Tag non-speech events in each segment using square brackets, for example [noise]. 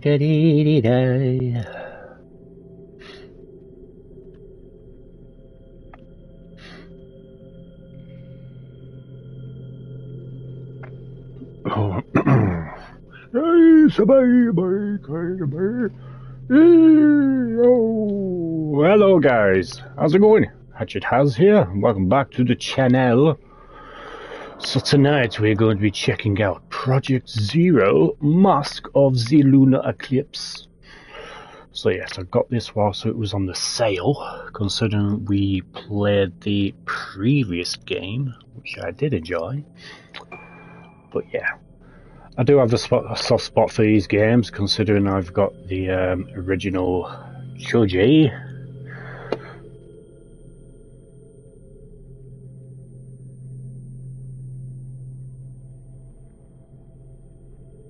da dee da. Oh. [clears throat] hey, somebody, Hello guys. How's it going? Hatchet Haz here. Welcome back to the channel. So tonight we're going to be checking out Project Zero, Mask of the Lunar Eclipse. So yes, I got this whilst it was on the sale, considering we played the previous game, which I did enjoy. But yeah, I do have a, spot, a soft spot for these games, considering I've got the um, original Choji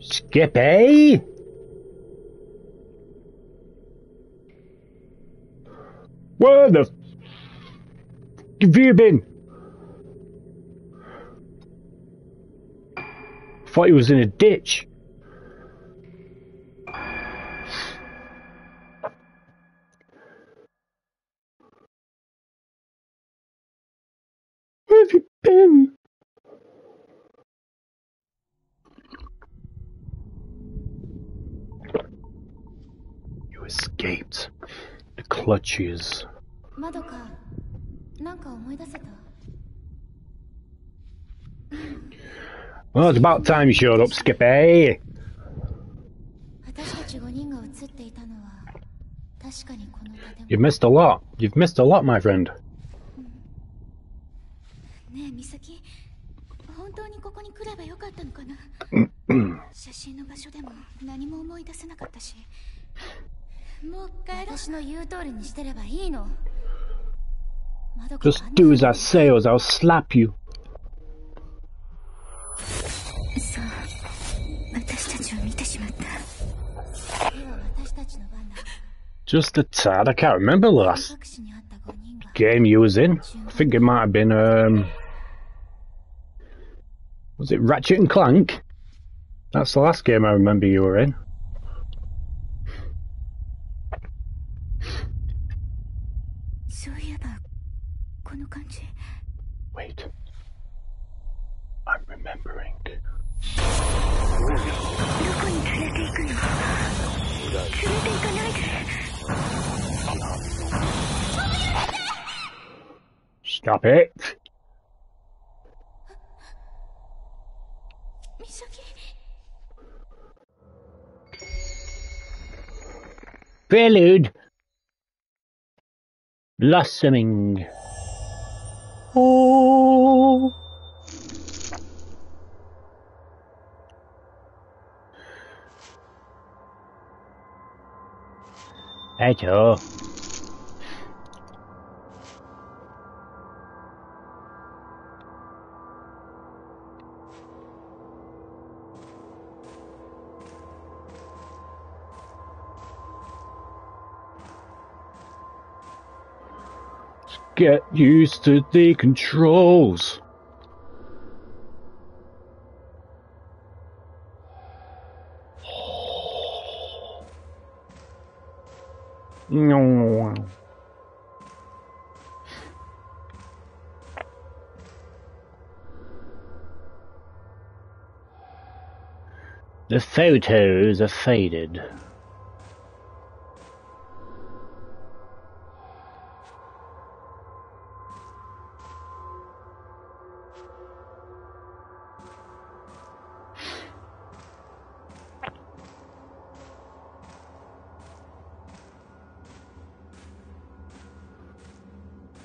Skippy? Where the have you been? Thought he was in a ditch. Where have you been? You escaped the clutches. Well, it's about time you showed up, Skippy. You've missed a lot. You've missed a lot, my friend. ねえ、美咲。本当にここに来ればよかったのかな[clears throat] 写真の場所でも何も思い出せなかったし。just do as I say or I'll slap you. Just a tad. I can't remember the last game you was in. I think it might have been um was it Ratchet and Clank? That's the last game I remember you were in. Stop it! Prelude! Blossoming. Oh. Hey, get used to the controls. No. The photos are faded.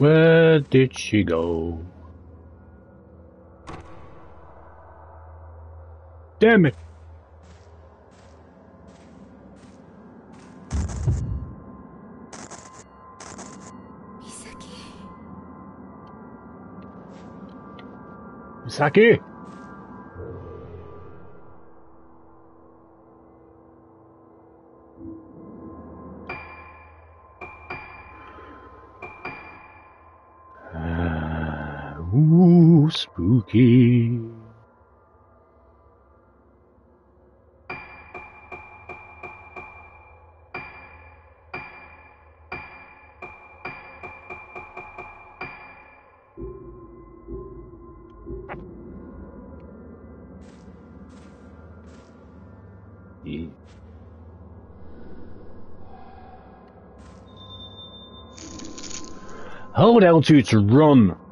Where did she go? Damn it! Misaki. Misaki! Yeah. Hold L2 to run.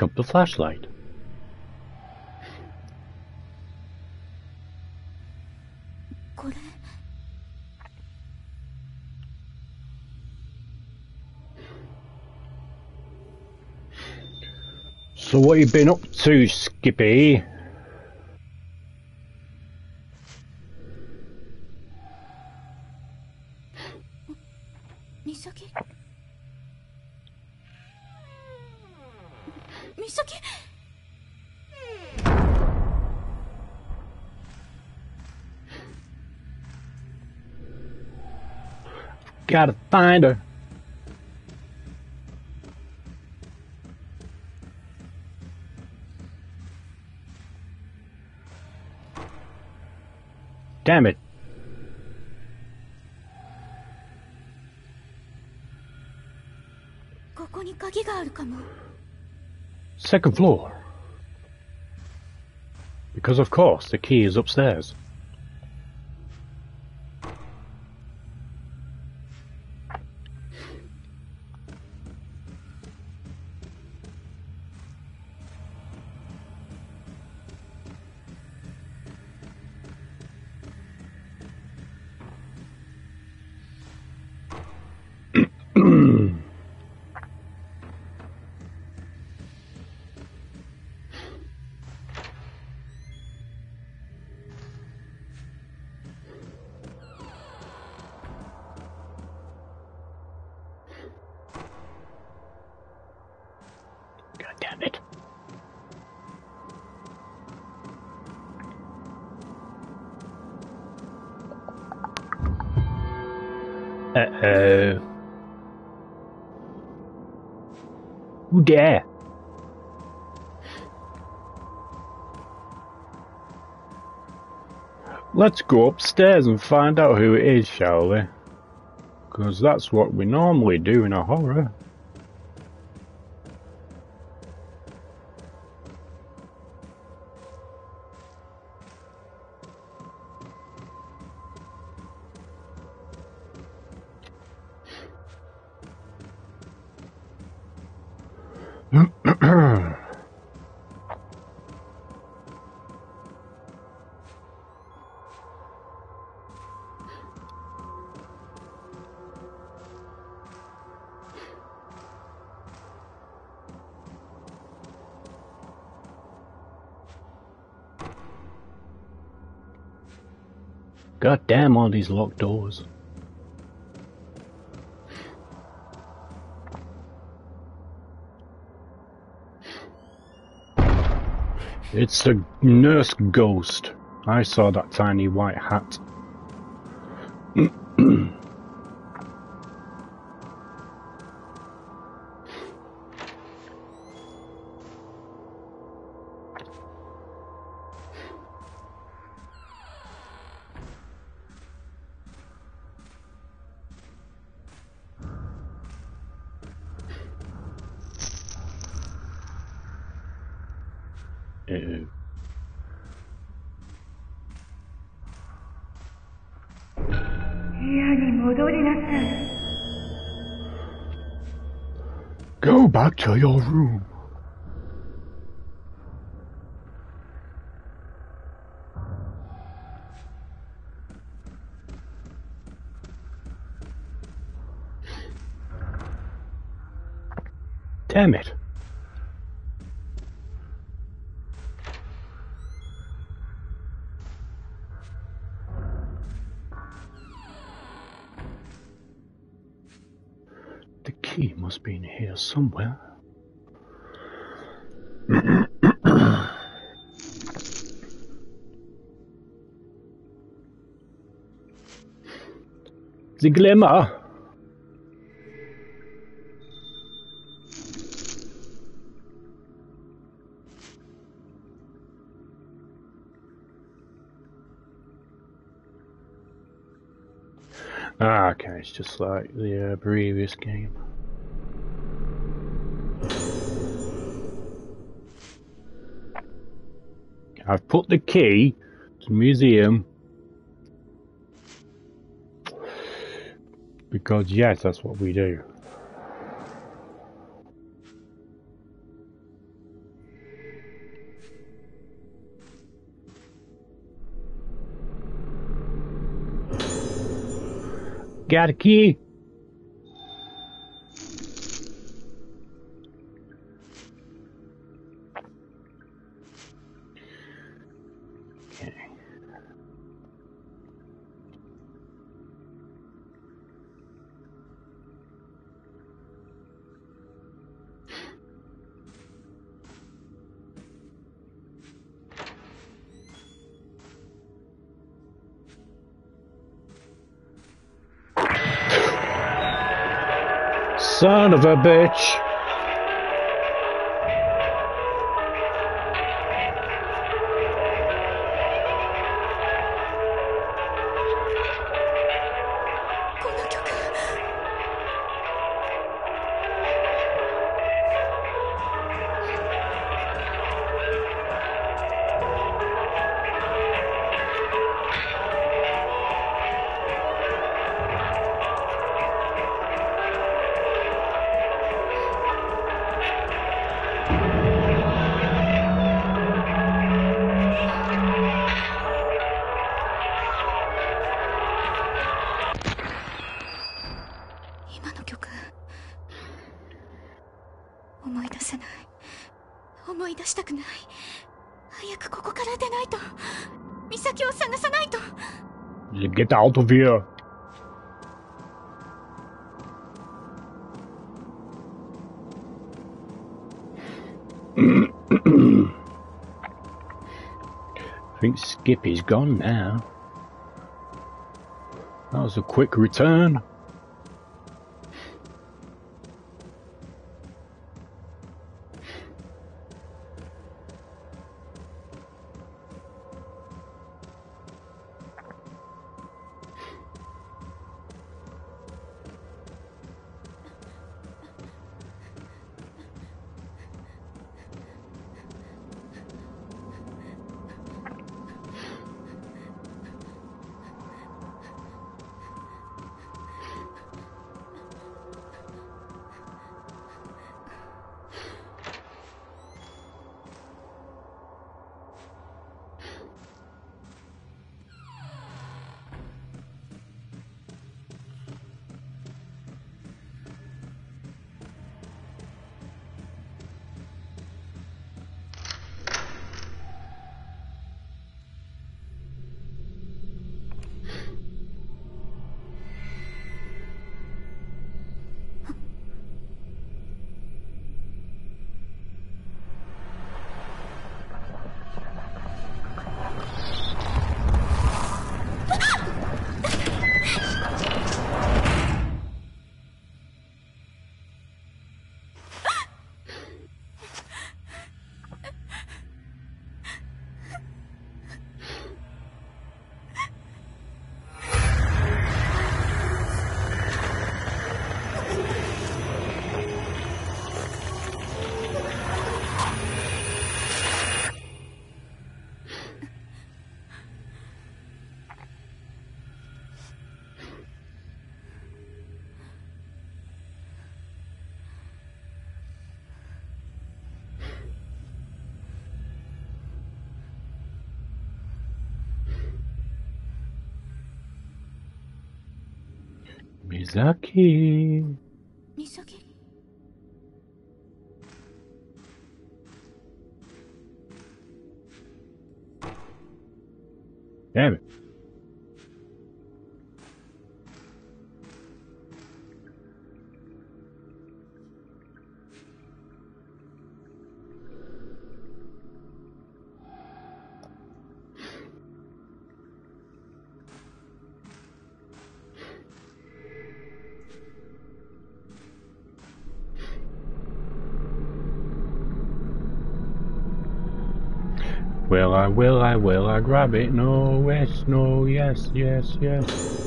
Pick up the flashlight. So what you been up to, Skippy? Gotta find her. Damn it. Second floor. Because of course the key is upstairs. Let's go upstairs and find out who it is, shall we? Because that's what we normally do in a horror. God damn all these locked doors. It's the nurse ghost. I saw that tiny white hat. Somewhere. the glimmer. Ah, okay, it's just like the uh, previous game. I've put the key to the museum because yes, that's what we do. Got a key. Son of a bitch. Get out of here! I think Skippy's gone now. That was a quick return. Misaki. I, will grab it? No, yes, no, yes, yes, yes.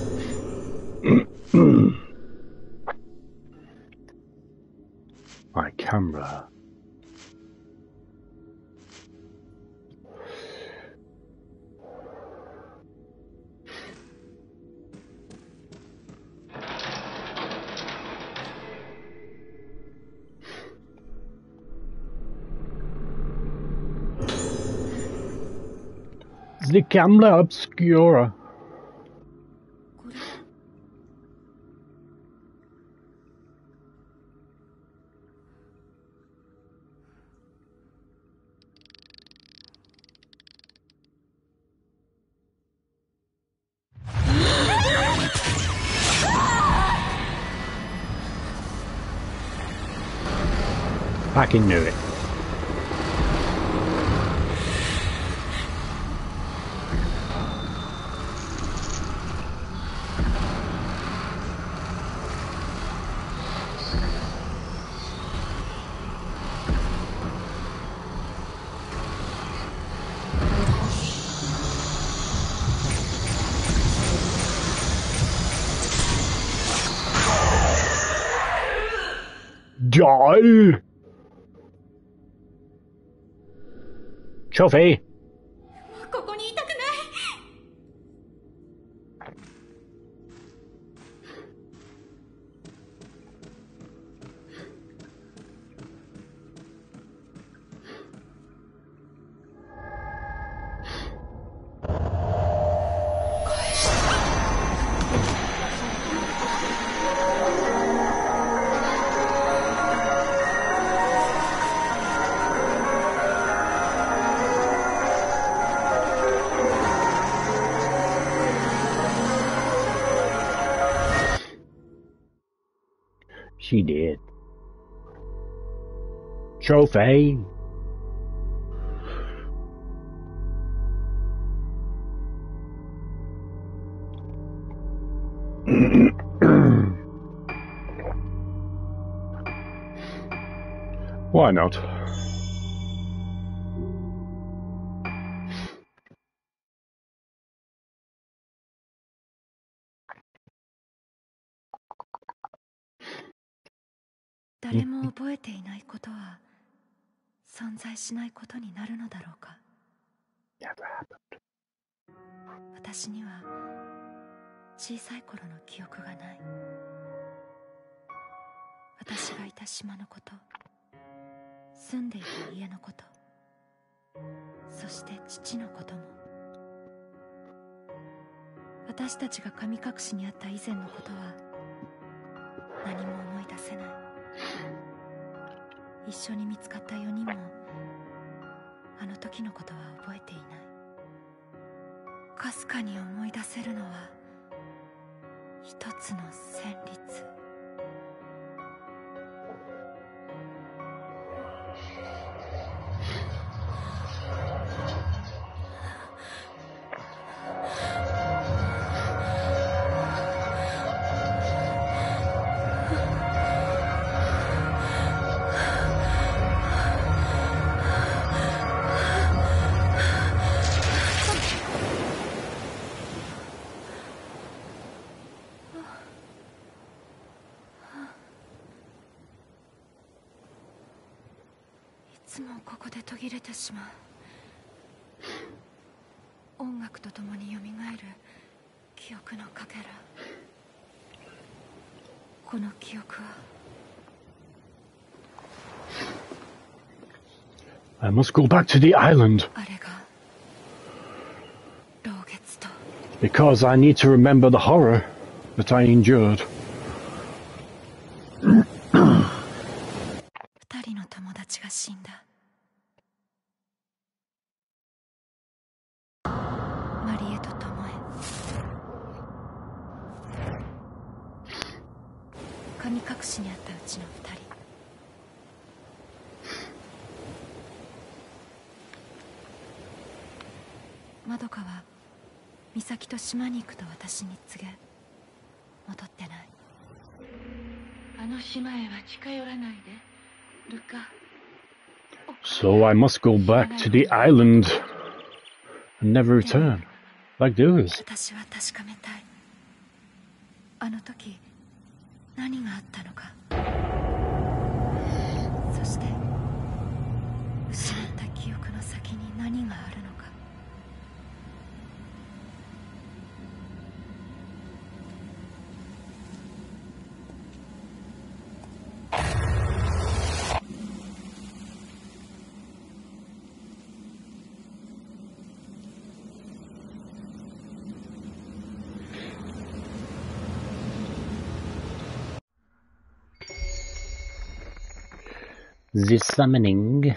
Camera obscura. Fucking knew it. Die! Trophy! She did. Trophy! Why not? しないことになるのだろうか？私には小さい頃の記憶がない。私がいた島のこと住んでいた家のことそして父のことも私たちが神隠しにあった以前のことは何も思い出せない一緒に見つかった4人もあの時のことは覚えていない。かすかに思い出せるのは一つの旋律。must go back to the island. Because I need to remember the horror that I endured. go back to the island and never return, like the. Summoning.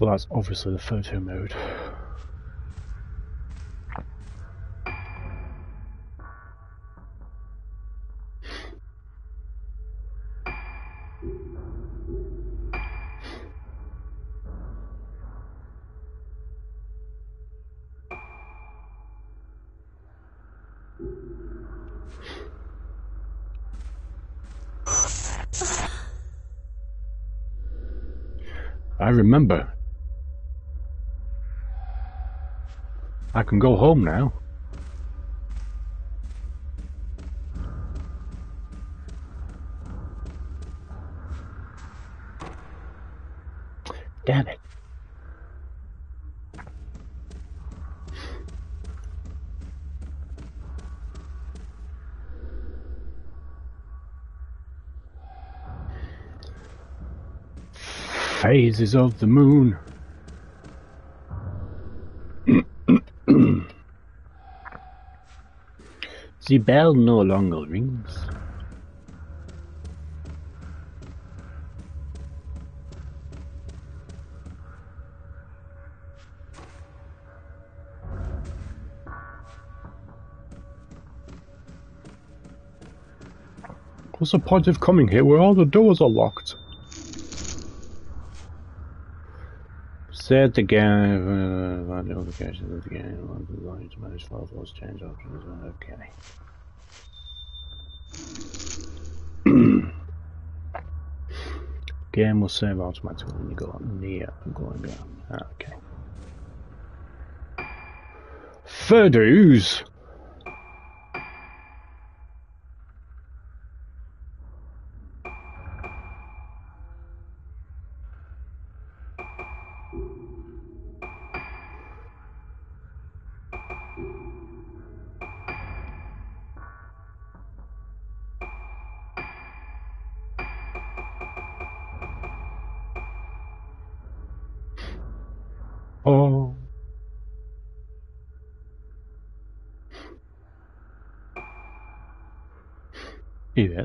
So that's obviously the photo mode. Remember. I can go home now. Phases of the moon. [clears throat] the bell no longer rings. What's the point of coming here where all the doors are locked? Set the game, uh, the notifications of the game, designed to manage file force change options, okay. [clears throat] game will save automatically when you go on near going down. Okay. Furdoos!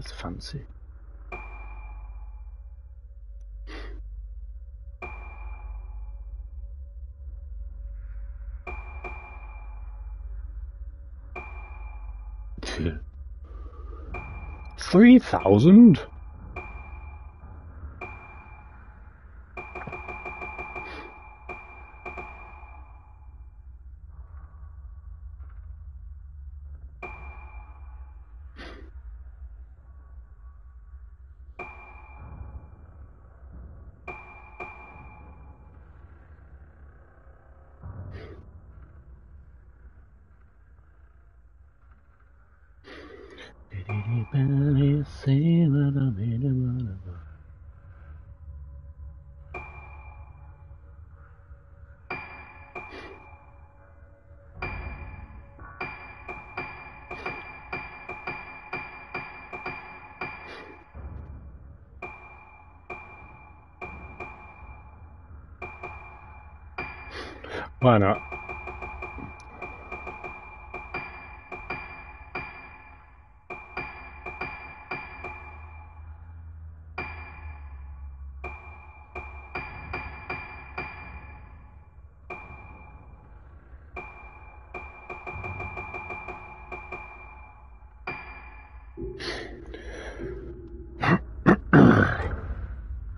That's fancy. Three thousand?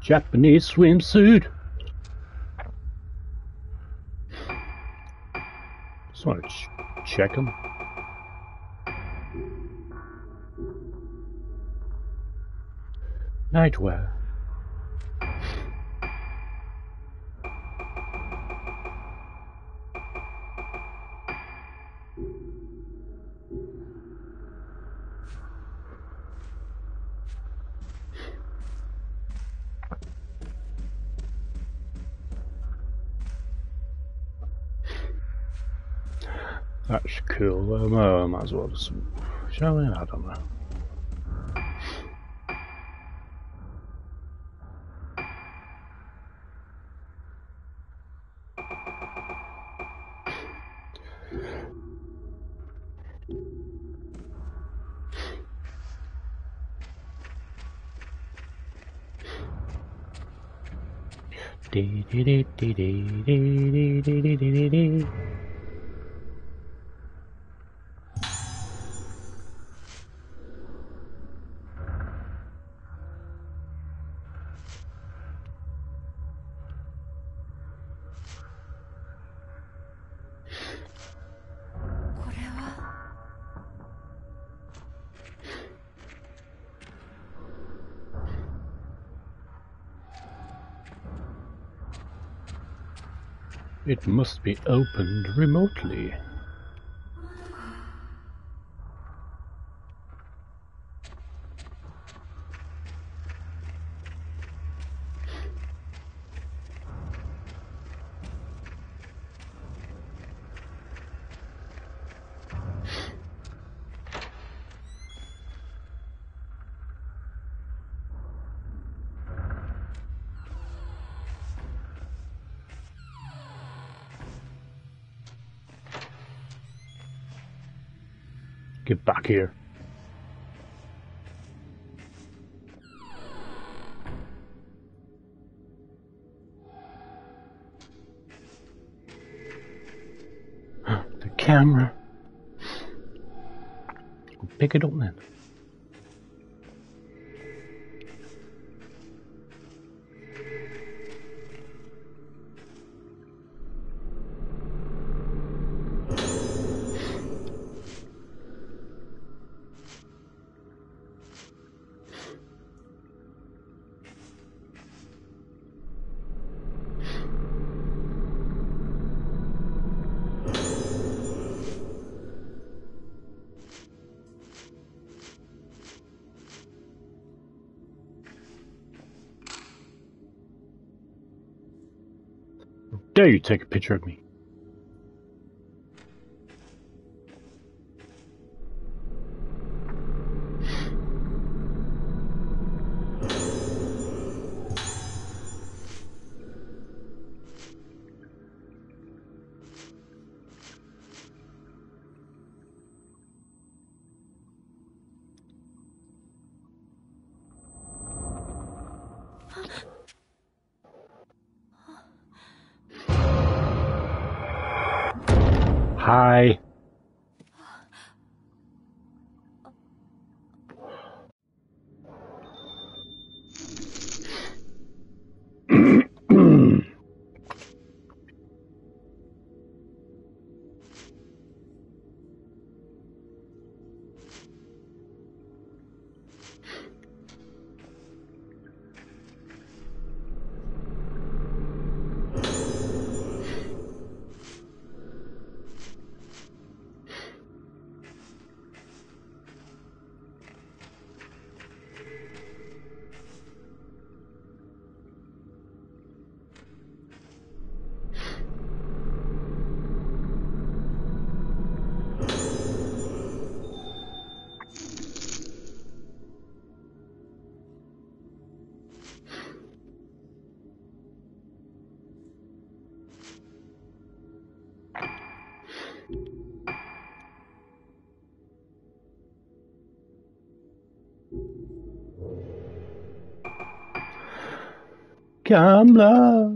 Japanese swimsuit. Just want to ch check them. Nightwear. Um, uh, I might as well just. Shall we? I don't know. Dee dee dee dee dee dee dee dee dee dee It must be opened remotely. Here. You take a picture of me? come love.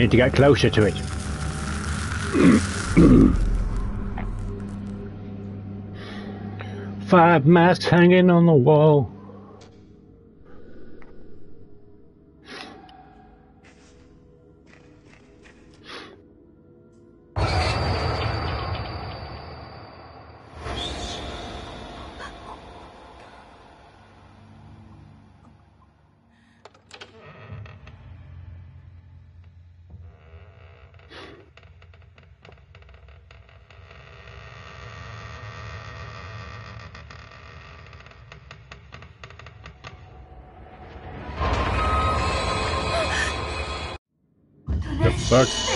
Need to get closer to it. [clears throat] Five masks hanging on the wall. The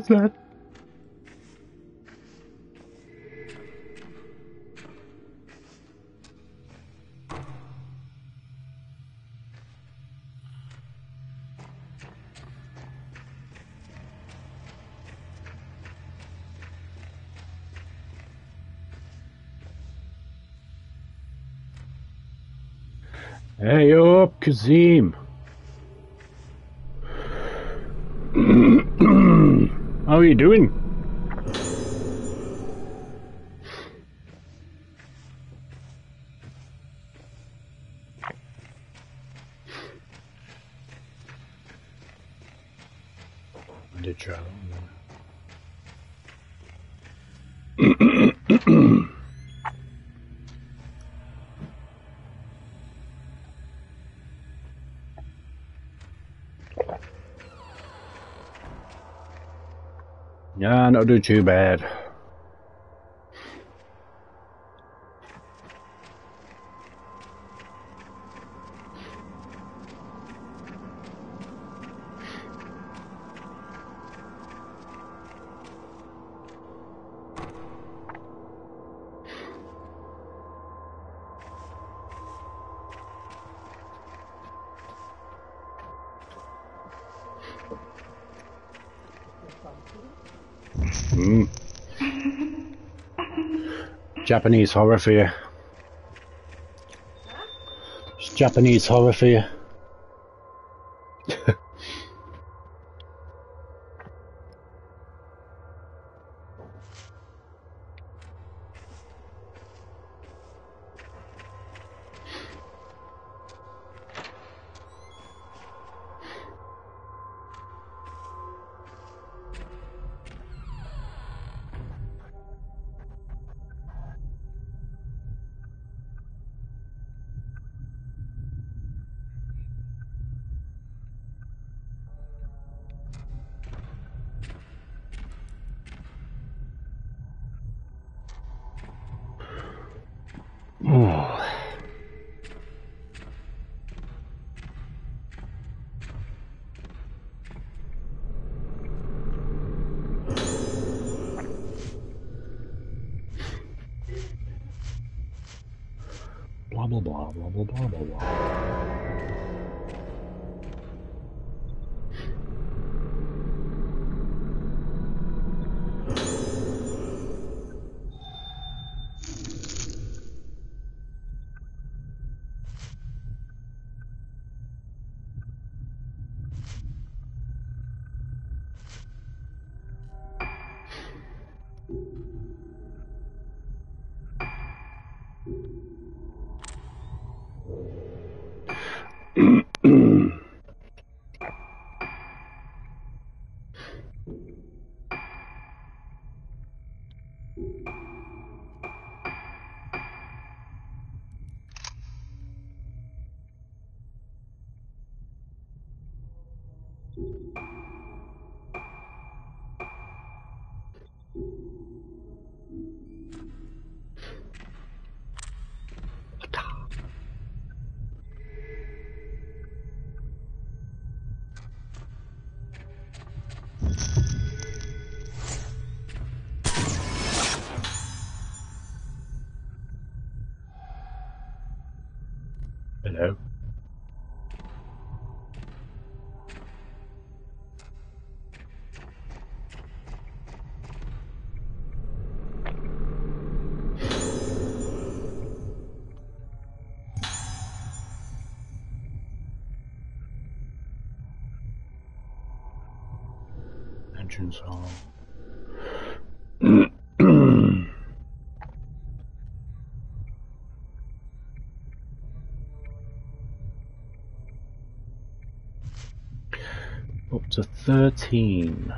fuck? The fuck was that? Hey up, Kazim. How are you doing? Not do too bad. Mm. Japanese horror for you. It's Japanese horror for you. Up to 13.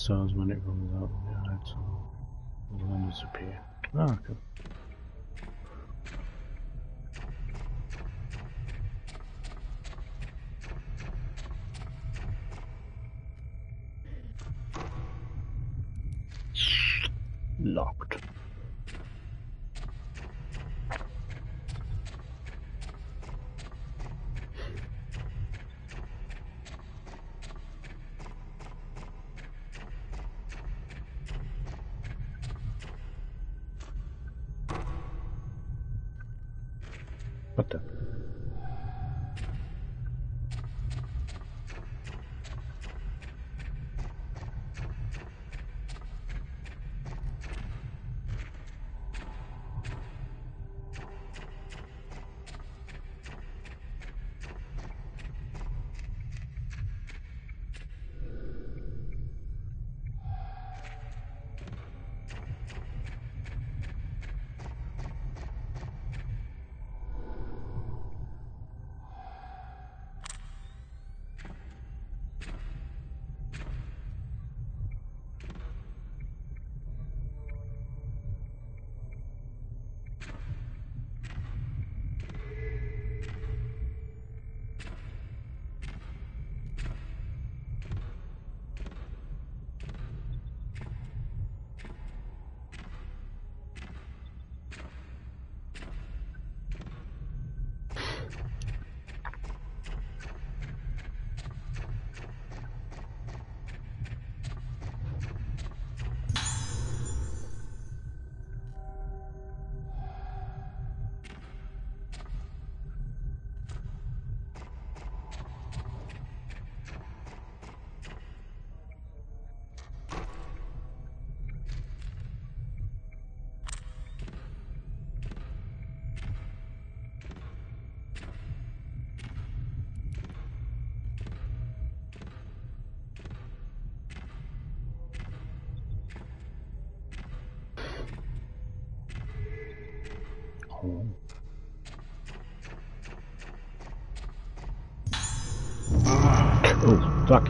Stars when it runs out. Yeah,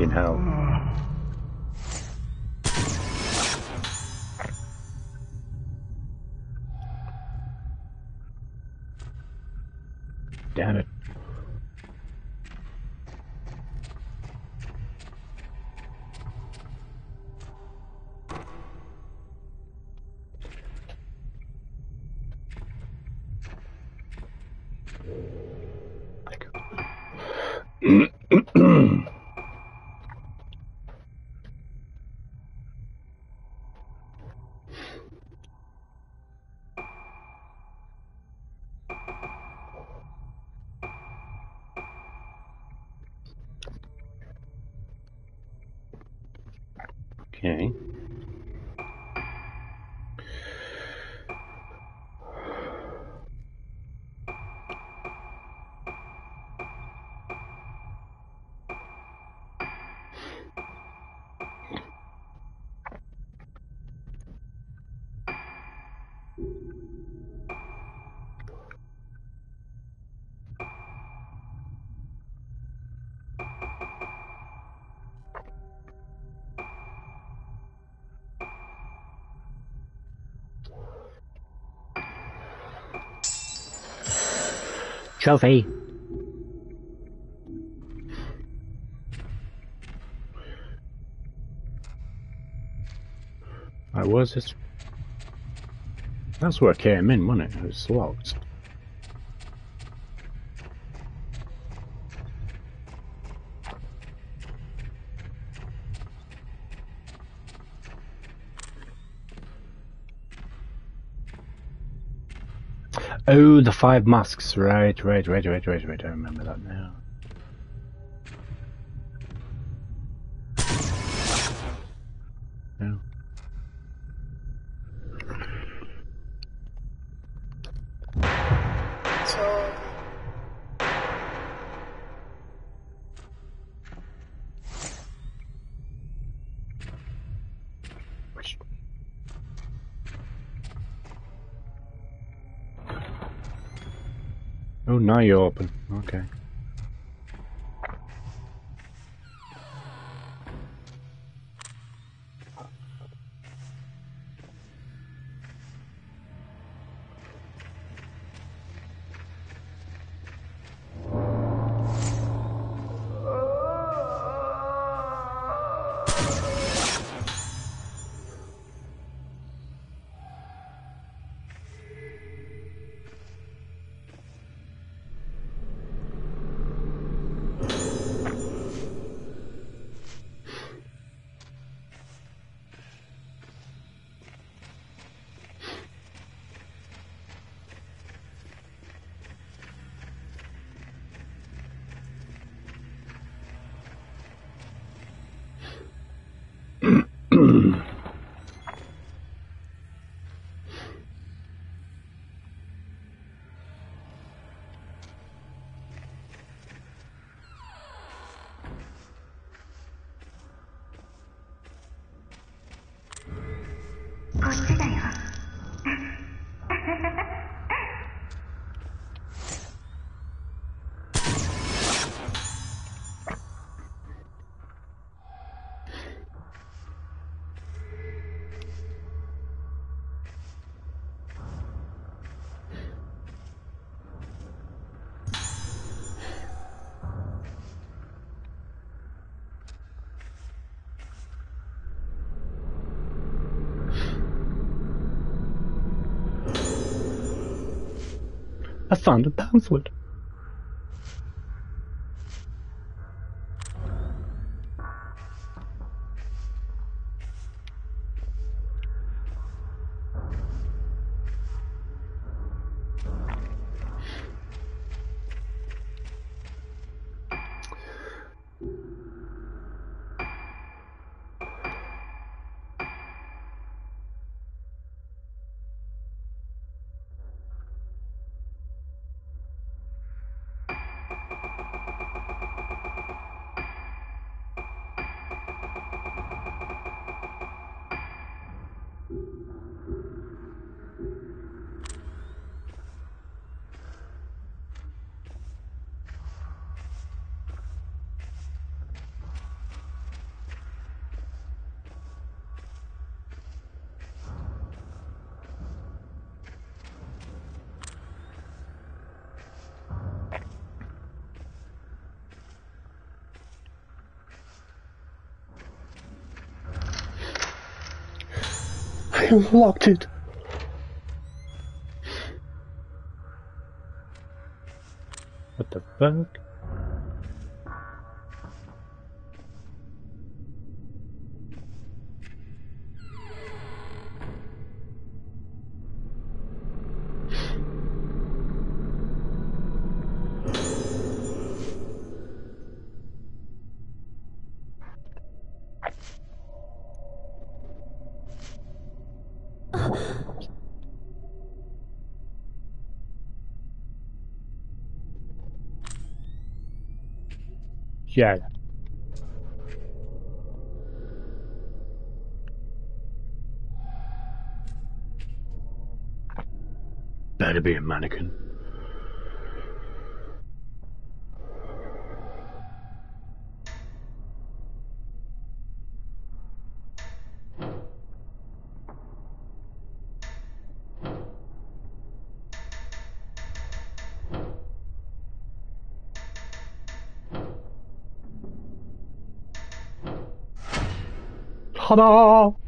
fucking hell. Trophy. I was. That's where I came in, wasn't it? It was locked. Five masks. Right, right, right, right, right, right. I remember that now. Now you're open. Found a pamphlet. I unlocked it. What the fuck? Better be a mannequin. Ta-da!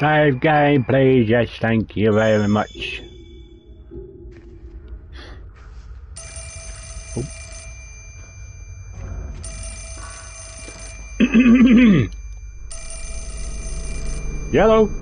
Save game, please. Yes, thank you very much. Oh. [clears throat] Yellow.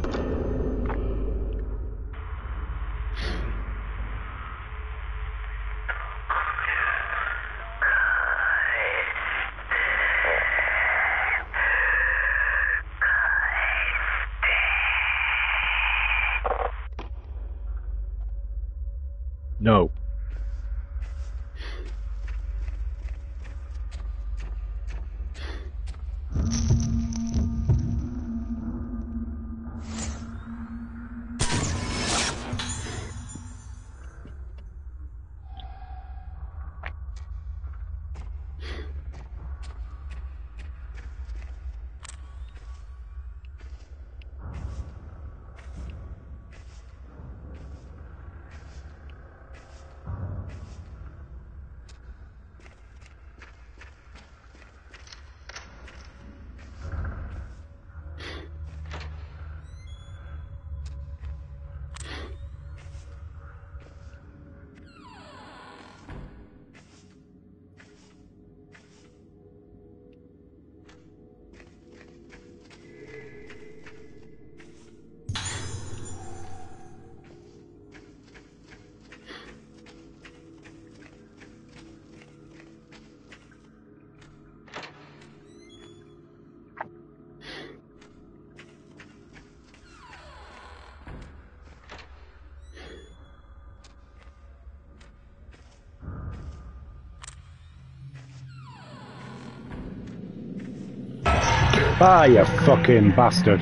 Ah, you fucking bastard.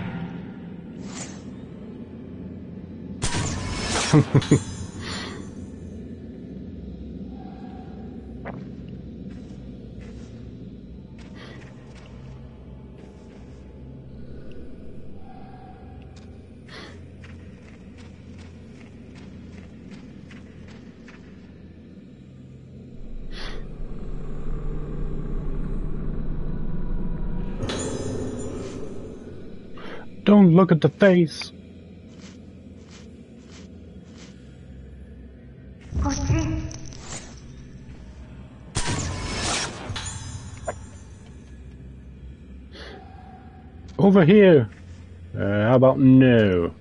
[laughs] look at the face. Over here. Uh, how about no?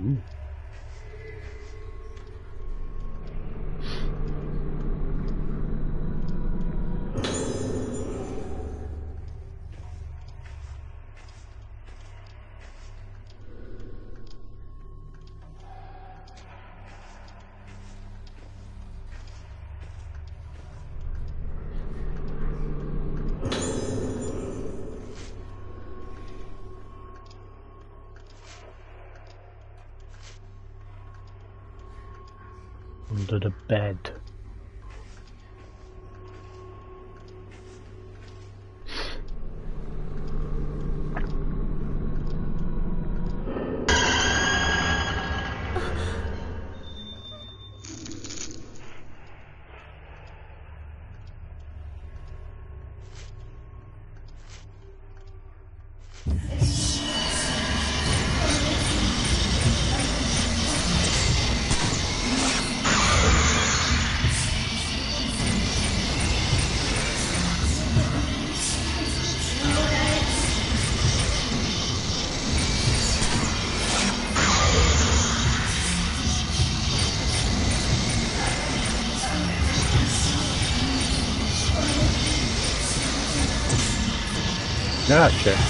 Mm. Under the bed. Gotcha.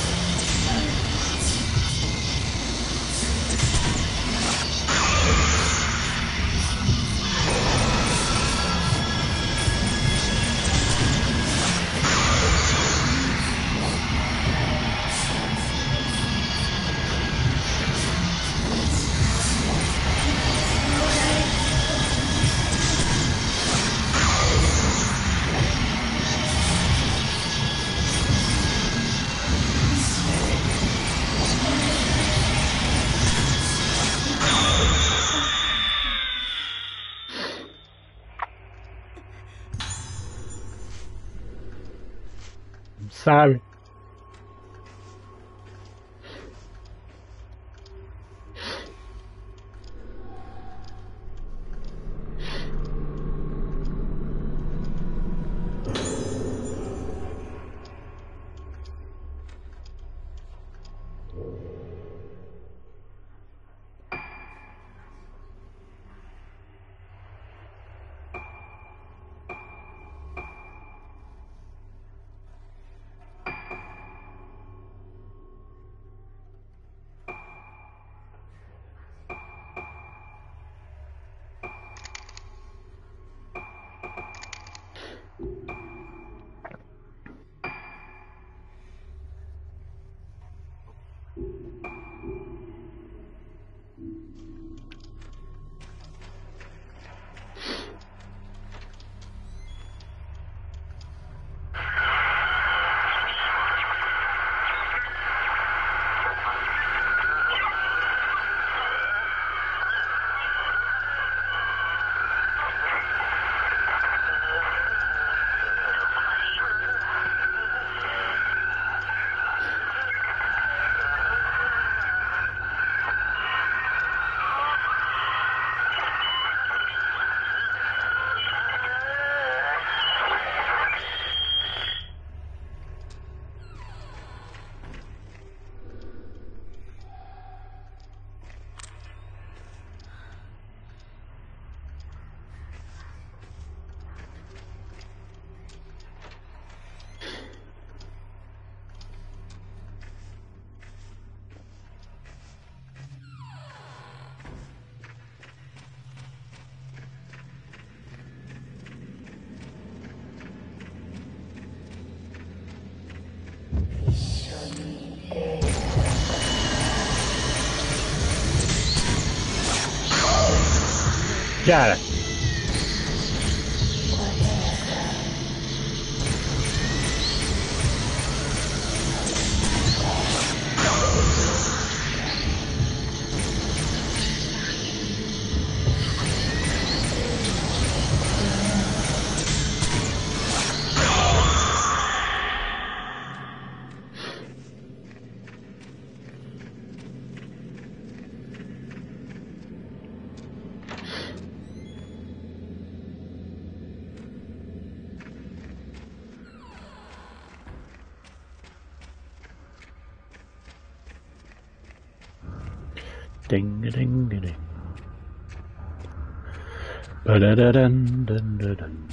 Sorry. Got dun dun dun.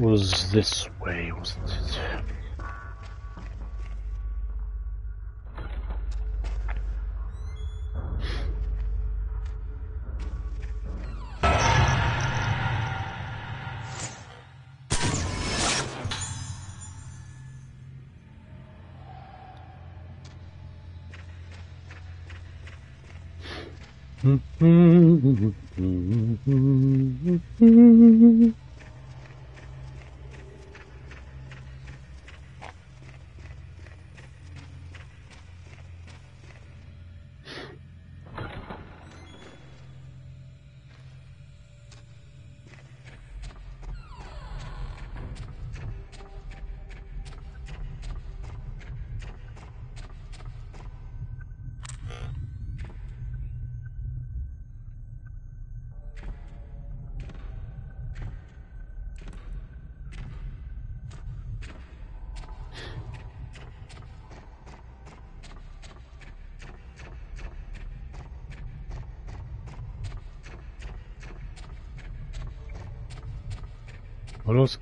Was this way, wasn't it?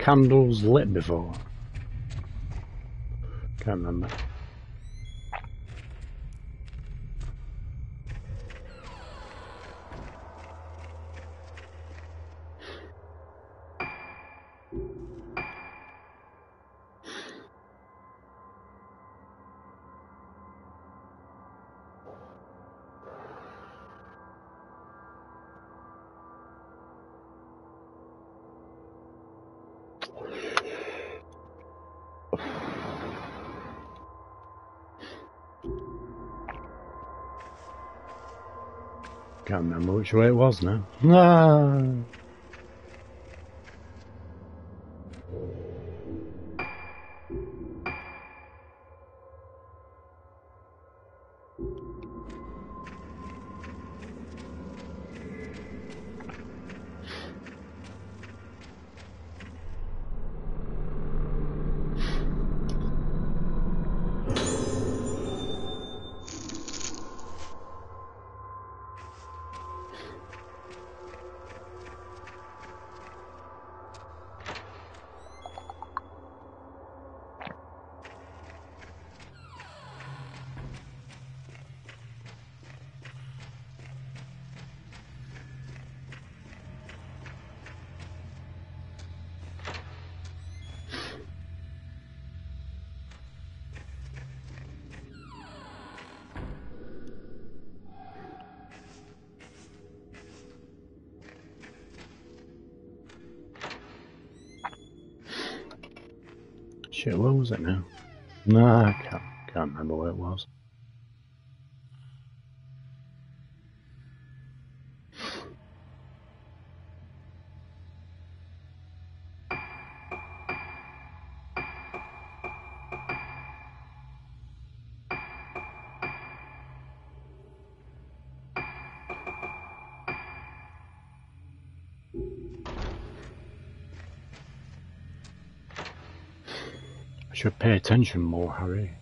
Candles lit before? Can't remember. Which way it was now. Ah. Nah, I can't, can't remember where it was. Should pay attention more, Harry.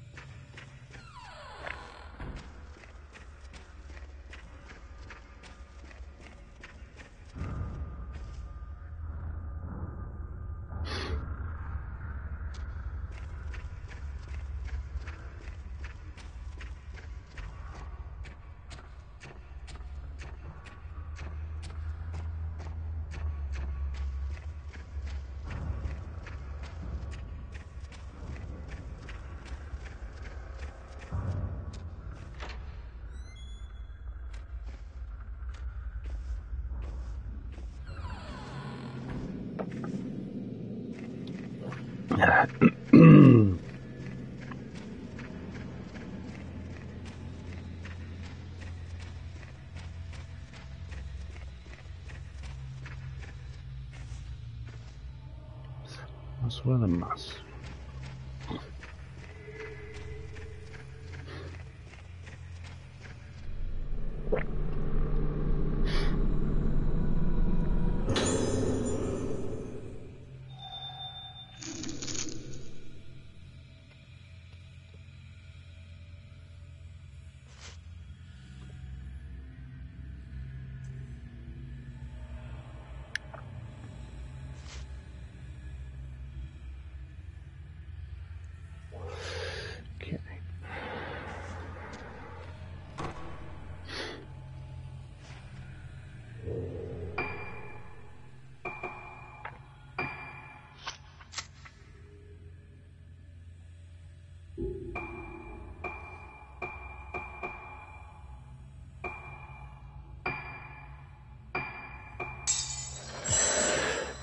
Where the mass.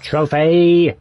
Trophy!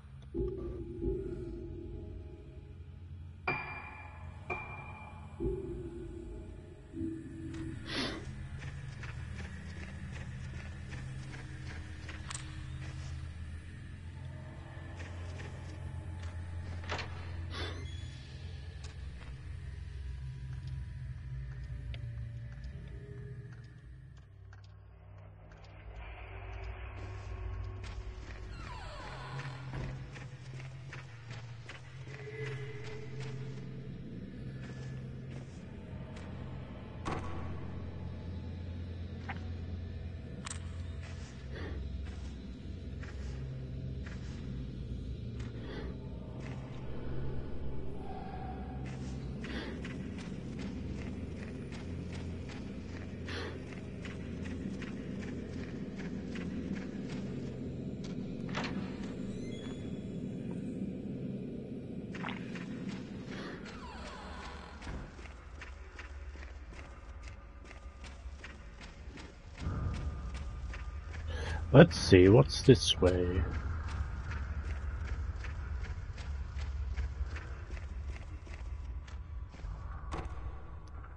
Let's see, what's this way?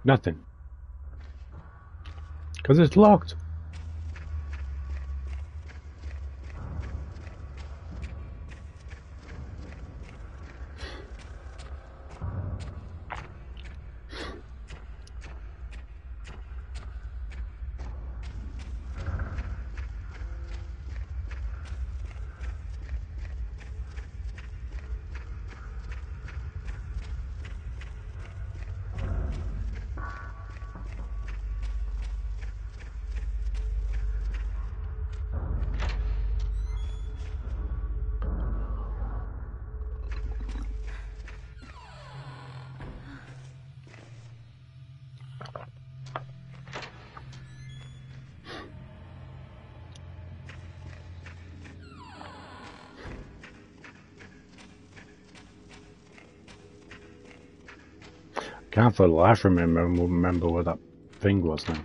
Nothing. Because it's locked. For the life of me remember, where that thing was now.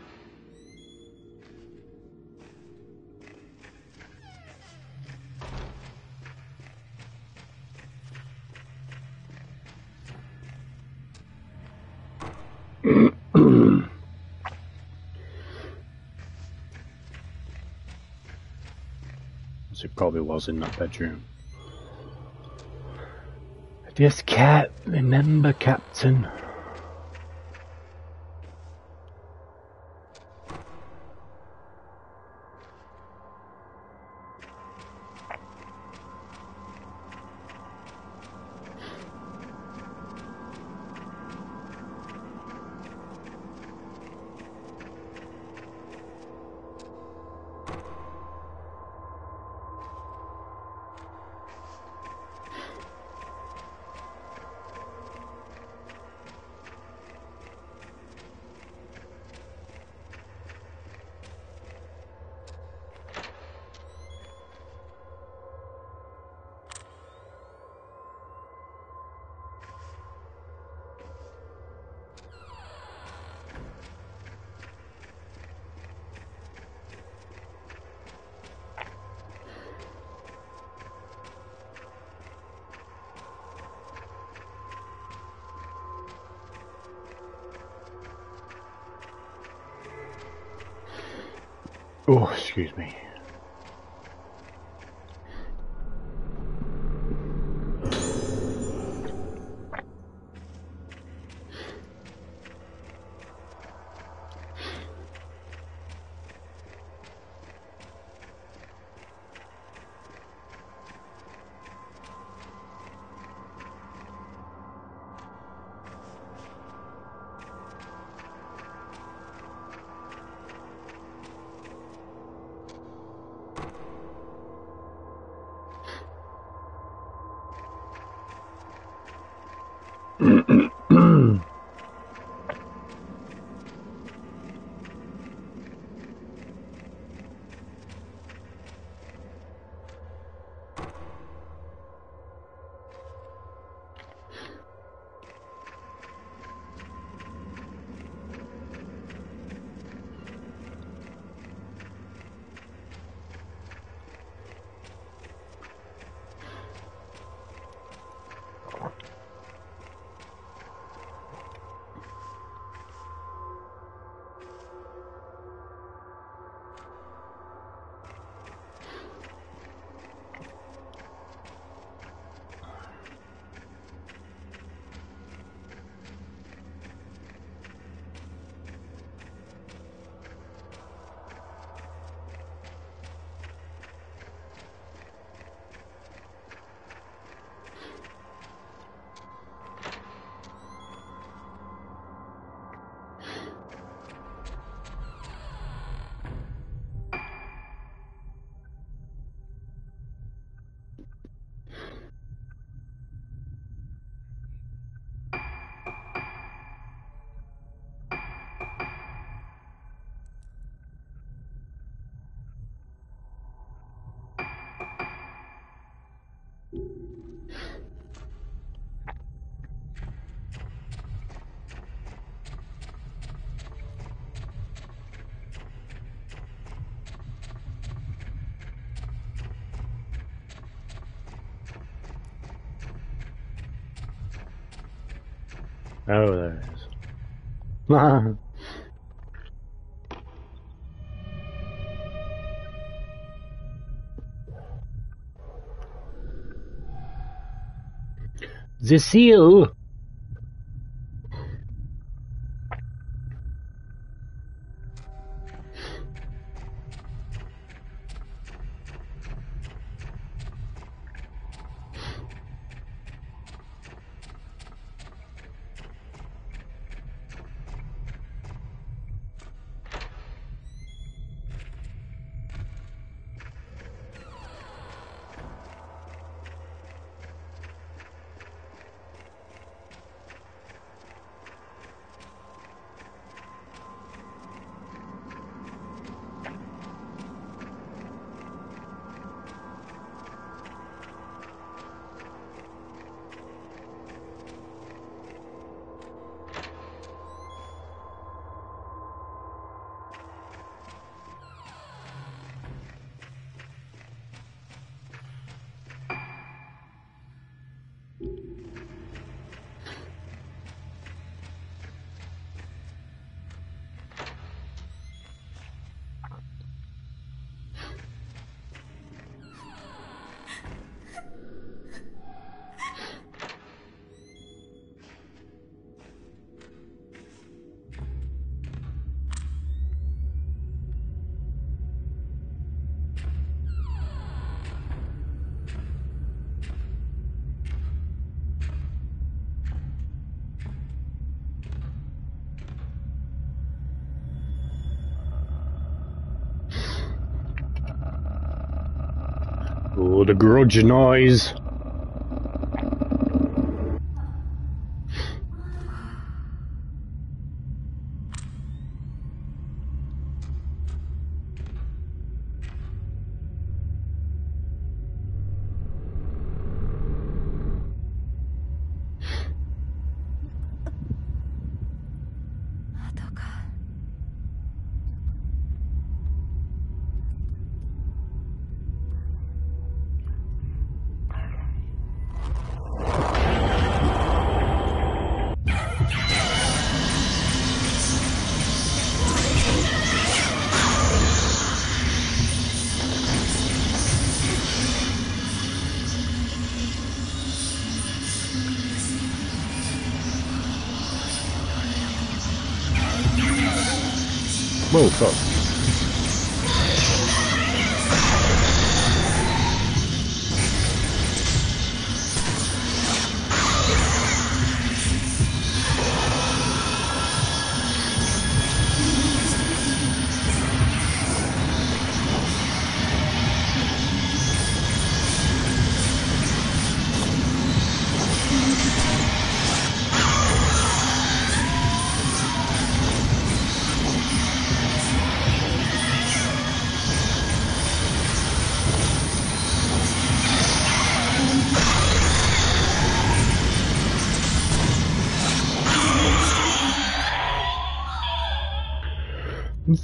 [clears throat] it probably was in that bedroom. Just cat, remember, Captain. Oh, there it is. [laughs] the seal the grudge noise.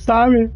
sabe?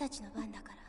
たちの番だから。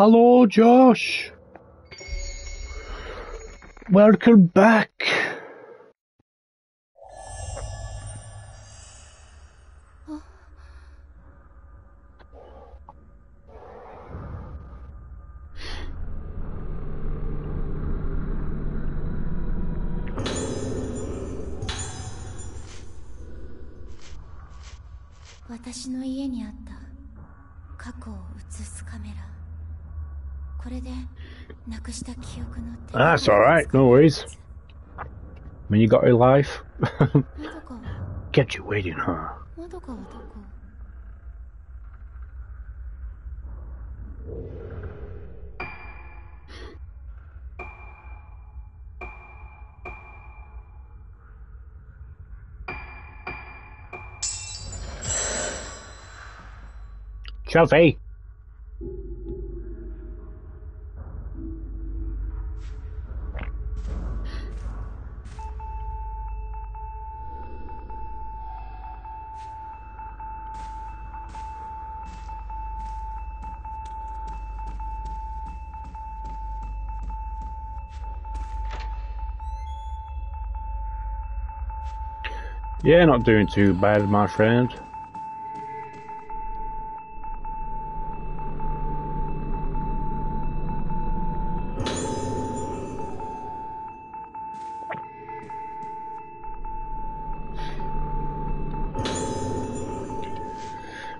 Hello, Josh. Welcome back. That's all right. No worries. I mean, you got your life. [laughs] Kept you waiting, huh? Chelsea! Yeah, not doing too bad, my friend.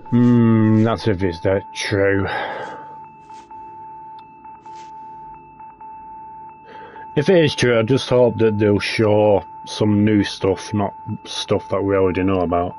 Hmm, that's if it's that true. If it is true, I just hope that they'll show some new stuff, not stuff that we already know about.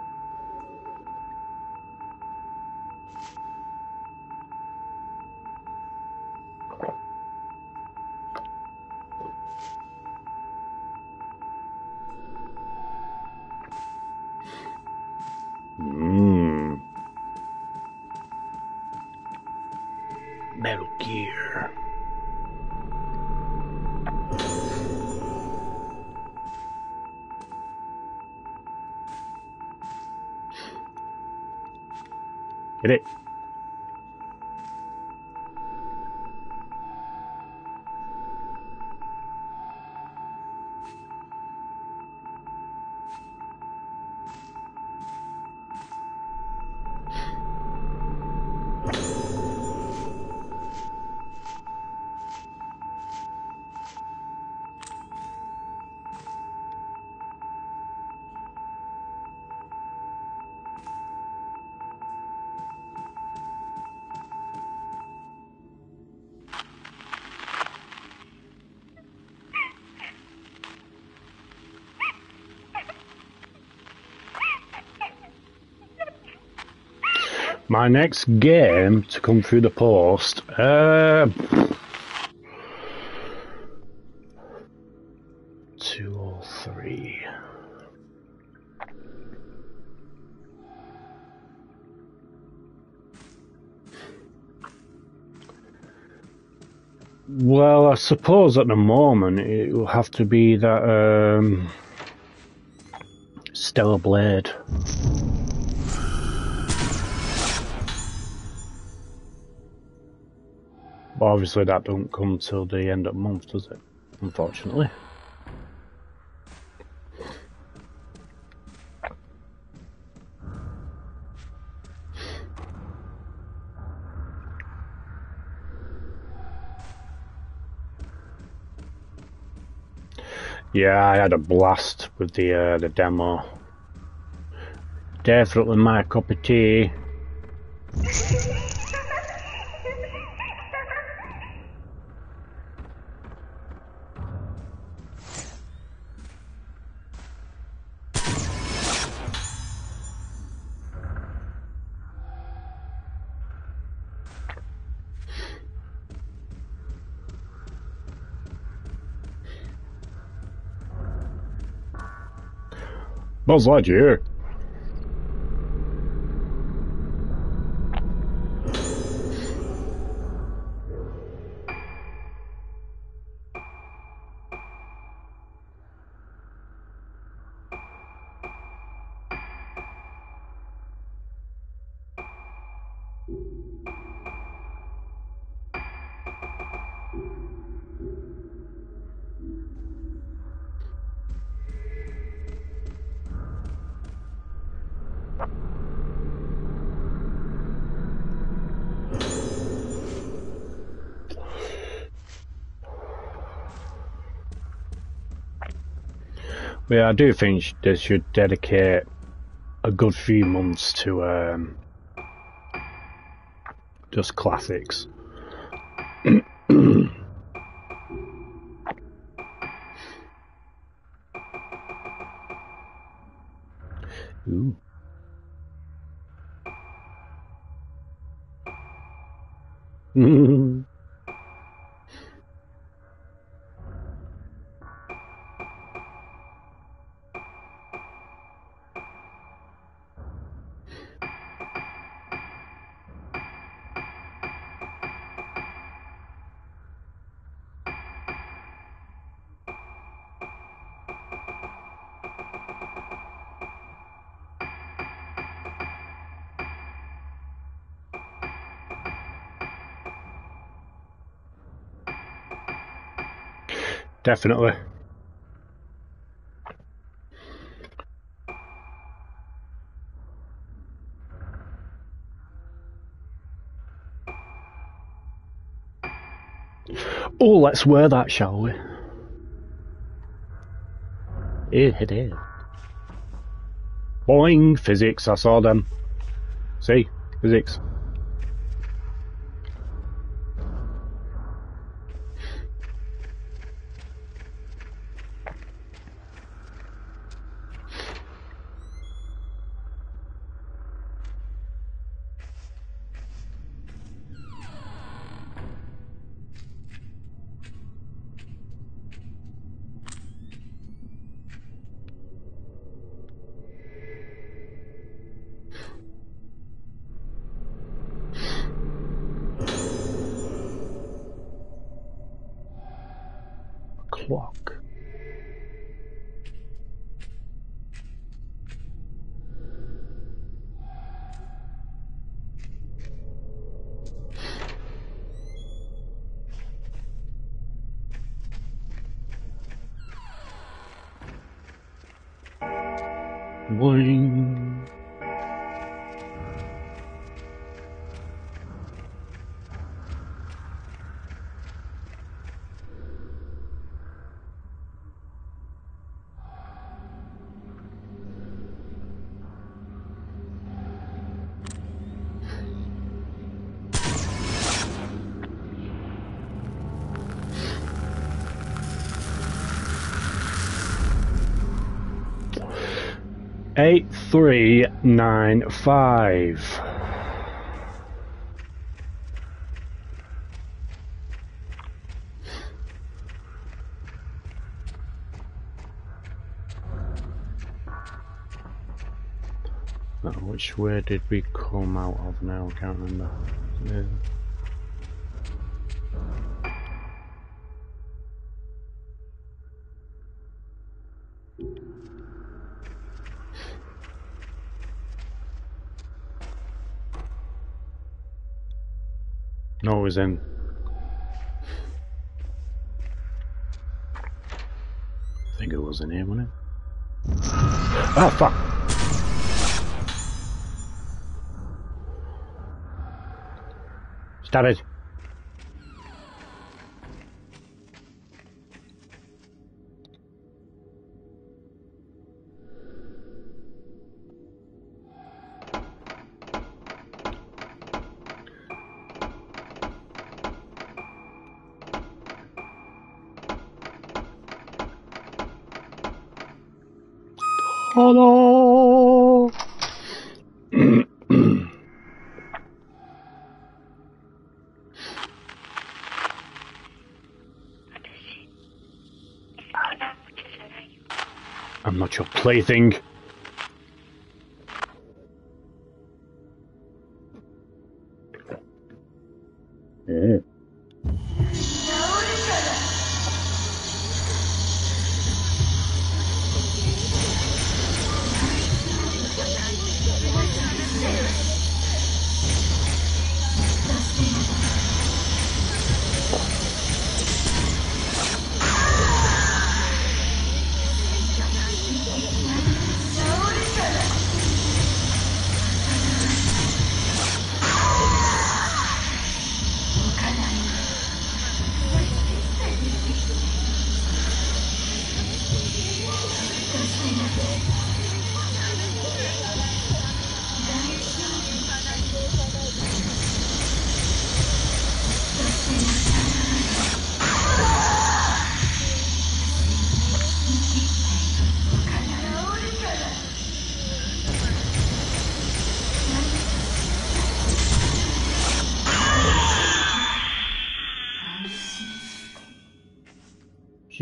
My next game to come through the post. Uh, two or three. Well, I suppose at the moment it will have to be that um, Stellar Blade. But obviously that don't come till the end of the month, does it? Unfortunately. Yeah, I had a blast with the uh, the demo. Definitely my cup of tea. Nos odie. Lightyear. yeah, I do think they should dedicate a good few months to um, just classics. Definitely. Oh, let's wear that, shall we? Here, it is. Boing! Physics, I saw them. See? Physics. Nine five. Which way did we come out of now? I can't remember. Yeah. Was in. I think it was in here, wasn't it? Ah, fuck! Stop it! Plaything.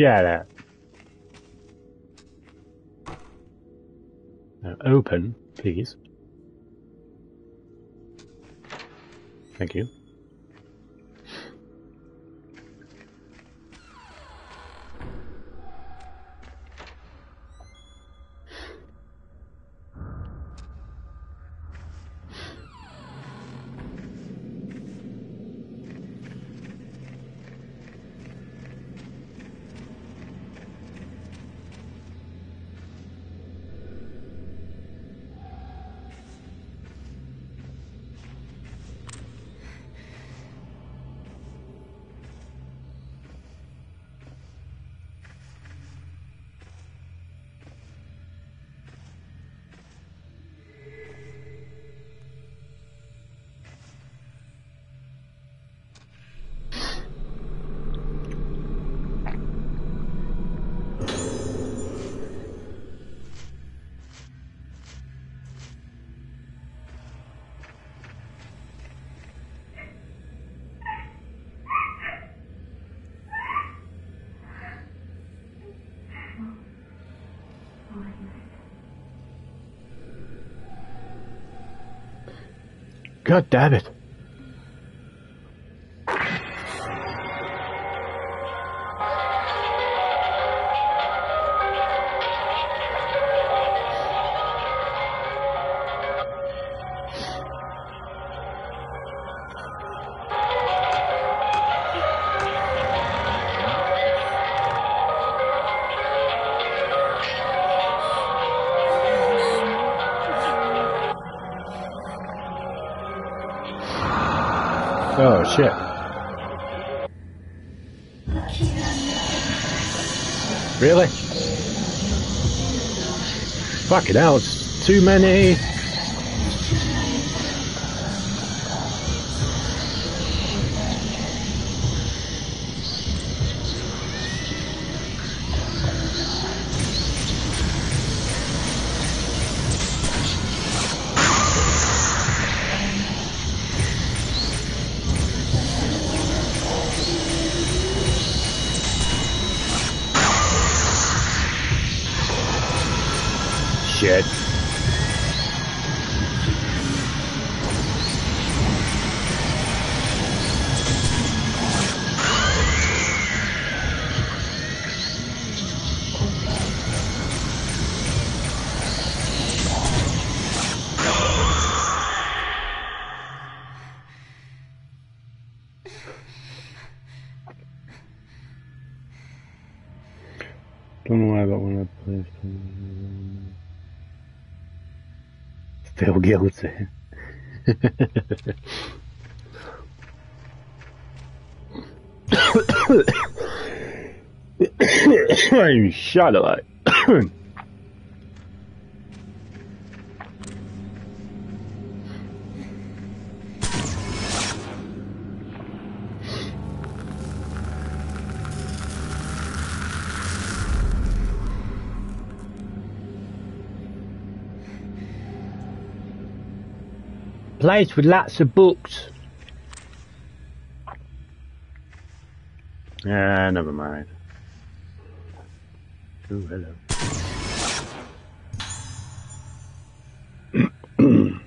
Shut up. Now open, please. Thank you. God damn it. Fucking hell, it's too many. A lot. [coughs] Place with lots of books. Ah, never mind. Hello. [clears throat]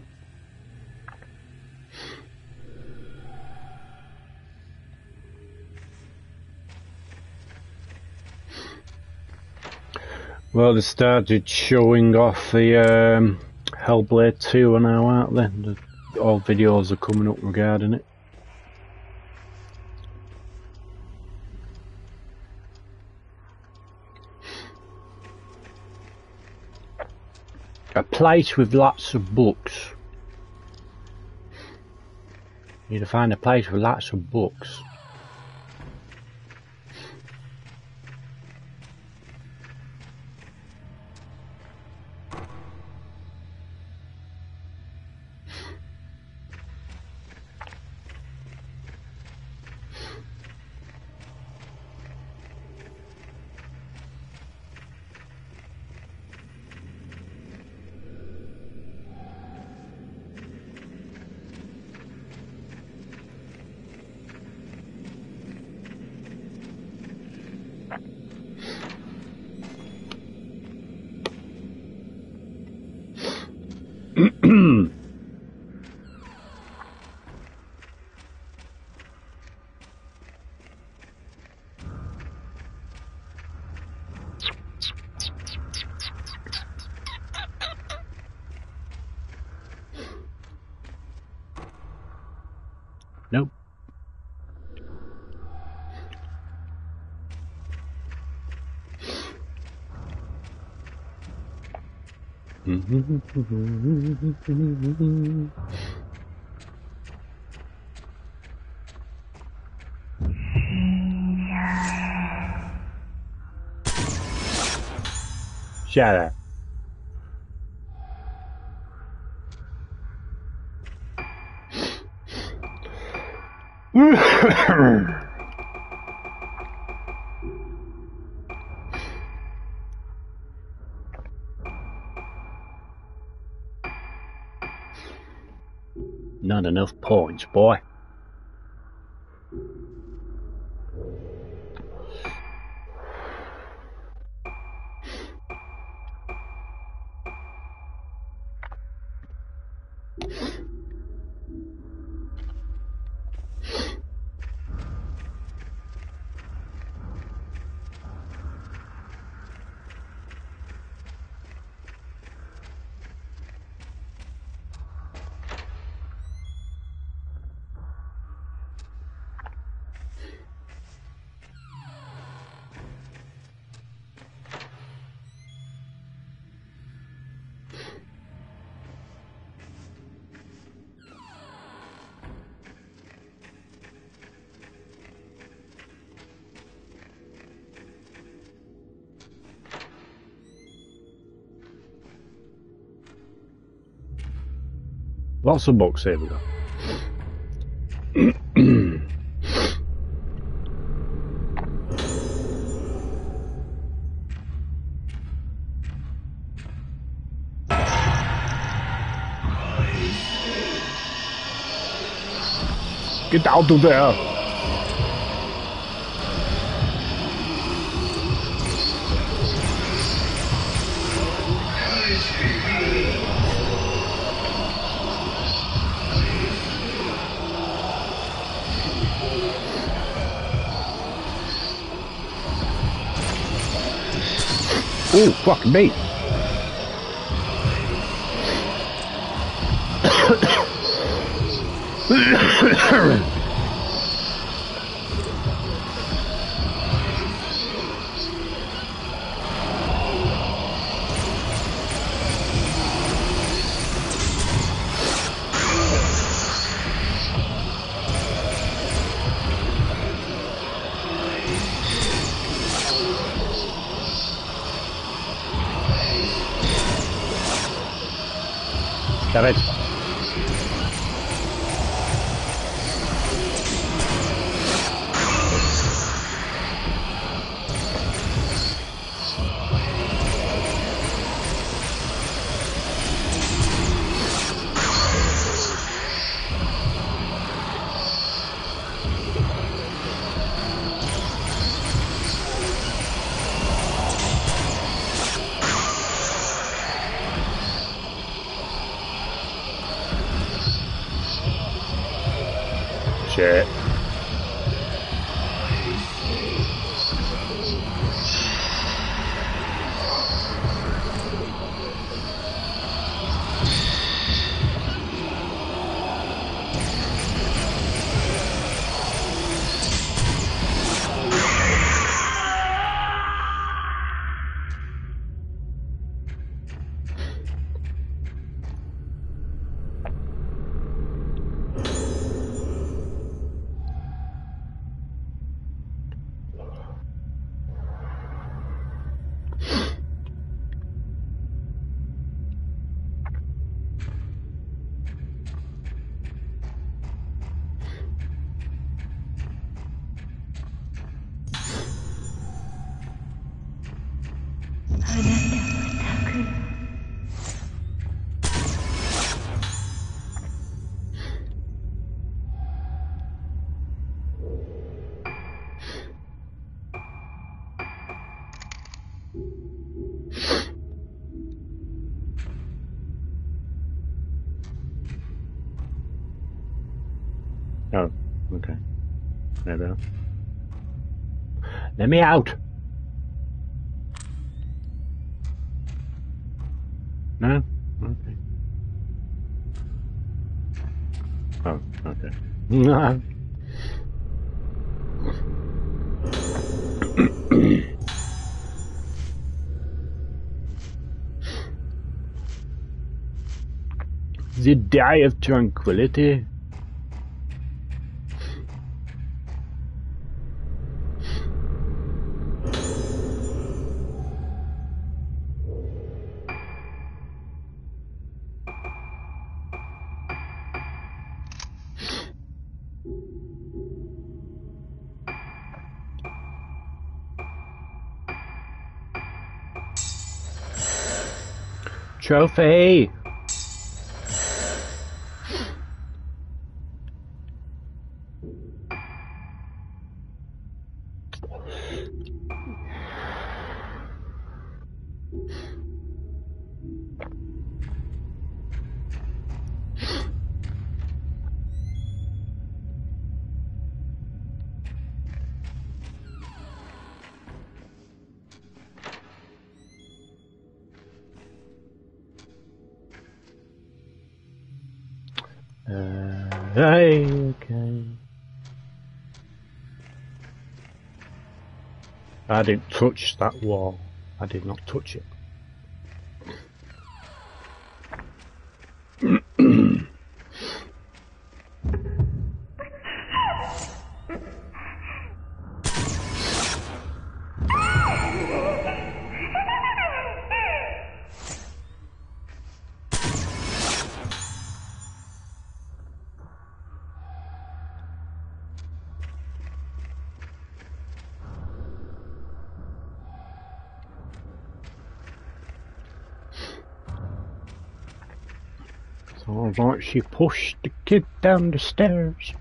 well, they started showing off the um, Hellblade 2 and now out then. The, all videos are coming up regarding it. A place with lots of books. You need to find a place with lots of books. Shut. Not enough points, boy. Lots of books, here we go. Get out of there! Ooh, fuck Maybe. Let me out! No? Okay. Oh, okay. [coughs] the Day of Tranquility? Trophy! Touch that wall. I did not touch it. She pushed the kid down the stairs.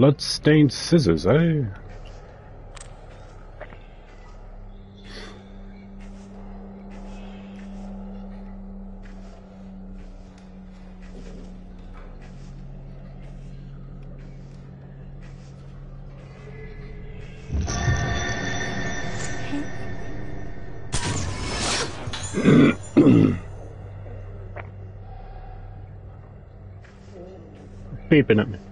Blood-stained scissors, eh? Beeping at me.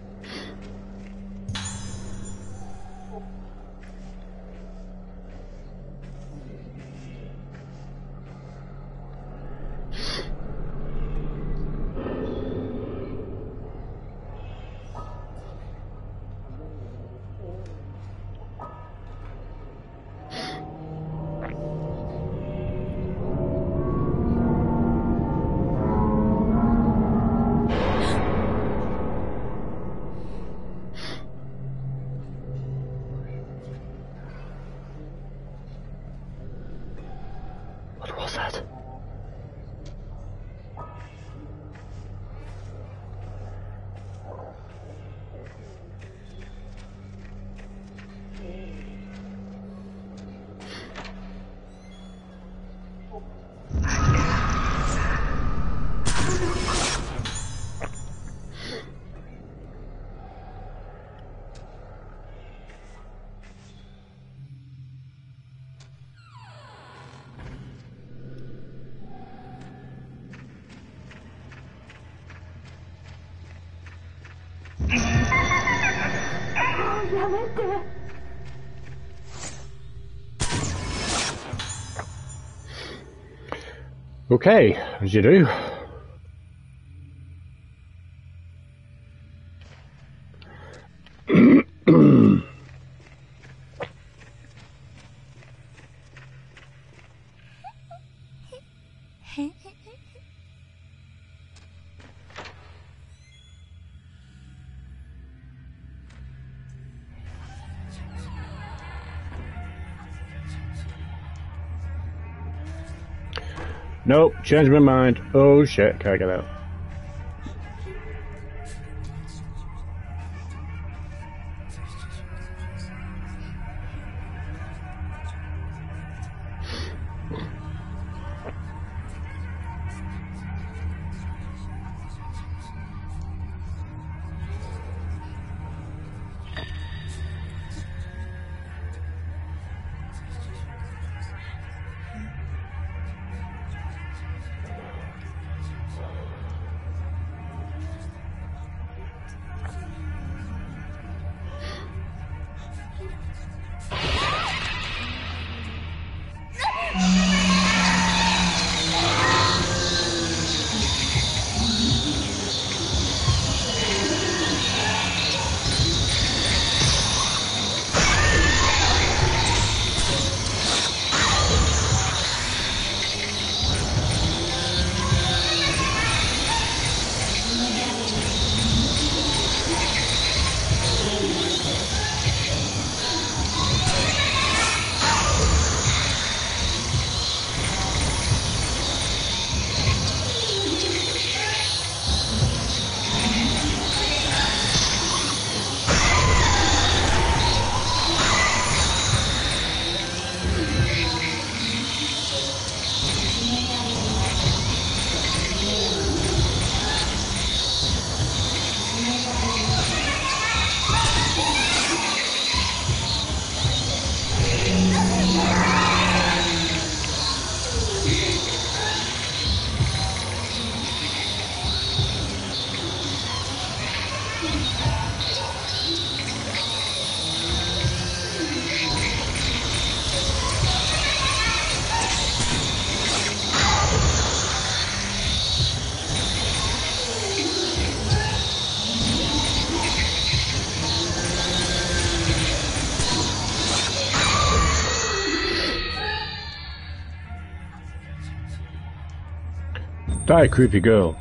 Okay, as you do. Changed my mind. Oh shit, can I get out? Die, creepy girl.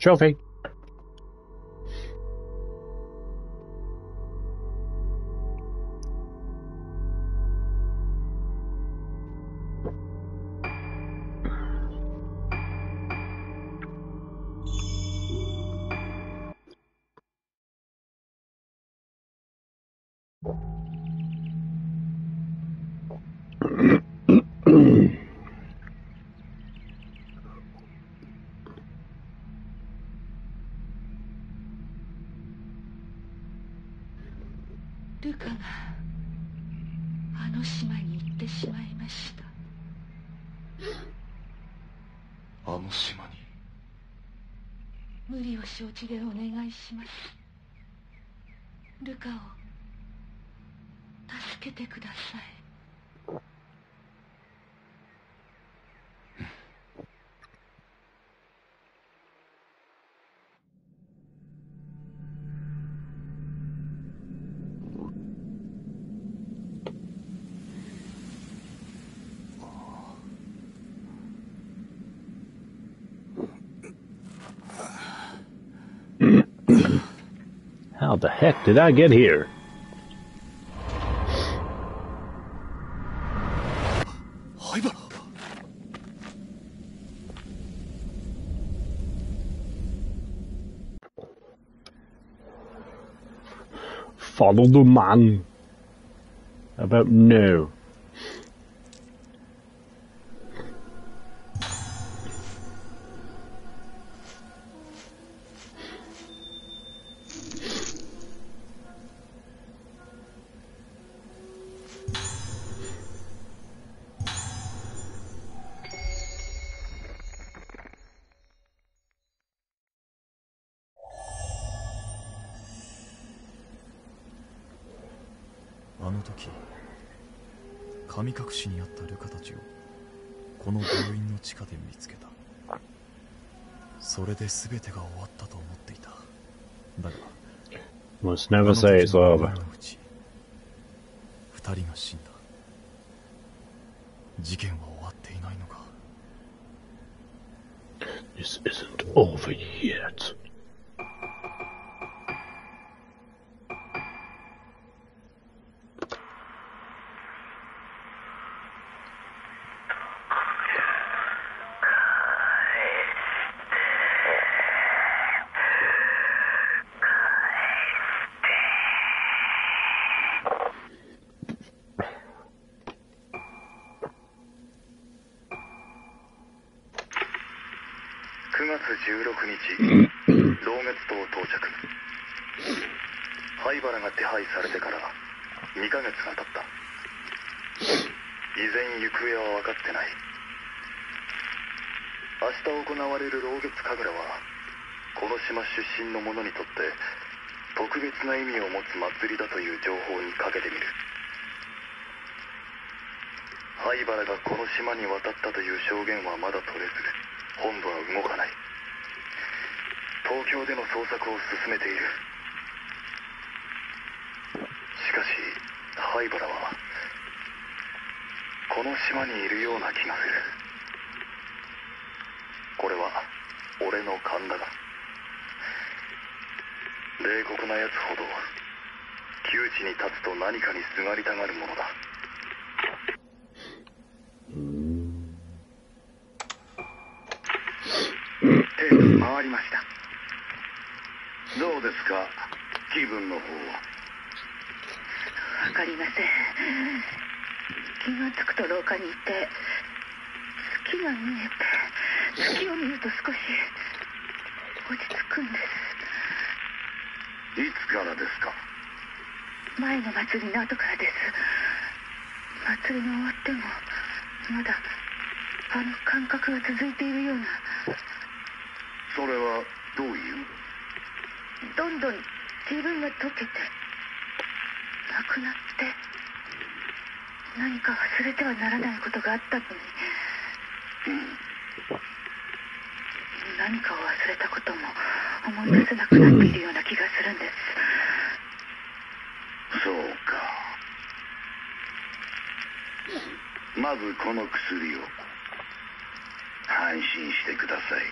Trophy. します。the heck did I get here? Follow the man. About now. Never say it's over. 証言はまだ取れず本部は動かない。東京での捜索を進めている。しかし灰原はこの島にいるような気がする。これは俺の勘だ。が冷酷な奴ほど窮地に立つと何かにすがりたがるものだ。自己尿都。この薬を。安心してください。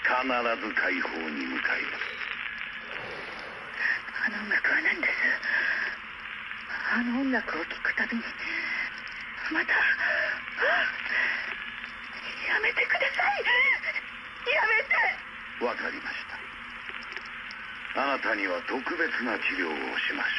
必ず解放に向かいます。あの音楽は何です？あの音楽を聴くたびにまたやめてください。やめて。わかりました。あなたには特別な治療をしまし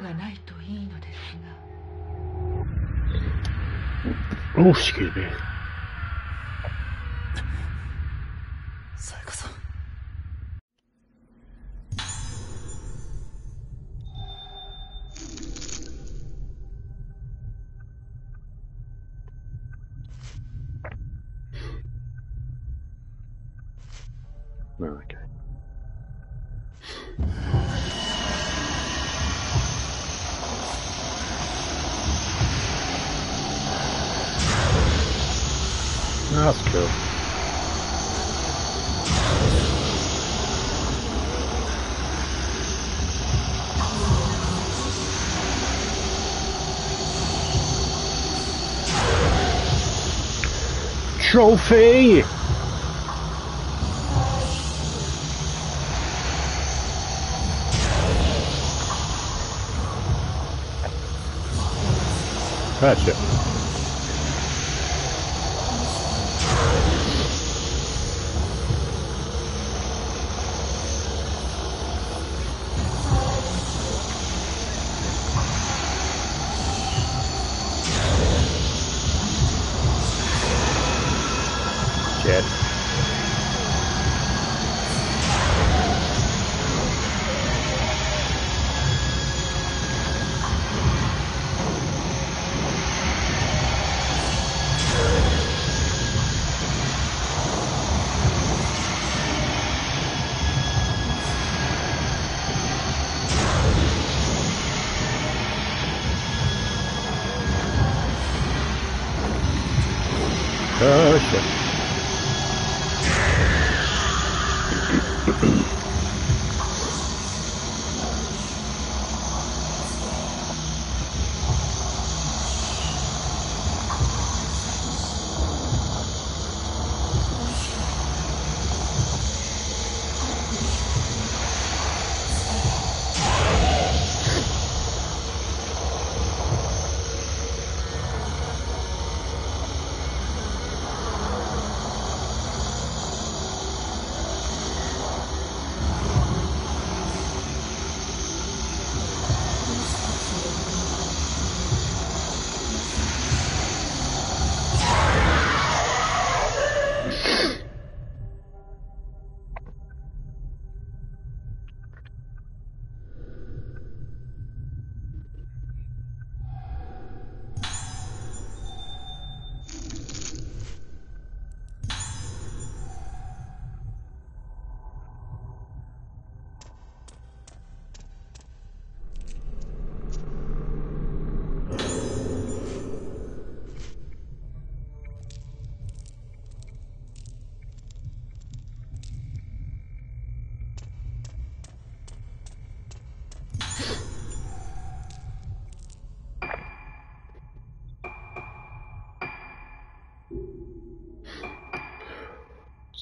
が Oh, excuse me. Trophy! Gotcha.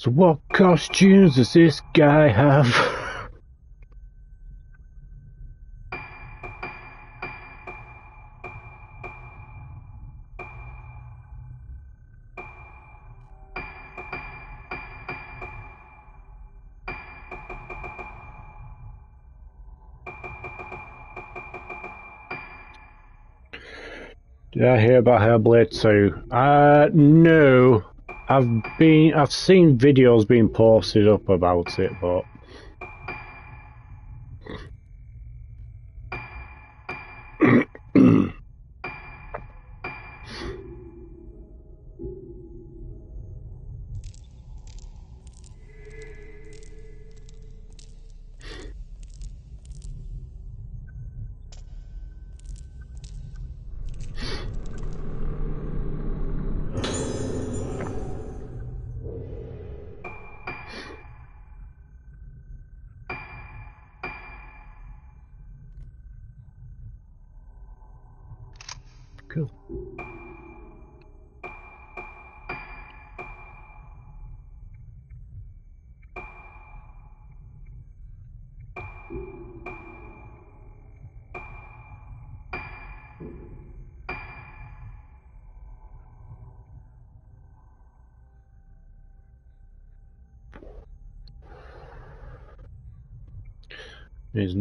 So what costumes does this guy have? Did I hear about Hellblade 2? Uh, no. I've been, I've seen videos being posted up about it, but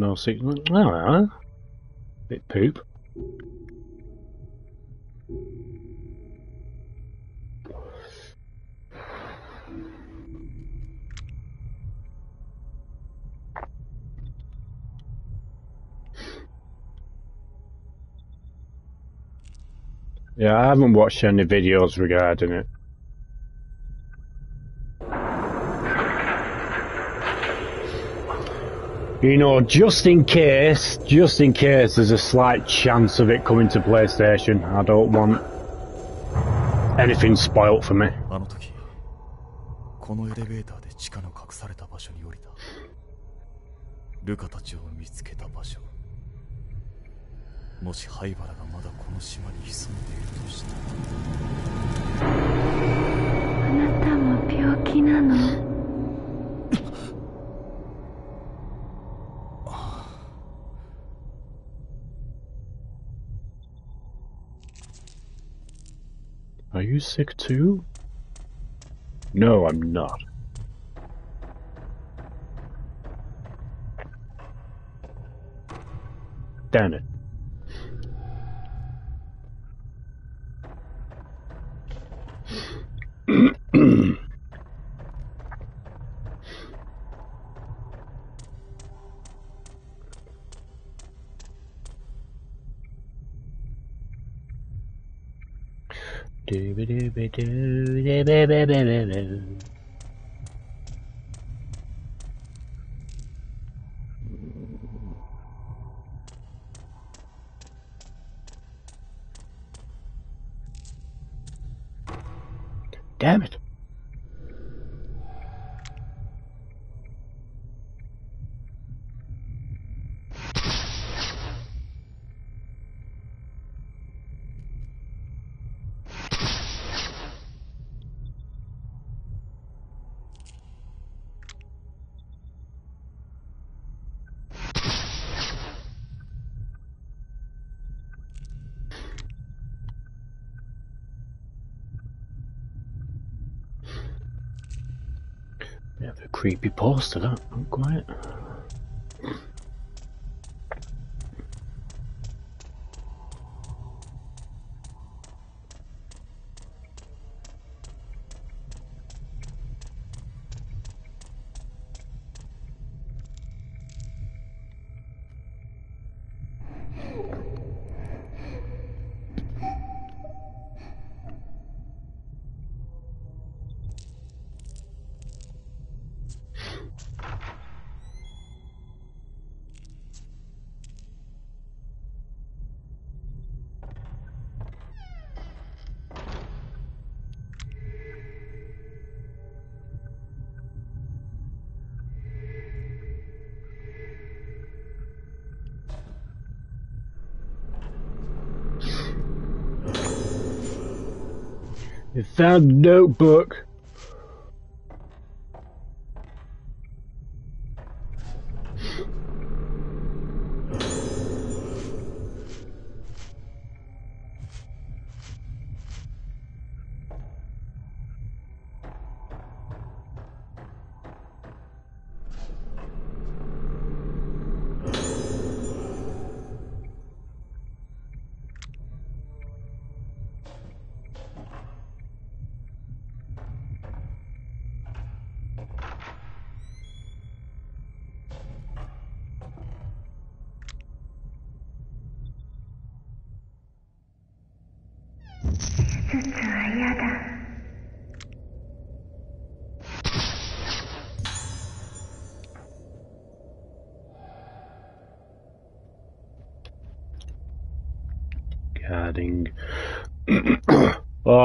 There's no signal. Oh, bit poop. Yeah, I haven't watched any videos regarding it. You know, just in case, just in case there's a slight chance of it coming to PlayStation, I don't want anything spoilt for me. あの時このエレベーターで地下の隠された場所に降りたルカたちを見つけた場所もし灰原がまだこの島に潜んでいるとしたらあなたも病気なの you sick too? No, I'm not. Damn it. Of a creepy poster, that. Found a notebook.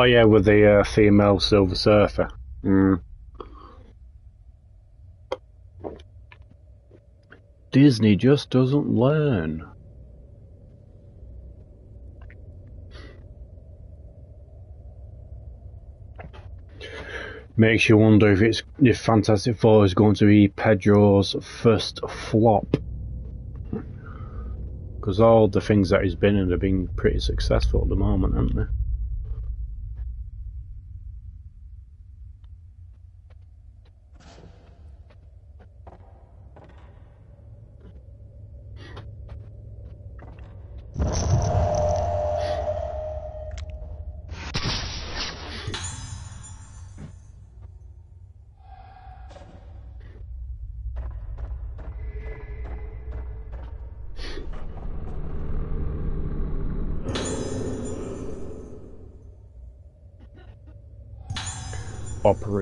Oh yeah, with the uh, female Silver Surfer. Mm. Disney just doesn't learn. Makes you wonder if it's if Fantastic Four is going to be Pedro's first flop. Because all the things that he's been in have been pretty successful at the moment, haven't they?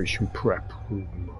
Operation Prep Room.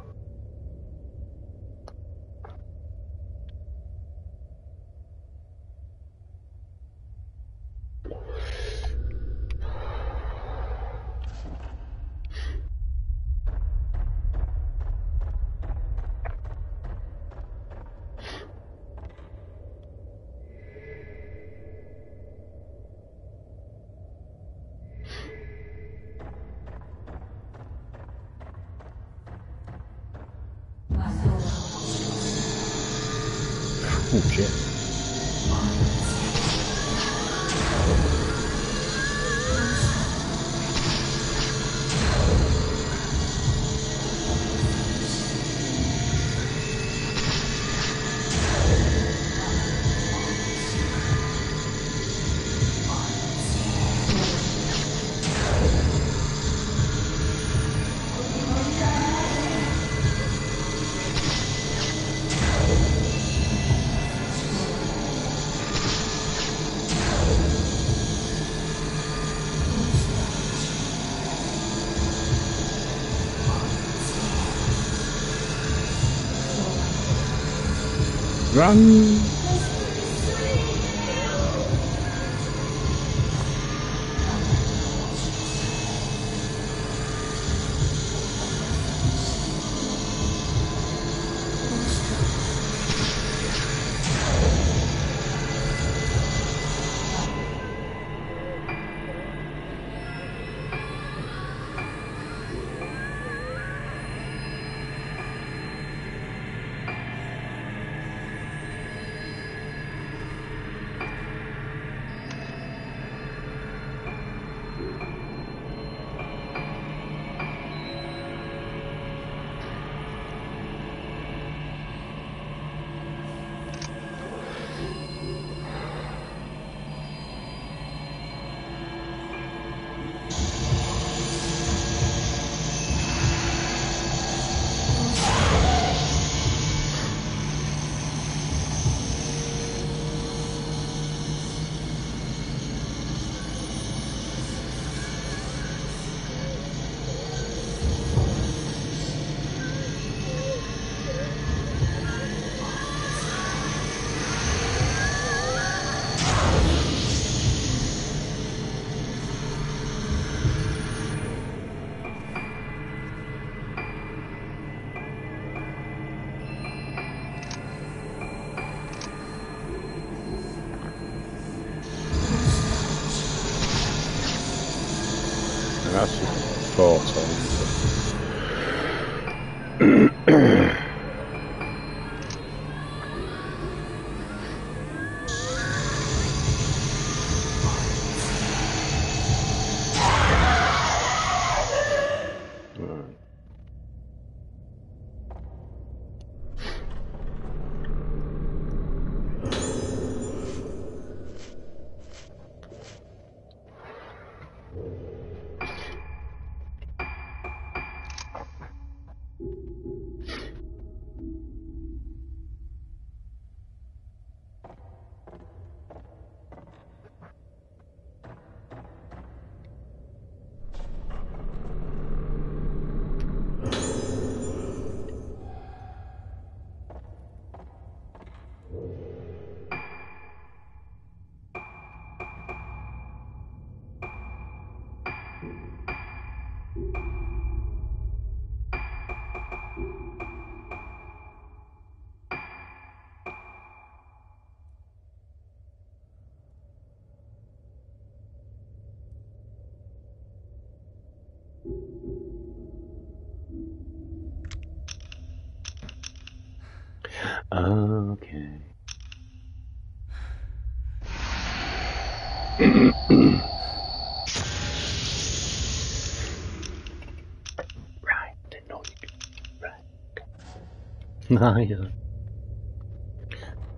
either.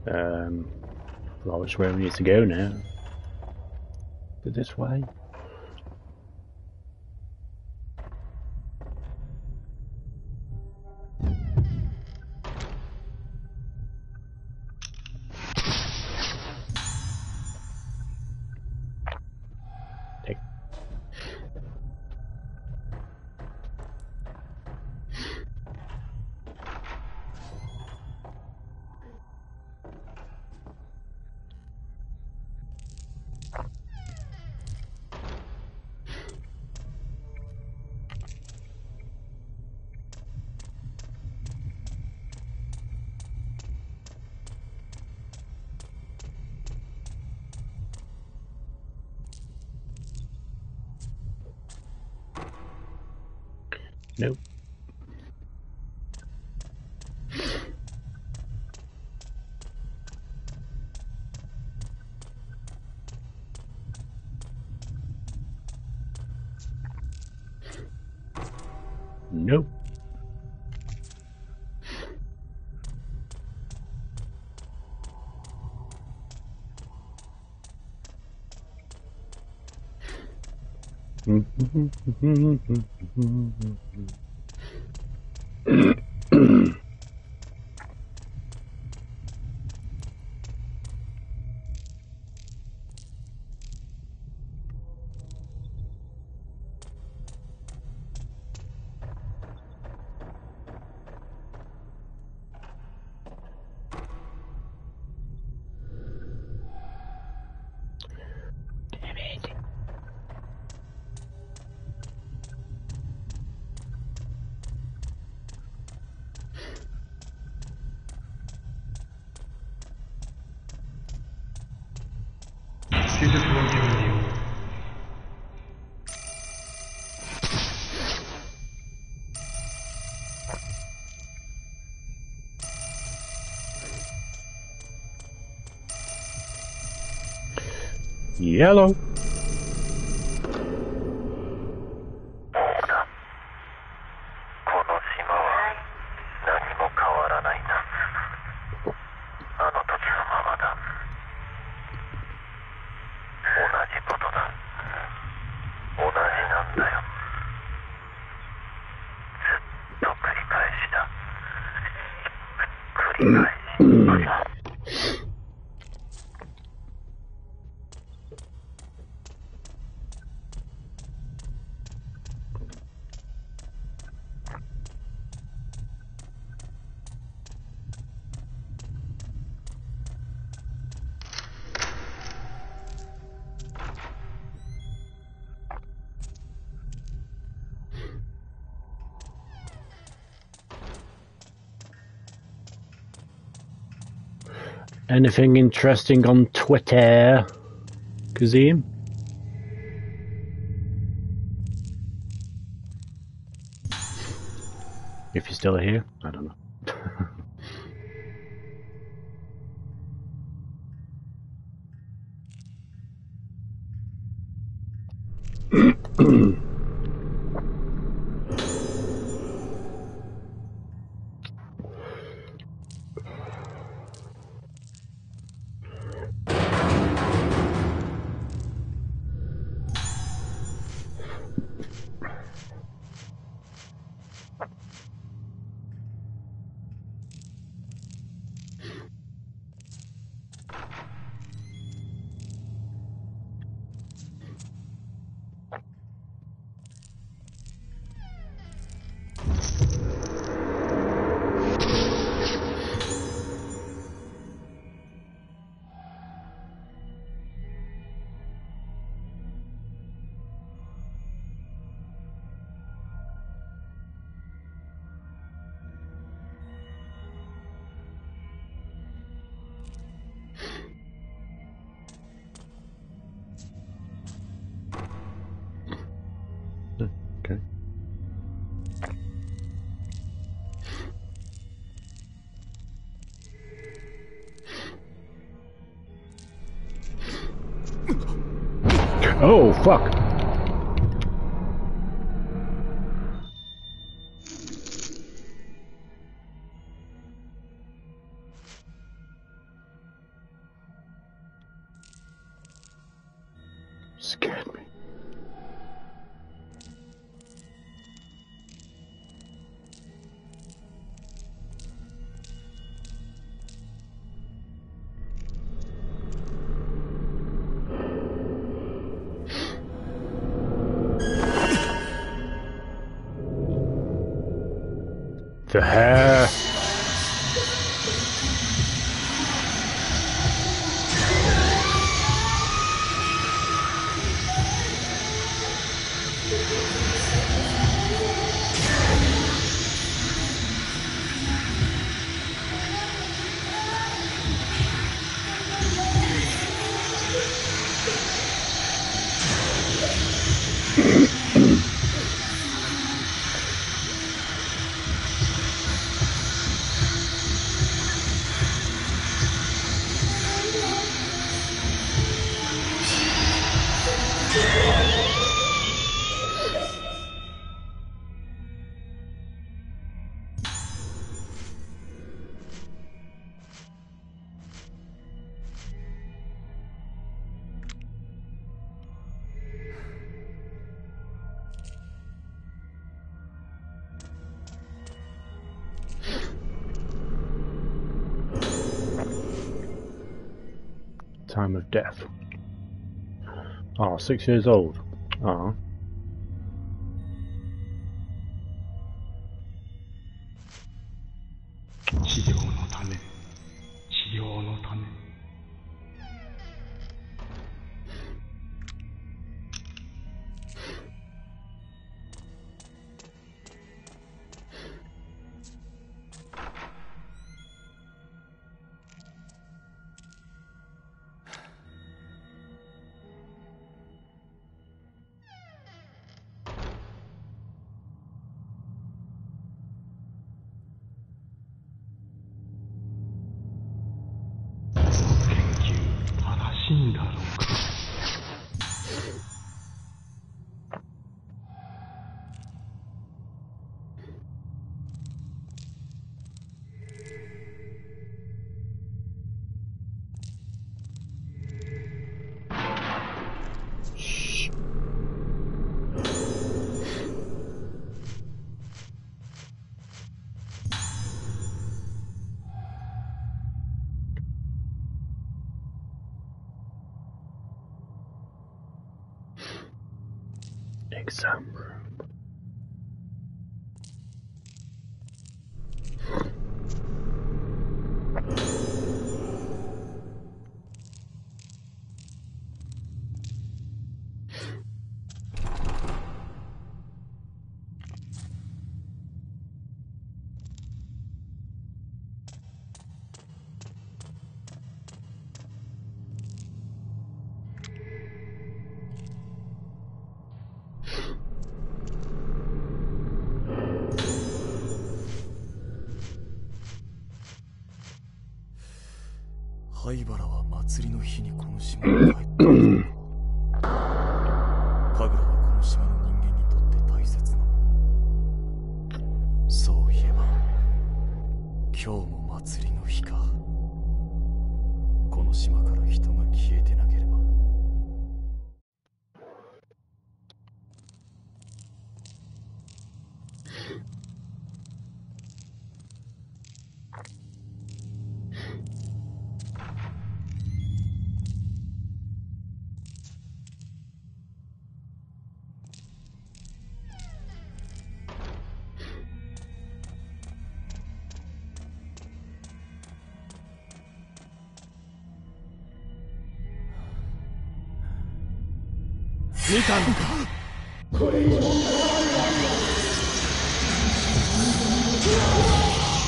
Um, well, that's where we need to go now. Go this way? Mm-hmm. Yellow. Anything interesting on Twitter, Kazim? If you're still here. death. Ah, six years old.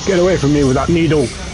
Get away from me with that needle!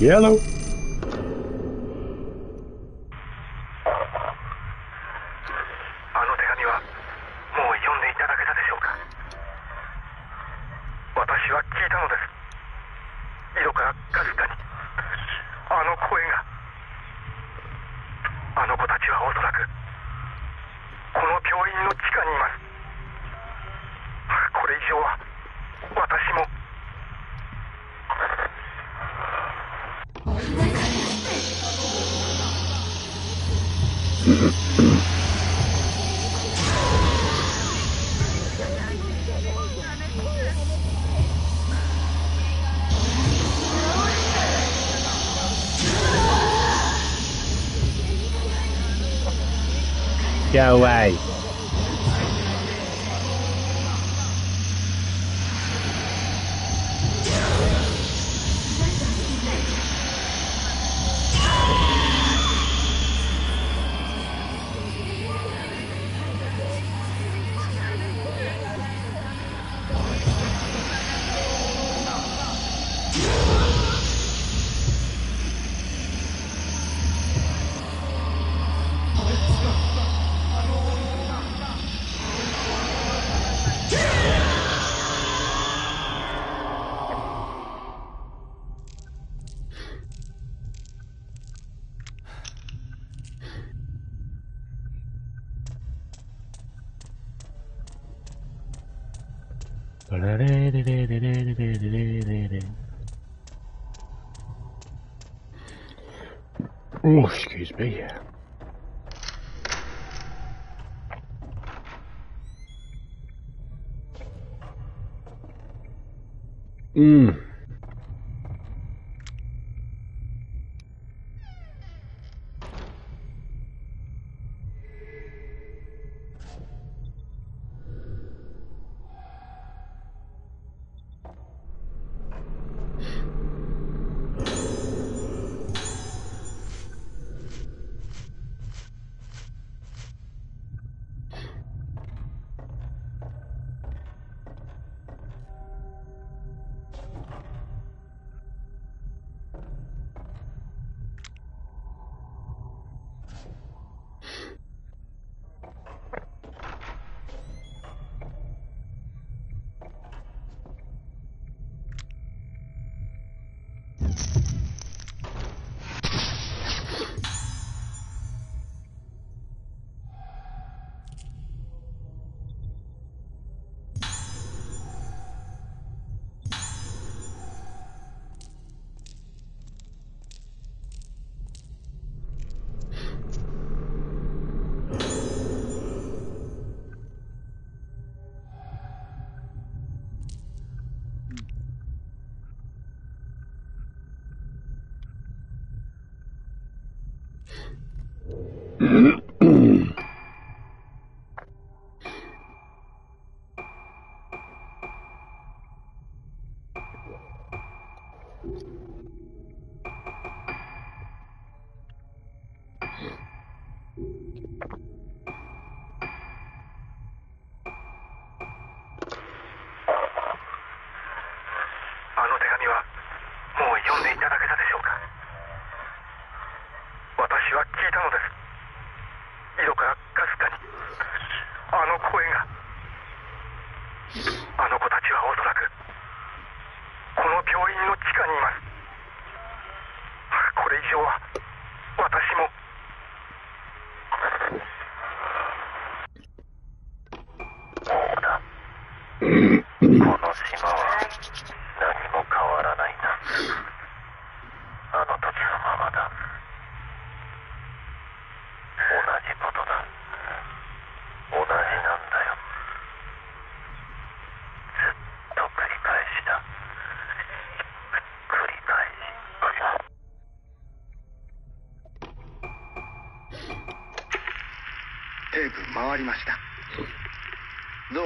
Yellow. go away.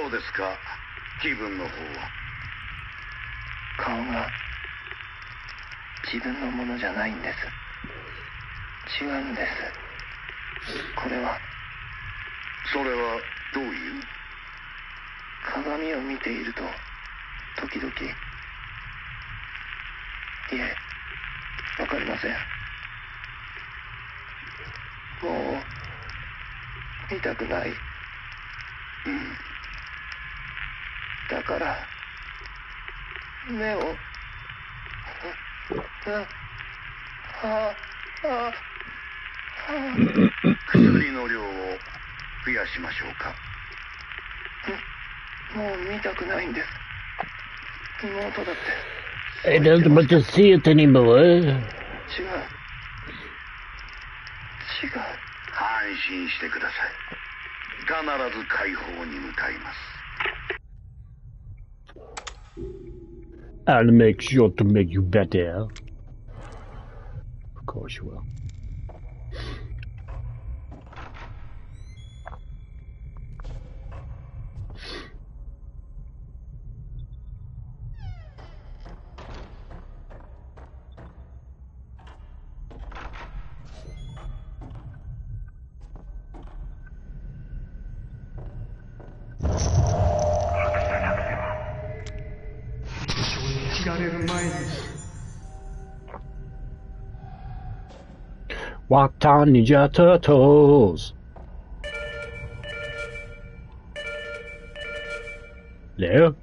どうですか？気分の方は？顔が自分のものじゃないんです。違うんです。これは。それはどういう？鏡を見ていると時々いえわかりません。もう見たくない。うん。だから、目を、あ、あ、あ、あ、薬の量を増やしましょうか。もう見たくないんです。妹だって。I don't want to see it anymore. 違う。違う。安心してください必ず解放に向かいます I'll make sure to make you better. Of course you will. Wata Ninja Turtles. Hello?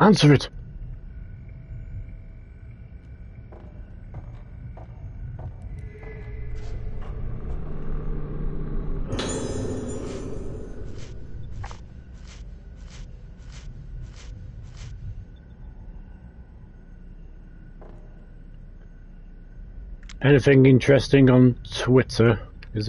Answer it! Anything interesting on Twitter, is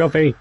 Trophy.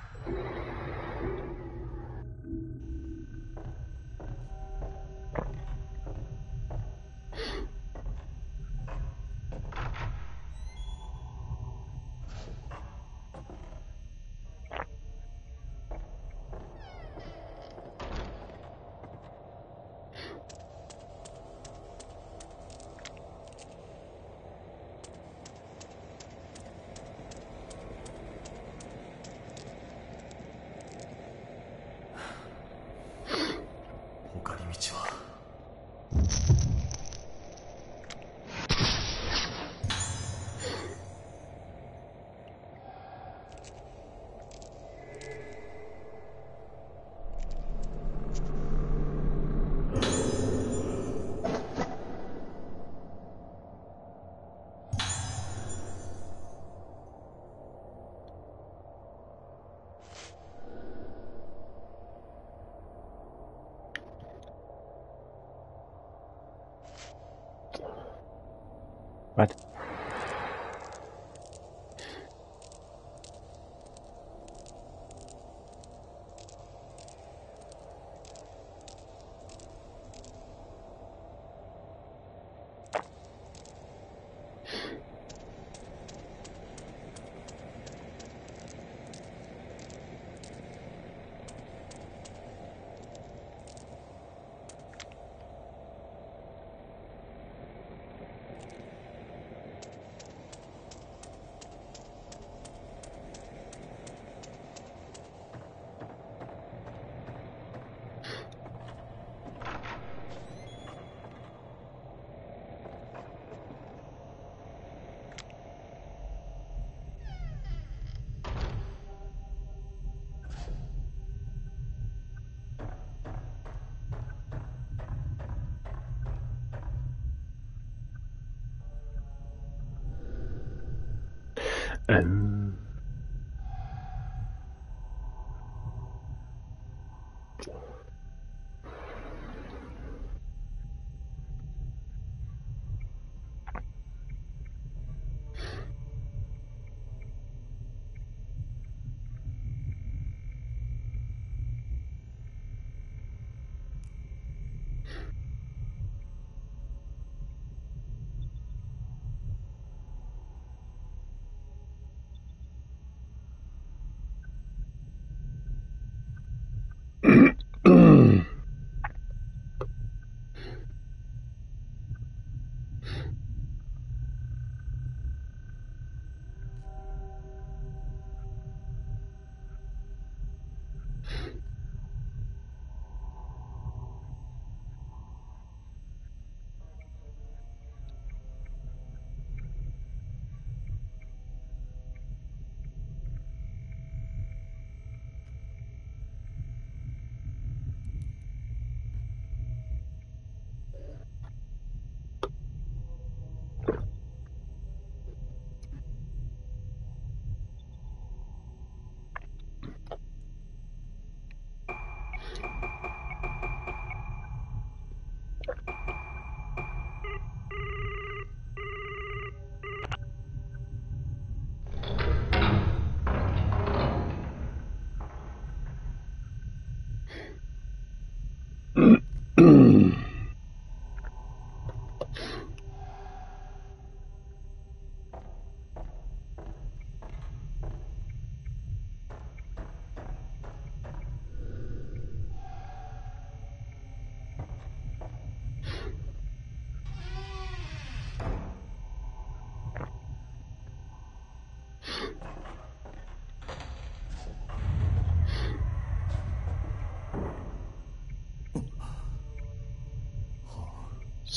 Um,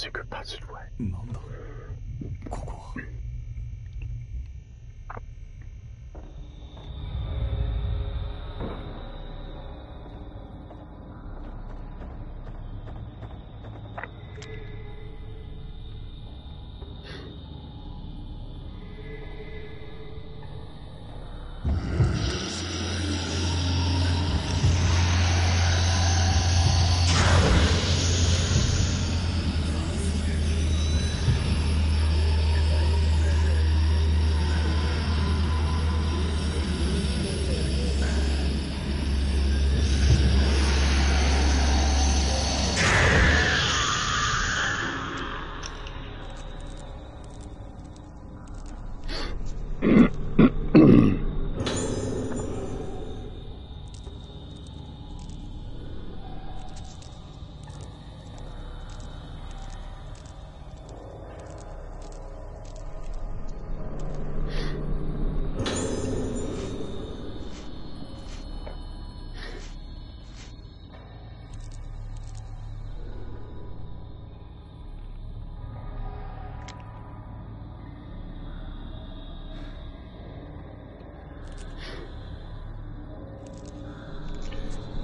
secret passageway. なん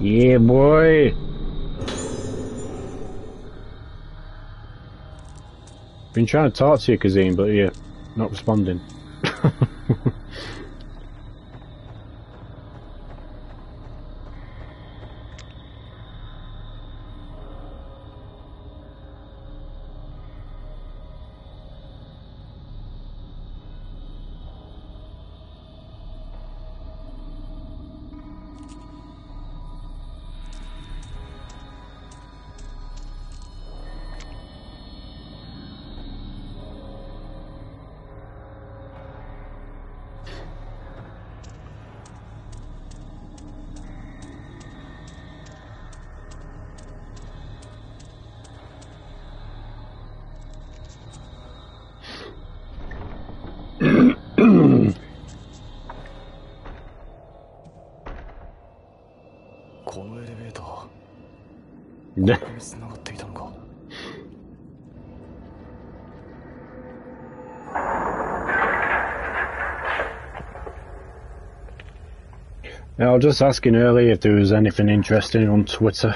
Yeah, boy. Been trying to talk to you, Kazim, but you're not responding. I was just asking earlier if there was anything interesting on Twitter.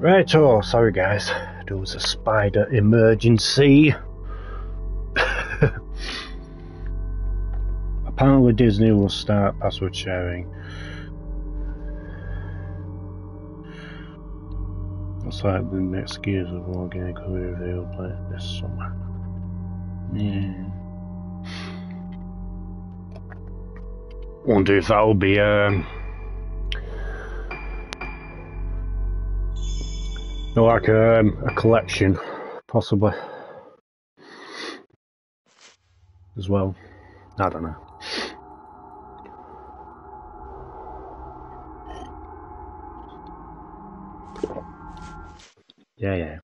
Right, oh, sorry guys. There was a spider emergency. [laughs] Apparently Disney will start password sharing. Looks like the next Gears of War game could be revealed later this summer. Yeah. Wonder if that'll be um like a, um, a collection, possibly, as well. I don't know. Yeah, yeah.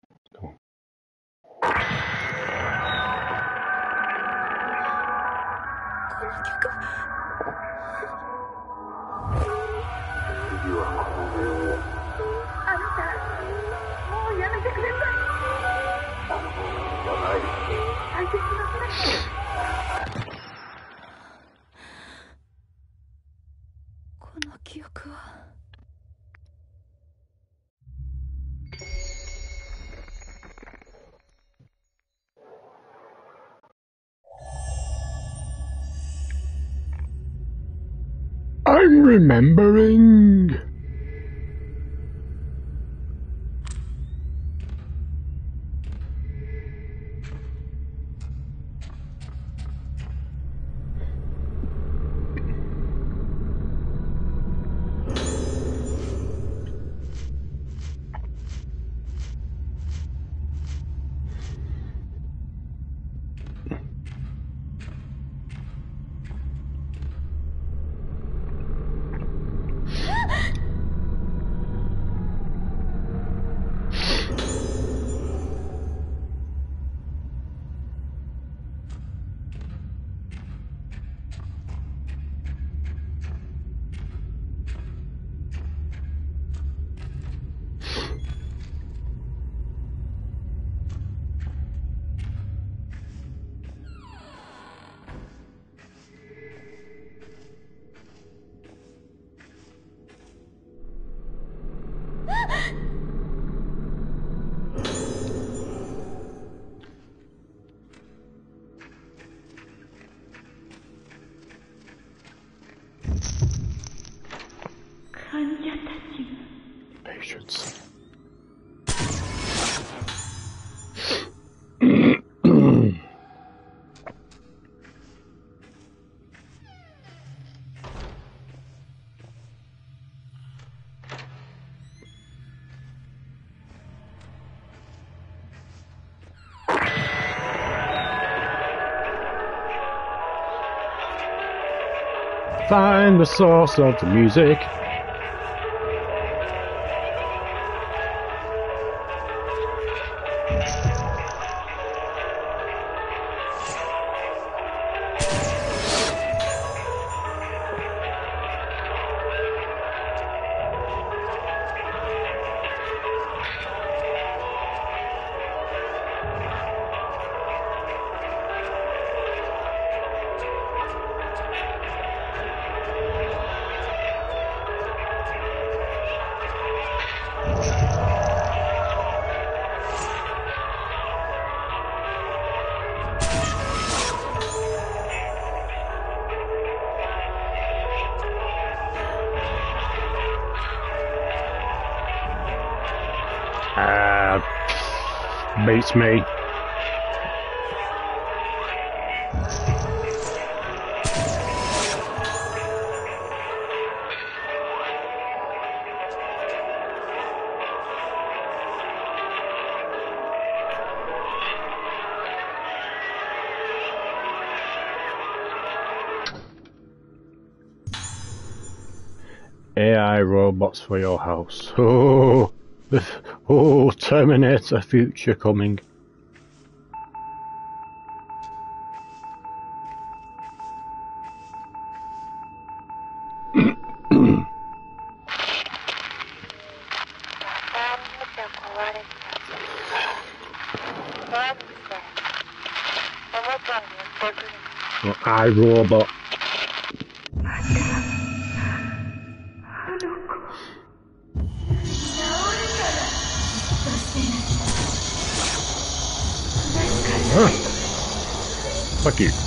Find the source of the music. Me. AI robots for your house. [laughs] Oh, [laughs] oh, Terminator future coming. Robot. Huh. Fuck you.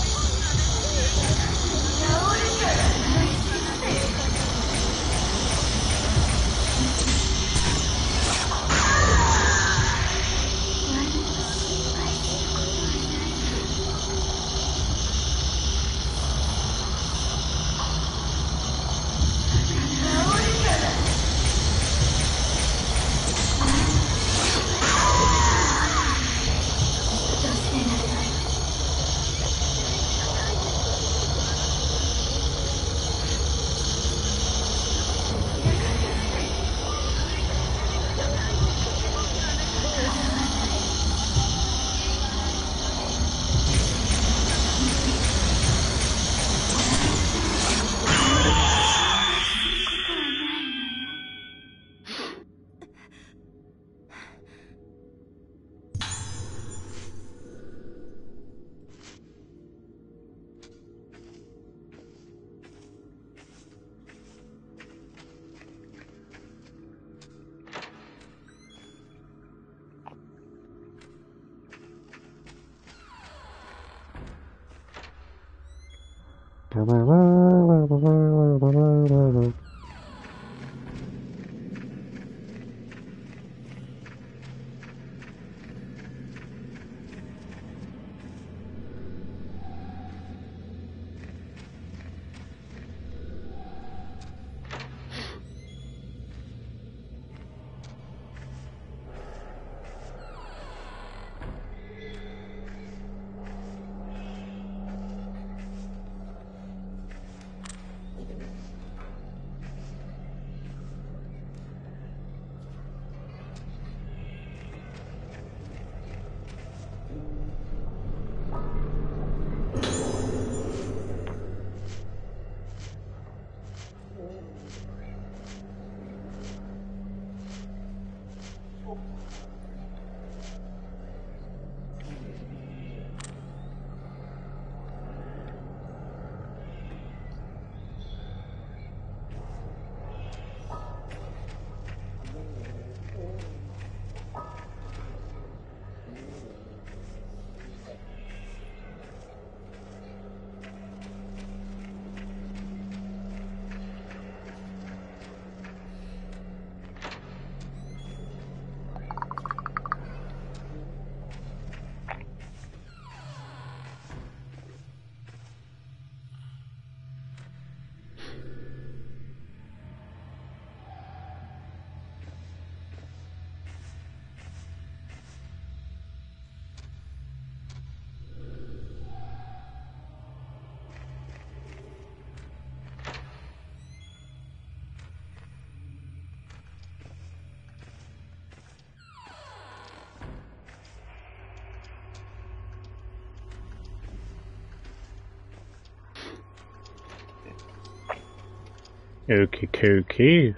Okie dokie.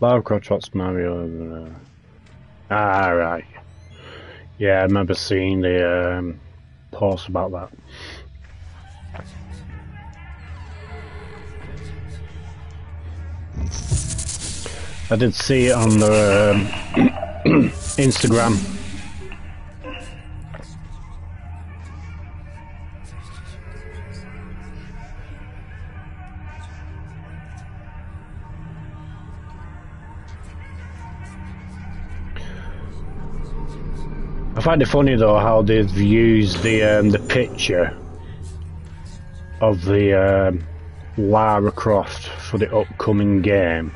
Lara Croft Trots Mario. Uh, ah, right. Yeah, I remember seeing the um, post about that. I did see it on the um, [clears throat] Instagram. Find it funny though how they've used the um, the picture of the um, Lara Croft for the upcoming game.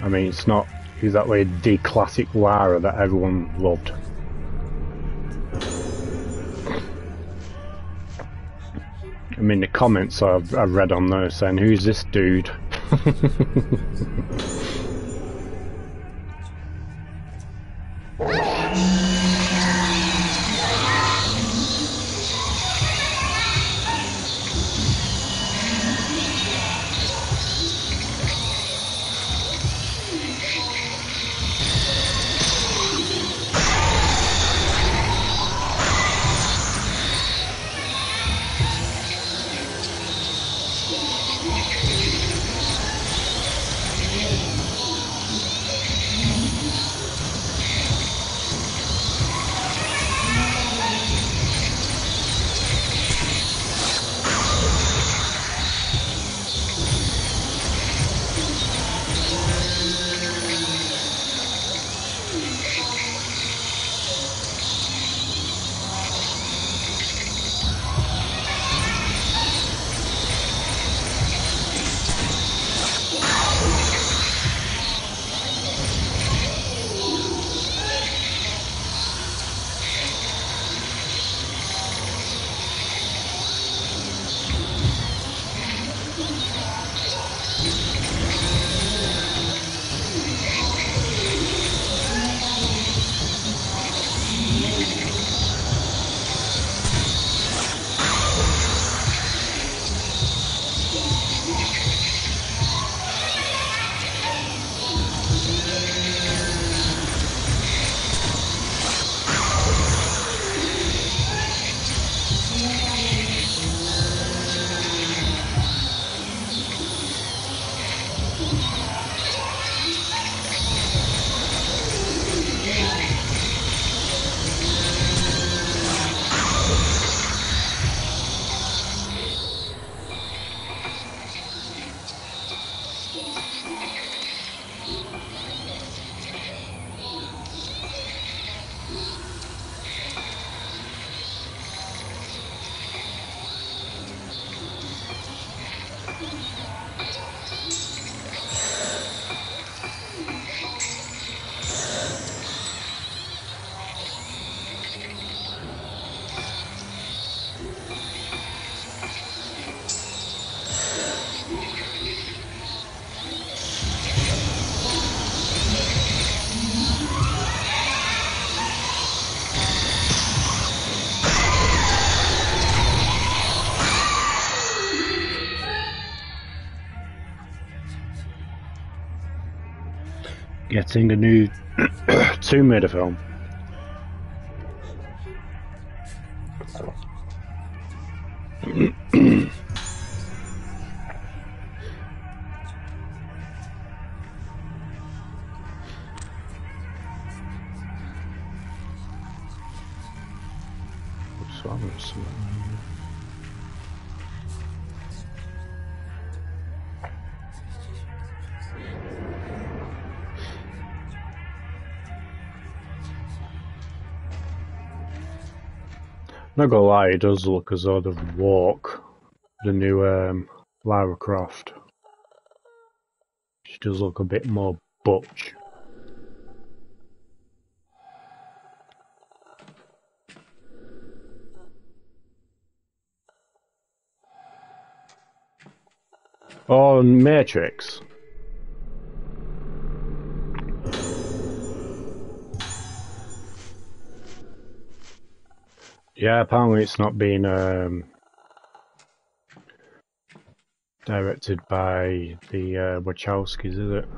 I mean, it's not exactly the classic Lara that everyone loved. I mean, the comments I've, I've read on there saying, "Who's this dude?" [laughs] getting a new Tomb Raider Not gonna lie, it does look as though they've walk the new um, Lara Croft. She does look a bit more butch. Oh, Matrix. Yeah, apparently it's not been um, directed by the uh, Wachowskis, is it?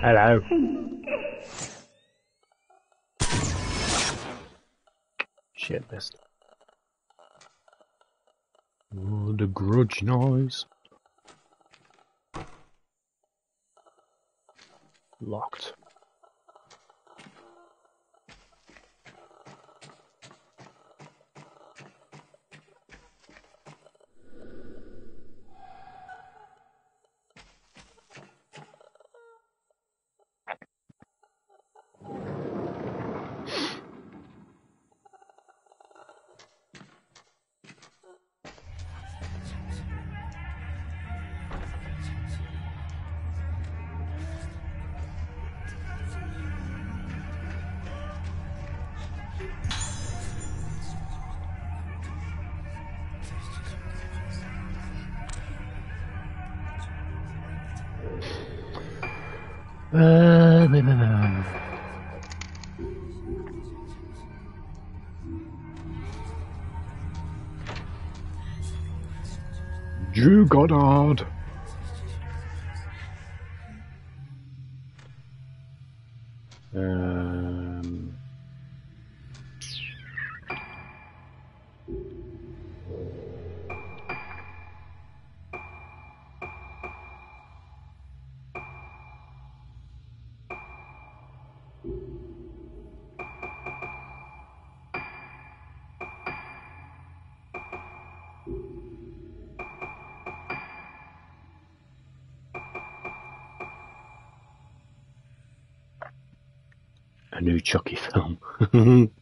Hello. Shit, missed. Oh, the grudge noise. Locked. Goddard. Film.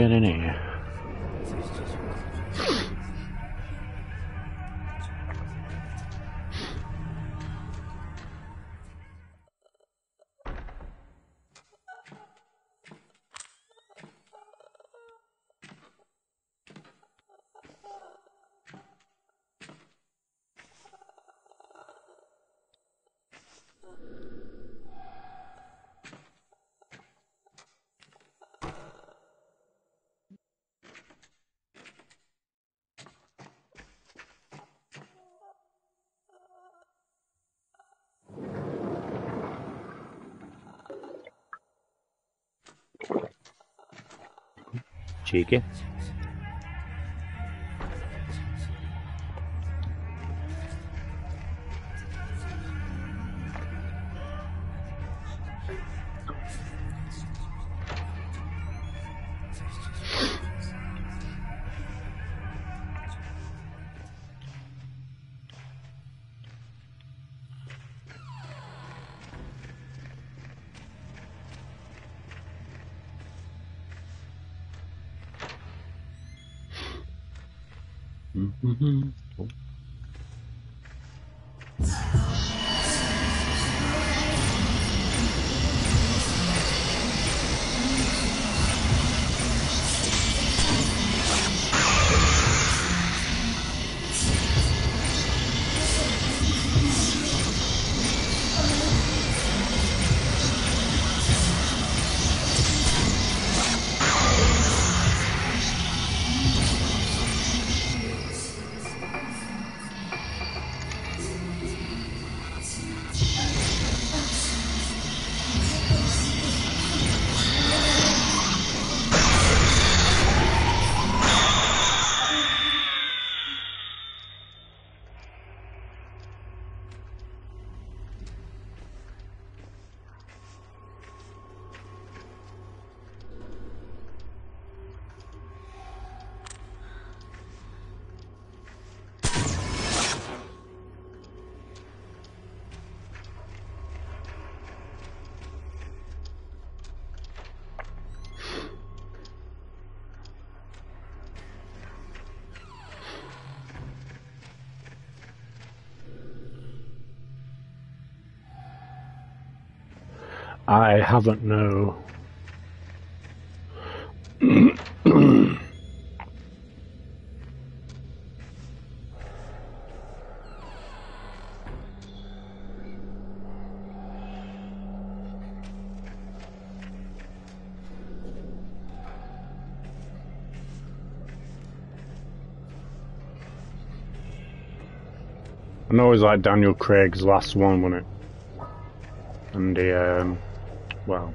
Try again in here. I haven't no. I know it was like Daniel Craig's last one, wasn't it? And the um, well,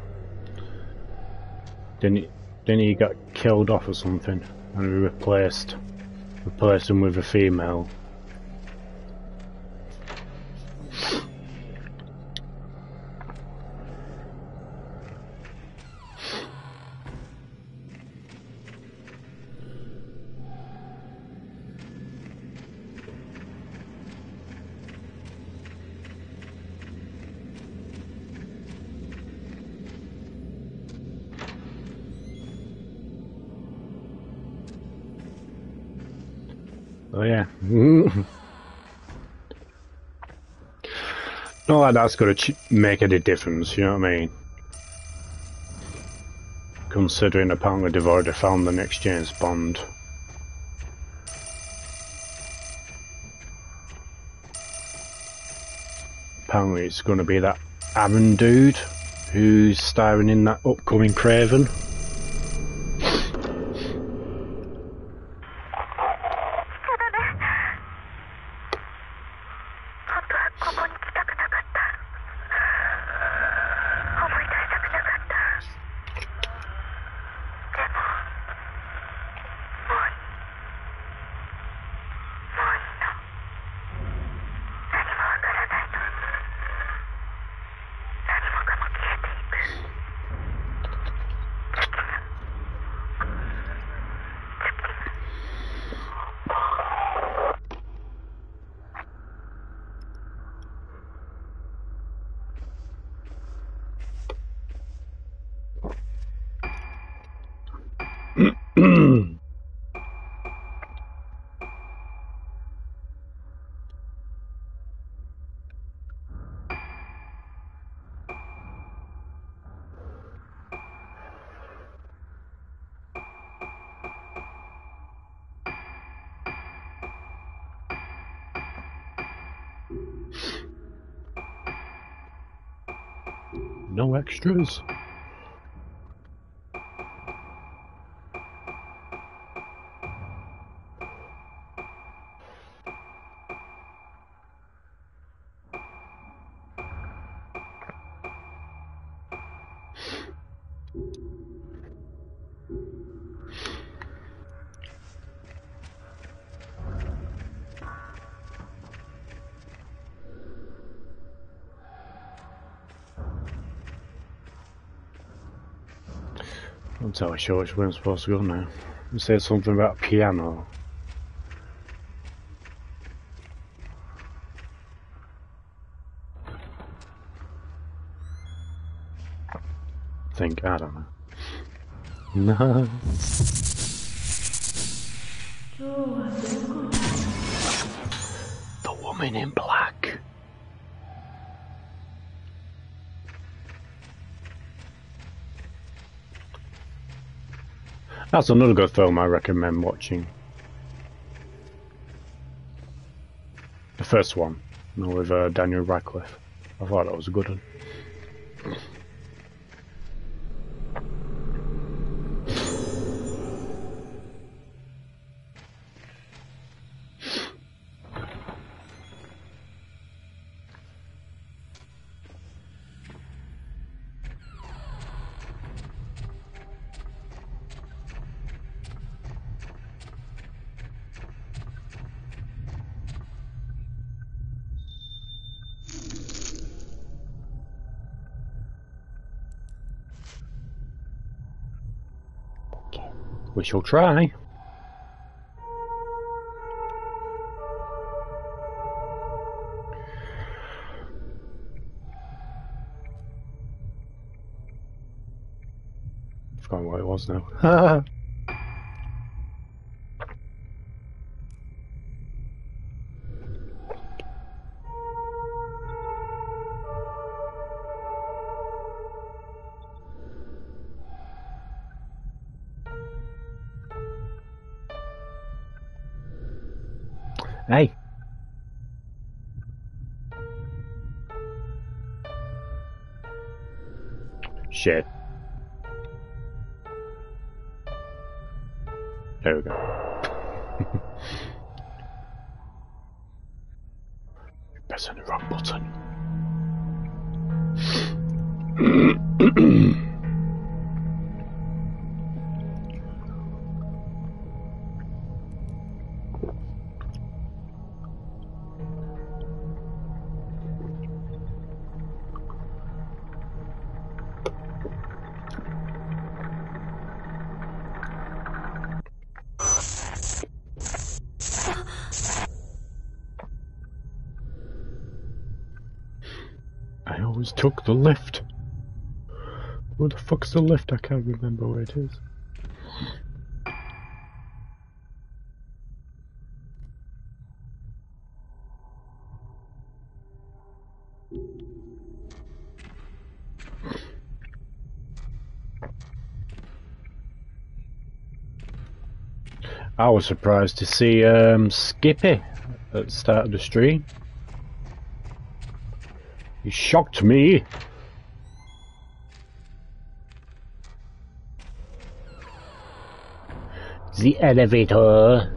then he, then he got killed off or something, and we replaced replaced him with a female. Like that's going to make any difference, you know what I mean? Considering apparently they've already found the next James Bond. Apparently it's going to be that Aaron dude who's starring in that upcoming Kraven. No totally sure which way I'm supposed to go now. It said something about piano. I think, I don't know. [laughs] No. The woman in Black. That's another good film I recommend watching. The first one, you know, with uh, Daniel Radcliffe. I thought that was a good one. Shall try. Forgot what it was now. [laughs] fuck's the lift? I can't remember where it is. I was surprised to see um, Skippy at the start of the stream. He shocked me. The elevator.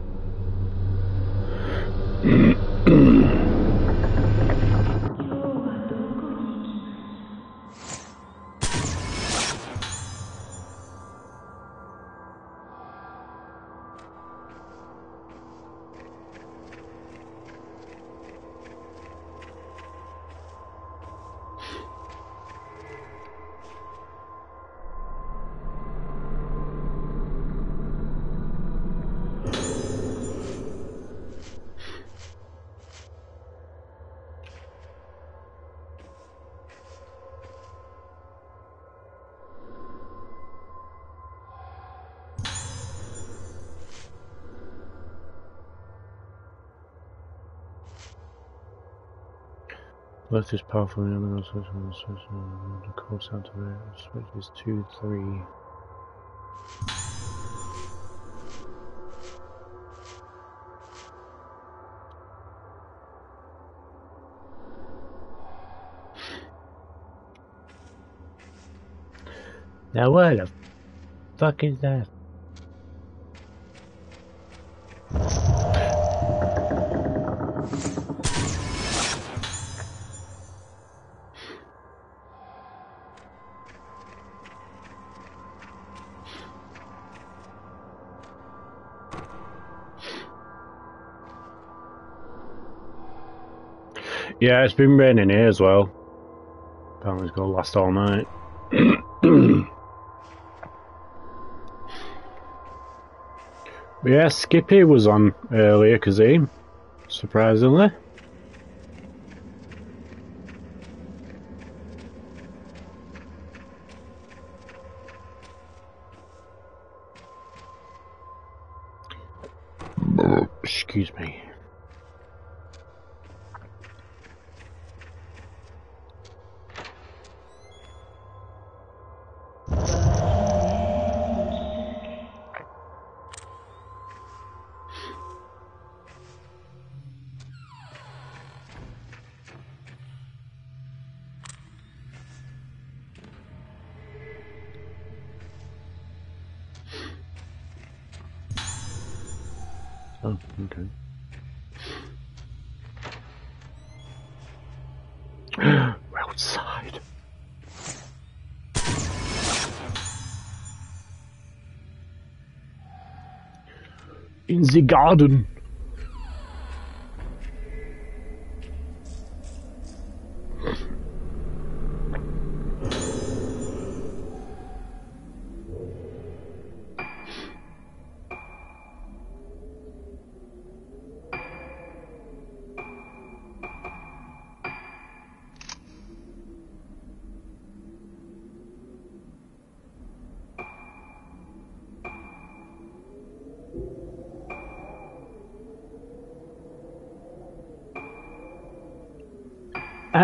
Left is powerful and the other switch on the switch on the code sound to it. Switch is two, three. Now what the fuck is that? Yeah, it's been raining here as well. Apparently it's going to last all night. [clears throat] Yeah, Skippy was on earlier, Kazim. Surprisingly. Garden.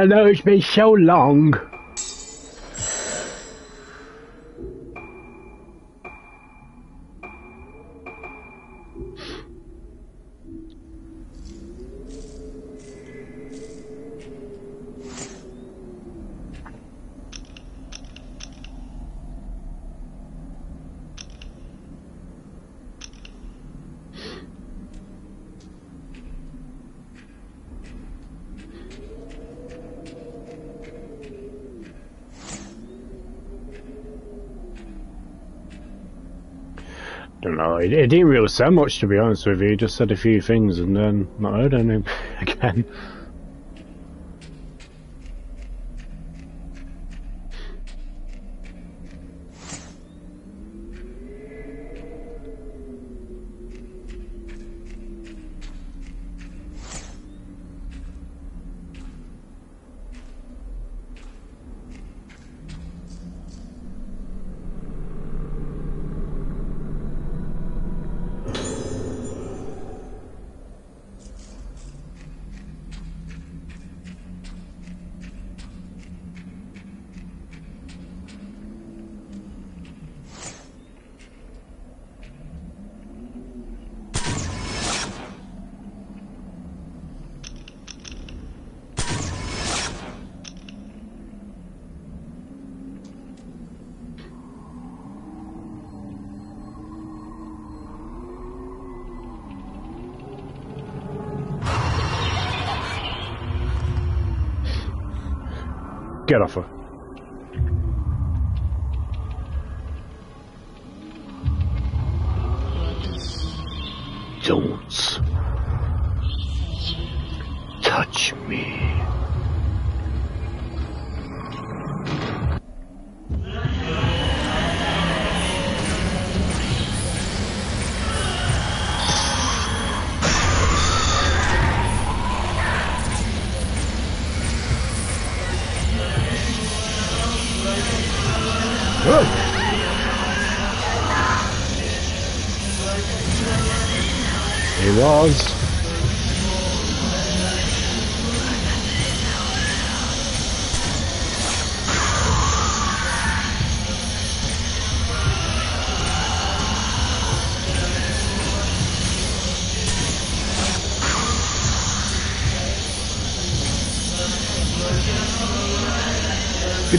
Know it's been so long. It, it didn't really say much, to be honest with you. He just said a few things and then not heard anything [laughs] again.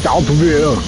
Get out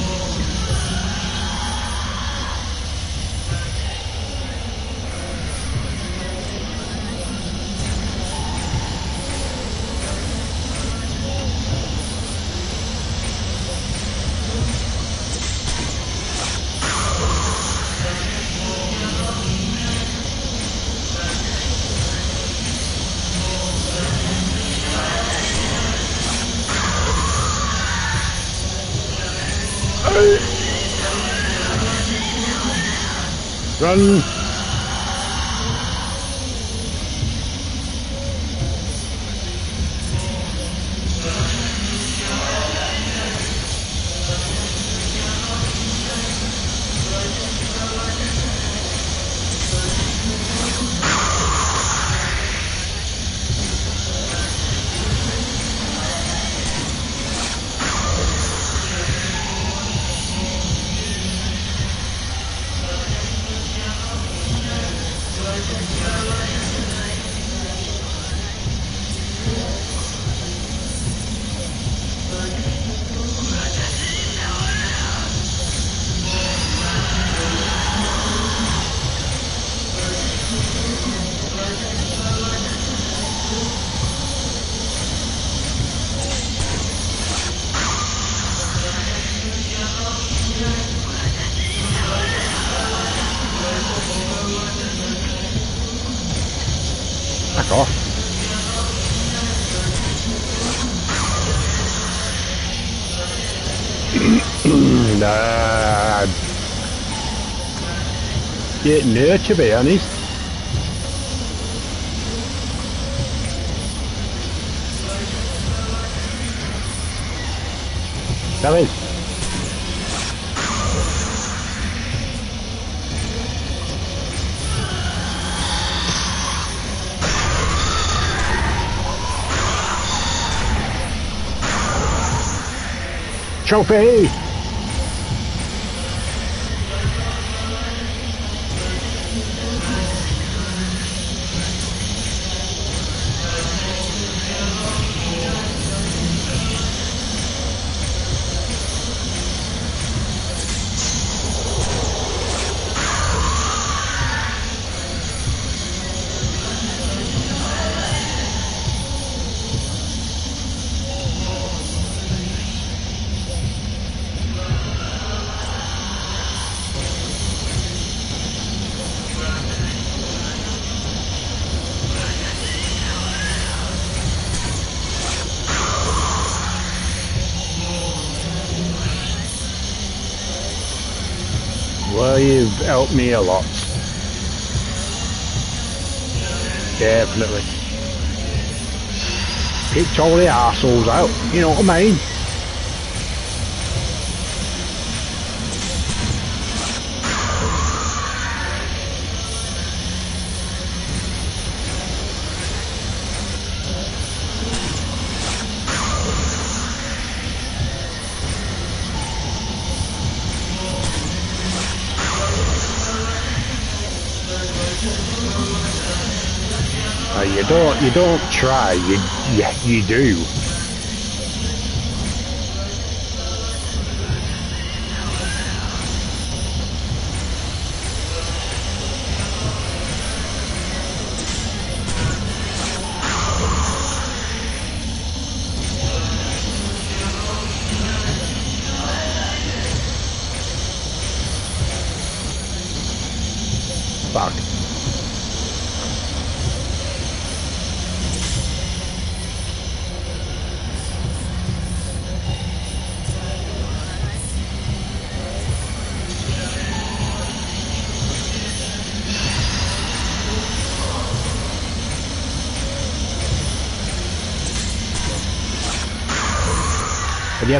Yeah, no, to be honest. Come helped me a lot. Definitely. Kicked all the assholes out, you know what I mean? Don't, you don't try, you, you, you do.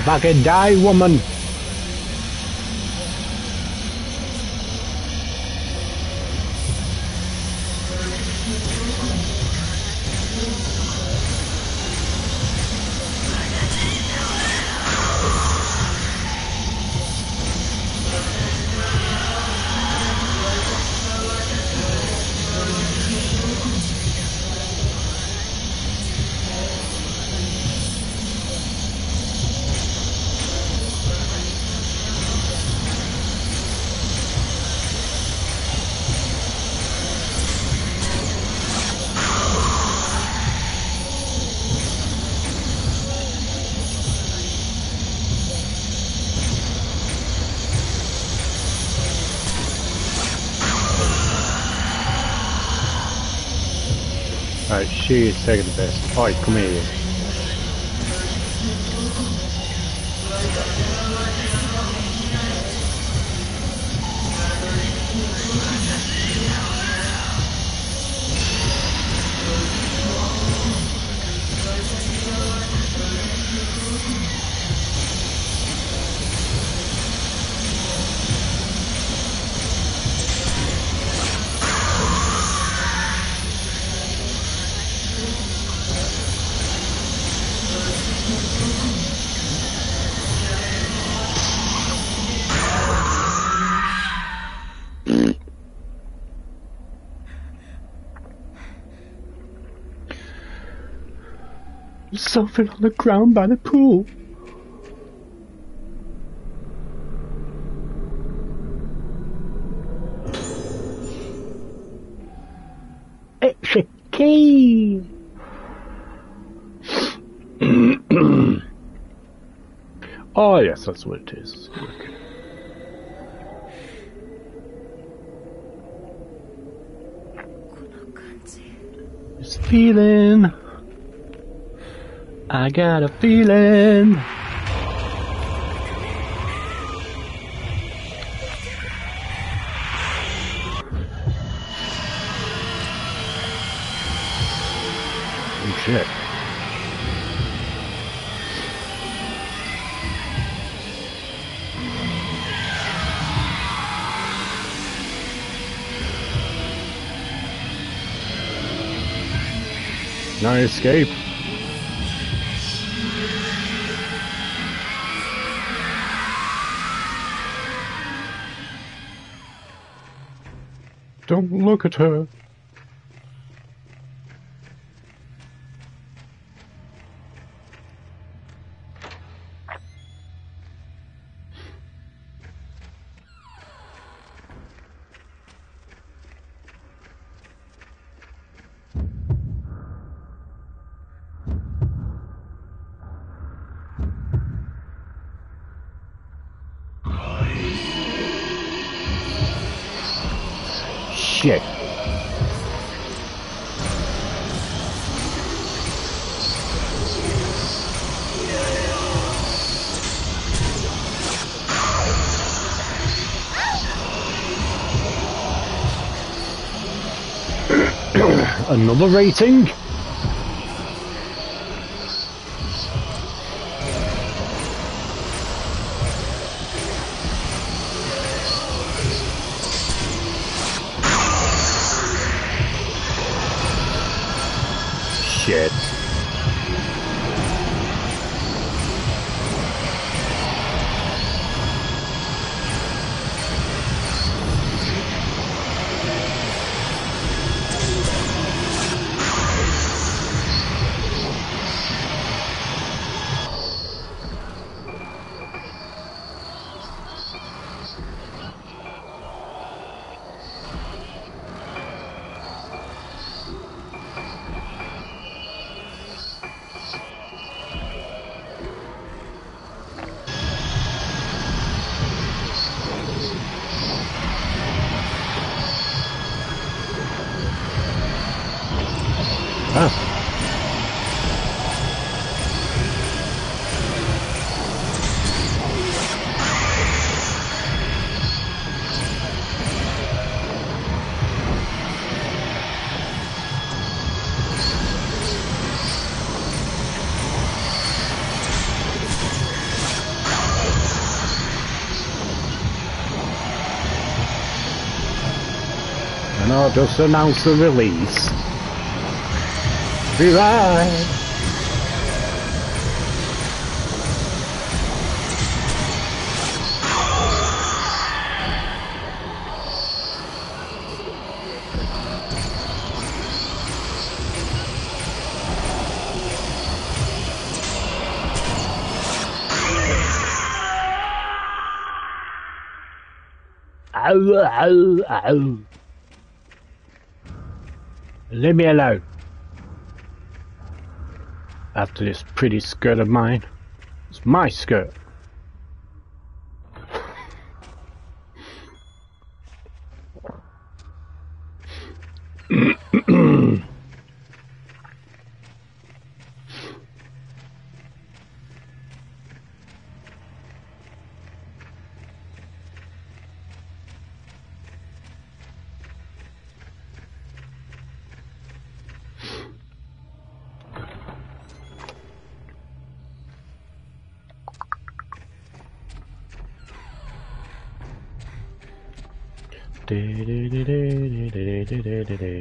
Fucking die, woman? She is second best. Alright, come here. something on the ground by the pool. It's a key. oh, [clears throat] yes, that's what it is. Okay. It's feeling. I got a feeling. Oh shit. No escape. Don't look at her. [clears throat] Another rating? Just announce the release. Right. Ow, ow, ow. Leave me alone. After this pretty skirt of mine. It's my skirt. do.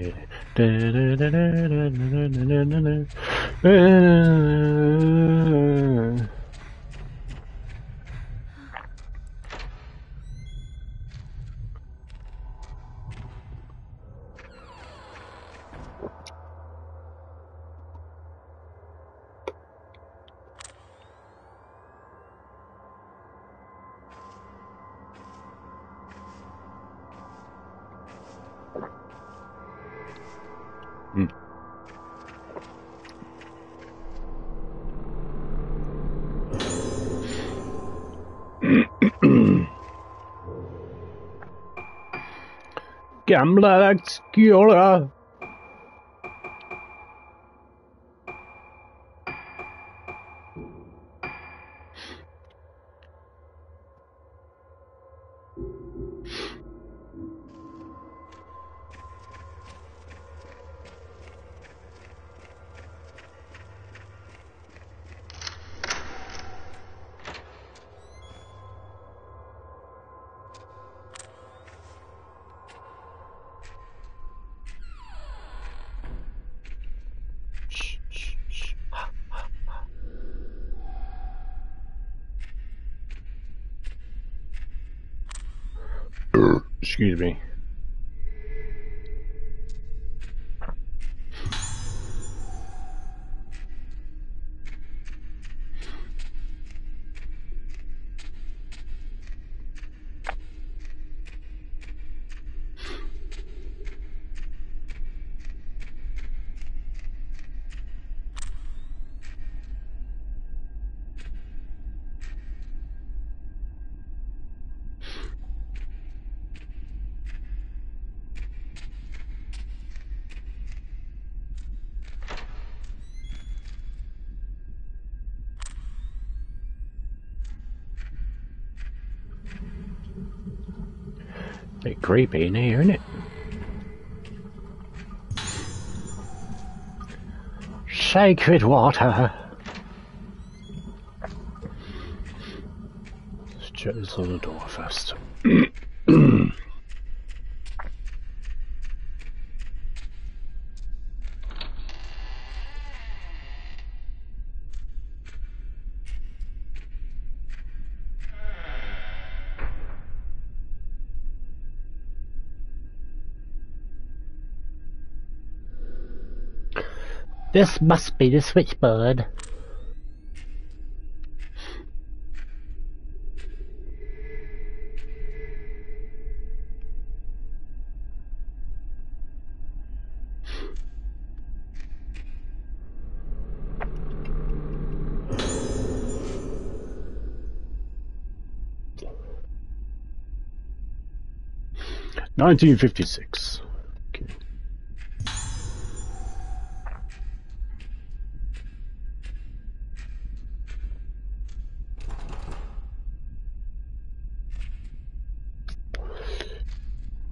Gamla Skjola. Creepy here, isn't it? Sacred water. Let's check this other door first. [clears throat] This must be the switchboard. Nineteen fifty six.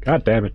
God damn it.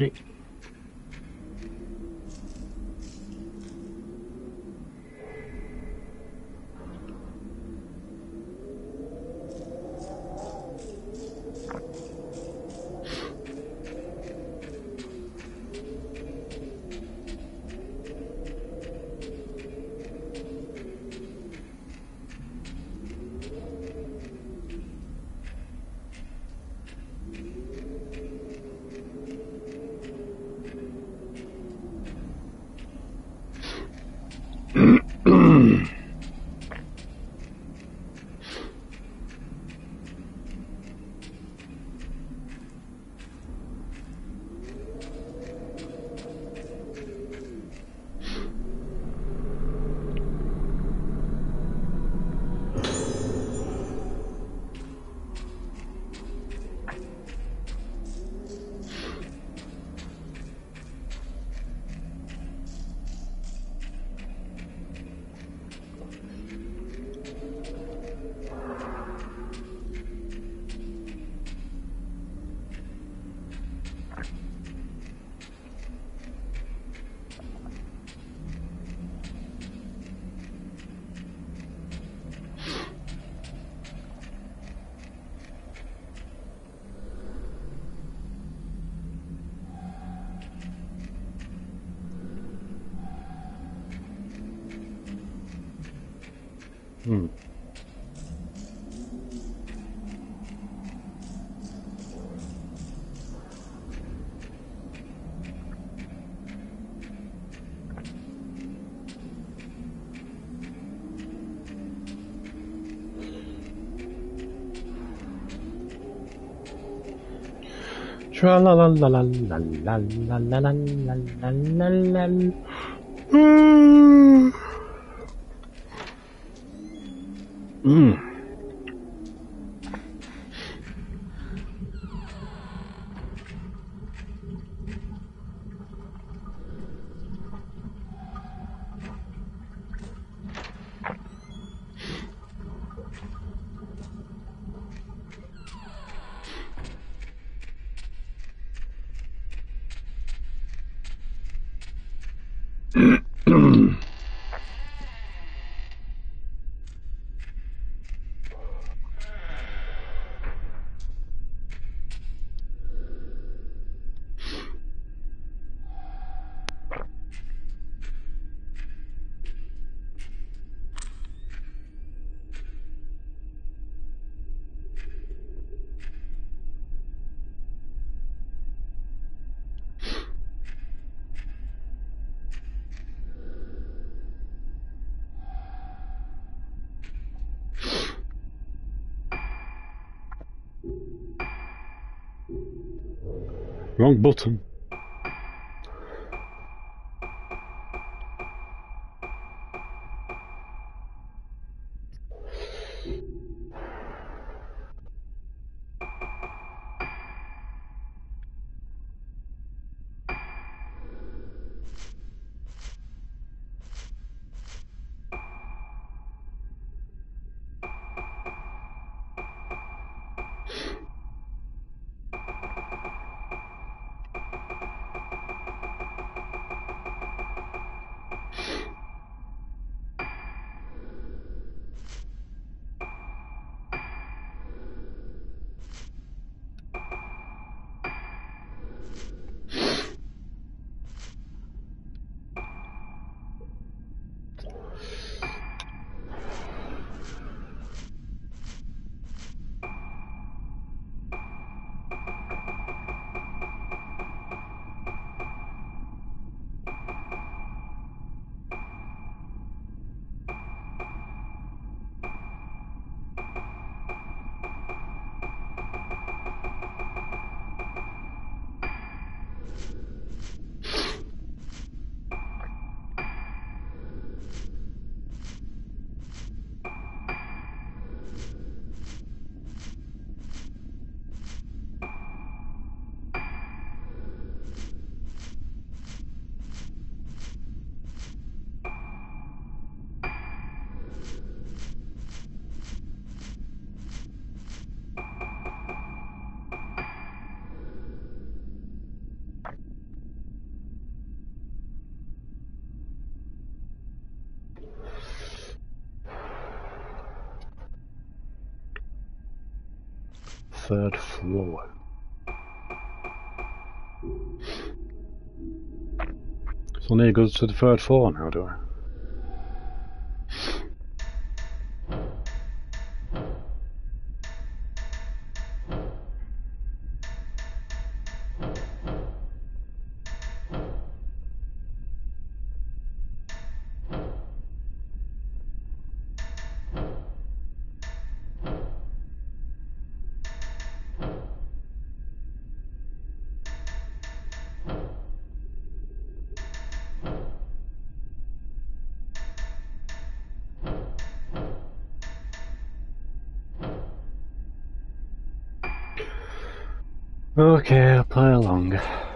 out Tra la la la la la la la la la la la la la. Wrong button. Third floor. So now it goes to the third floor now, do I? long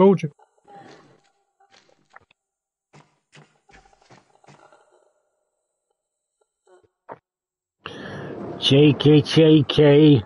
told you. JK,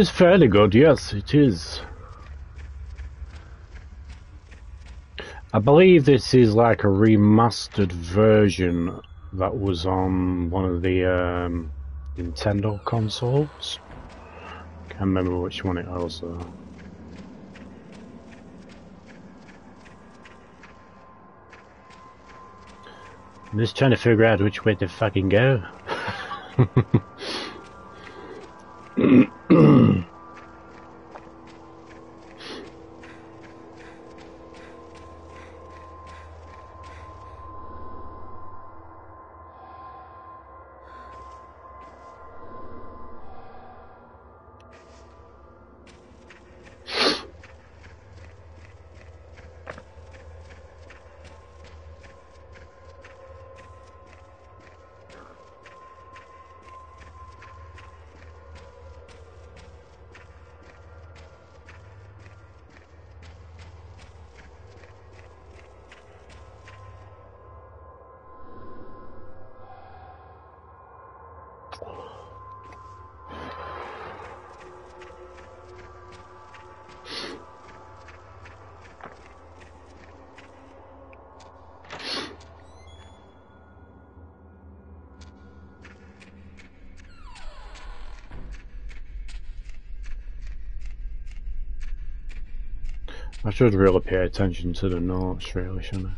is fairly good, yes, it is. I believe this is like a remastered version that was on one of the um, Nintendo consoles. Can't remember which one it was though. I'm just trying to figure out which way to fucking go. [laughs] should really pay attention to the notes, really, shouldn't I?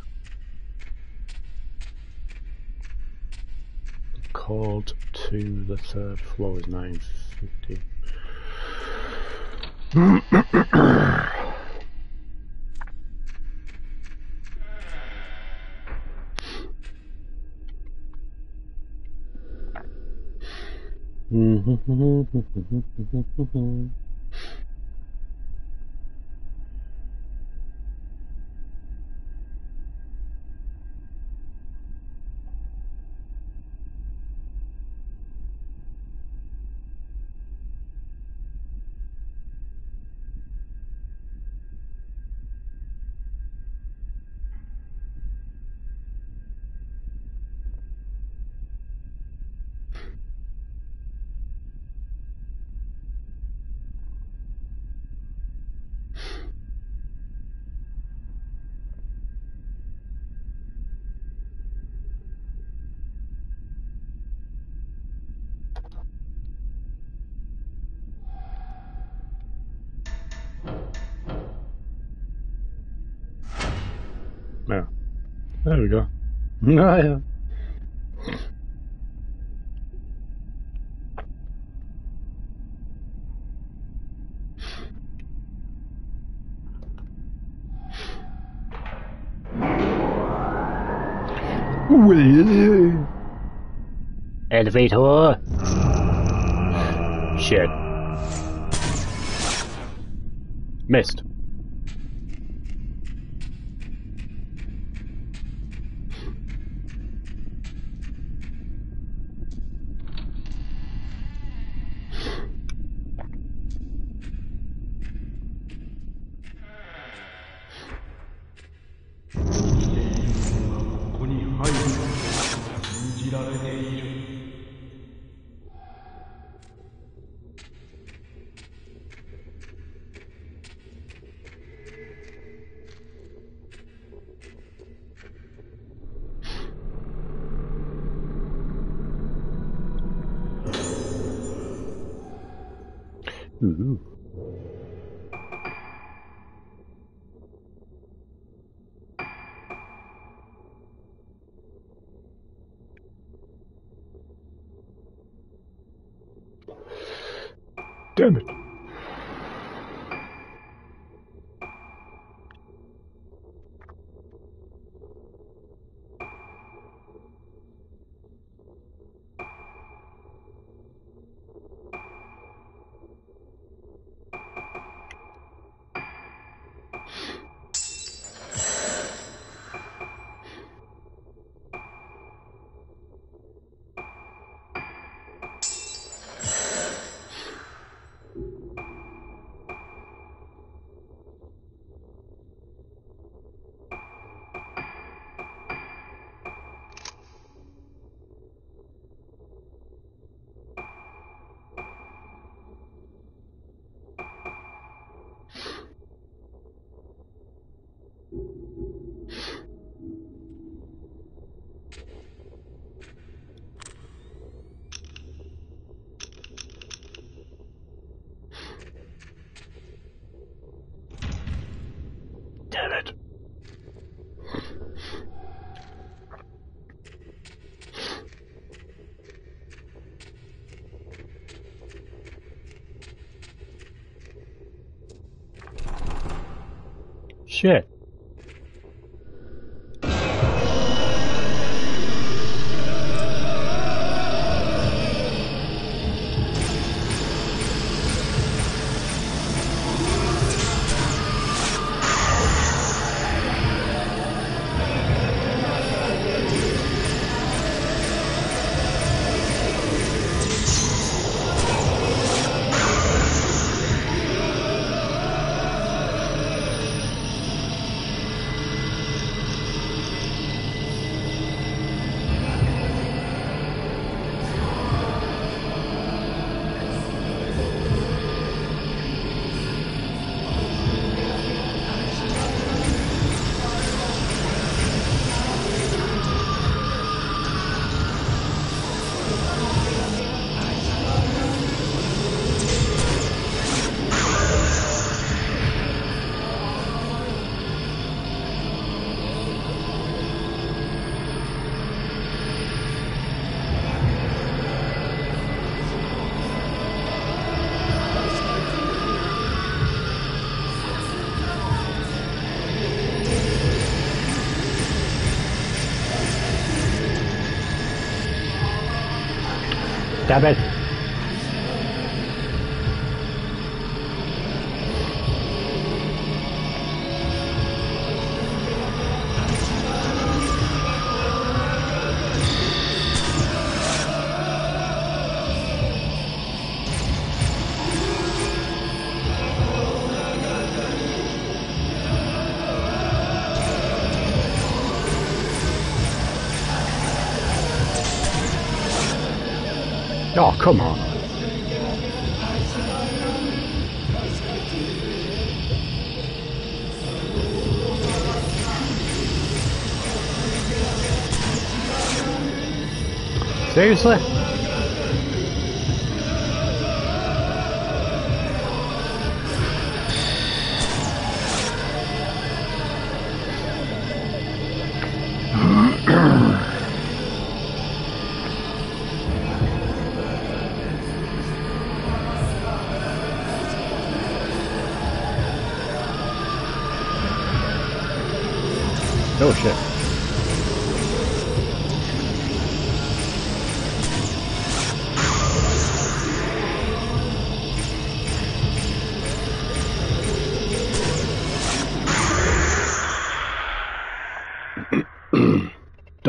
The to the third floor is 950. Yeah. [coughs] Mm-hmm. Ah, yeah. Elevator. Shit. Missed. Shit. Seriously?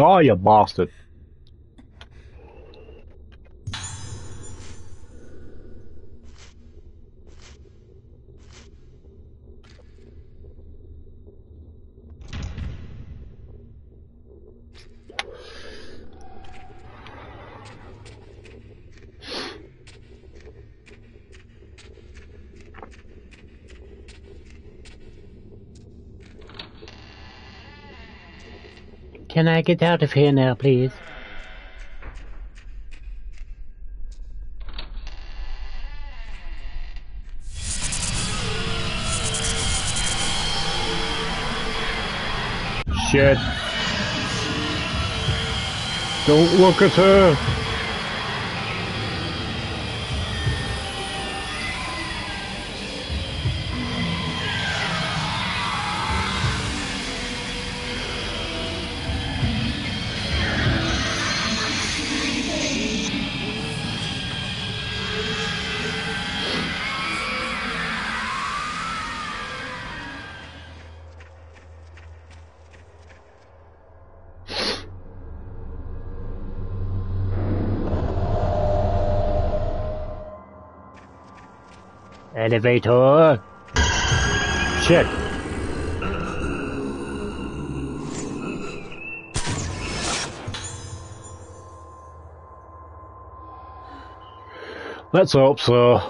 Die, you bastard. Get out of here now, please? Shit. Don't look at her. Elevator. Shit. Let's hope so.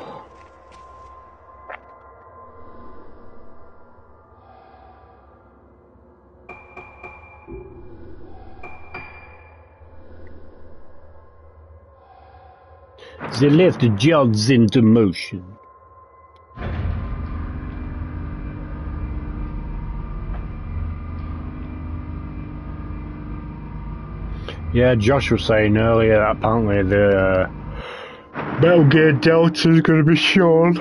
The lift jogs into motion. Yeah, Josh was saying earlier that apparently the uh, Gear Delta is going to be shown.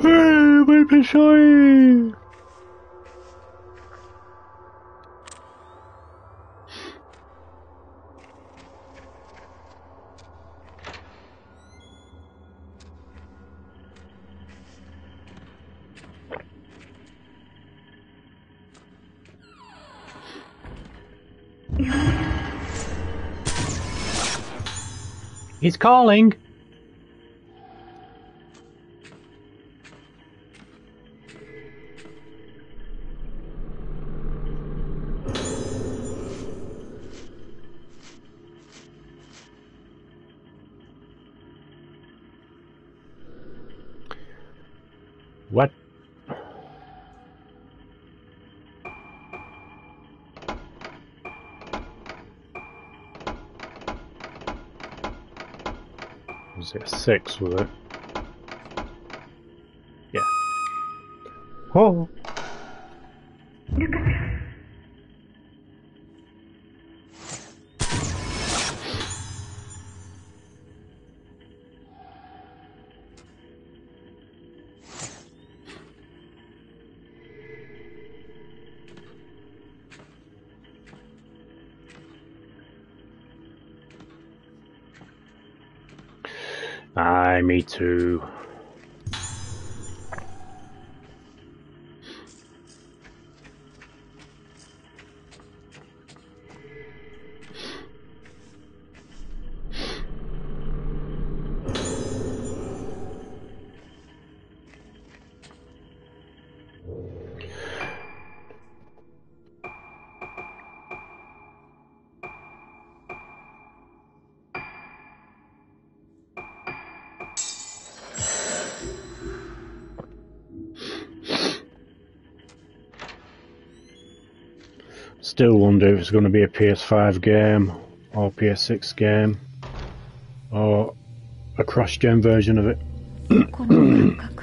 Hey, we'll be showing. He's calling. Six, was it? Yeah. Oh. Wonder if it's going to be a PS5 game or PS6 game or a cross-gen version of it. [clears throat]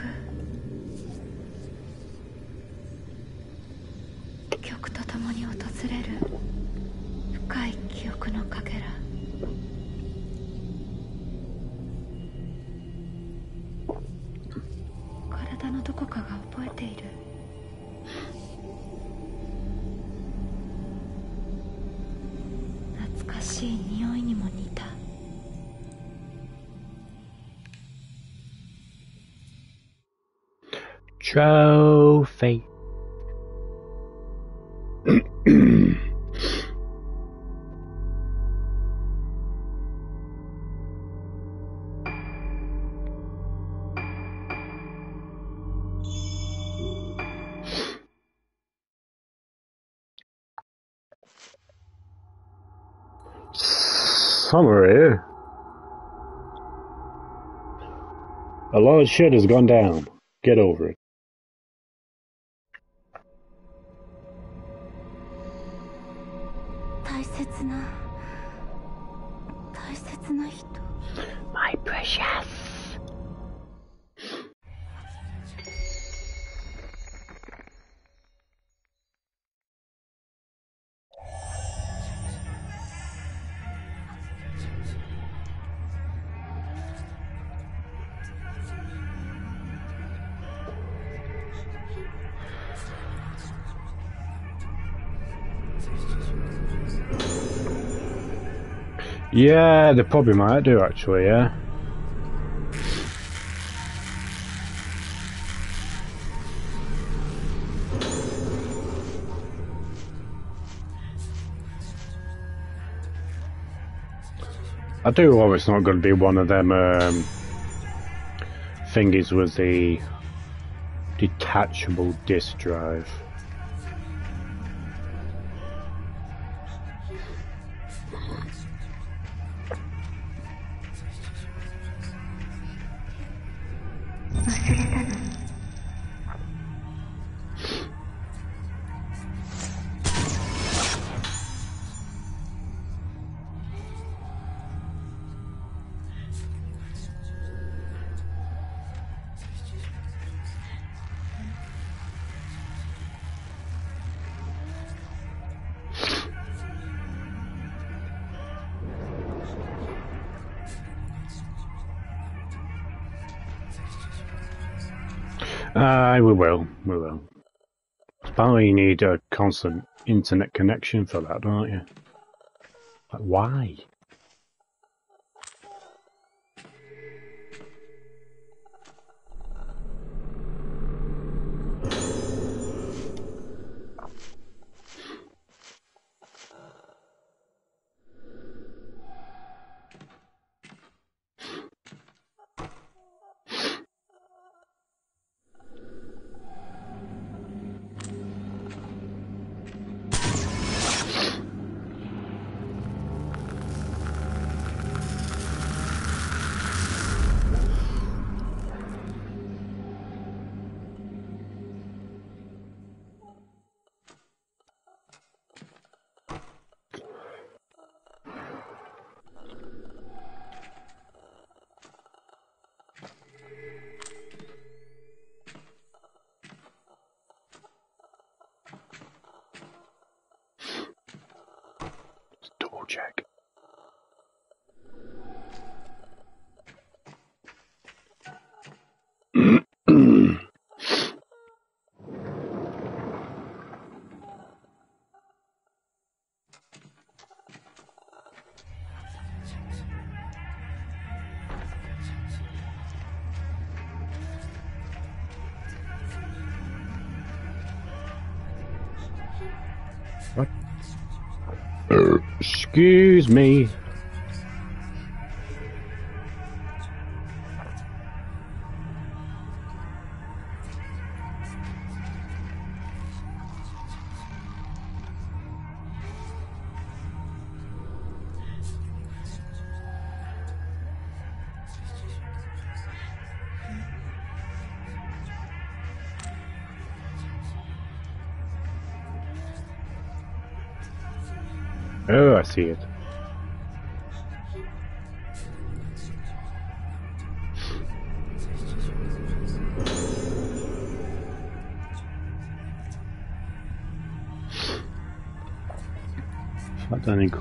lot of shit has gone down. Get over it. 'Yeah, they probably might do actually, yeah. I do hope it's not going to be one of them um, thingies with the detachable disk drive. Constant internet connection for that, don't you? Like, why?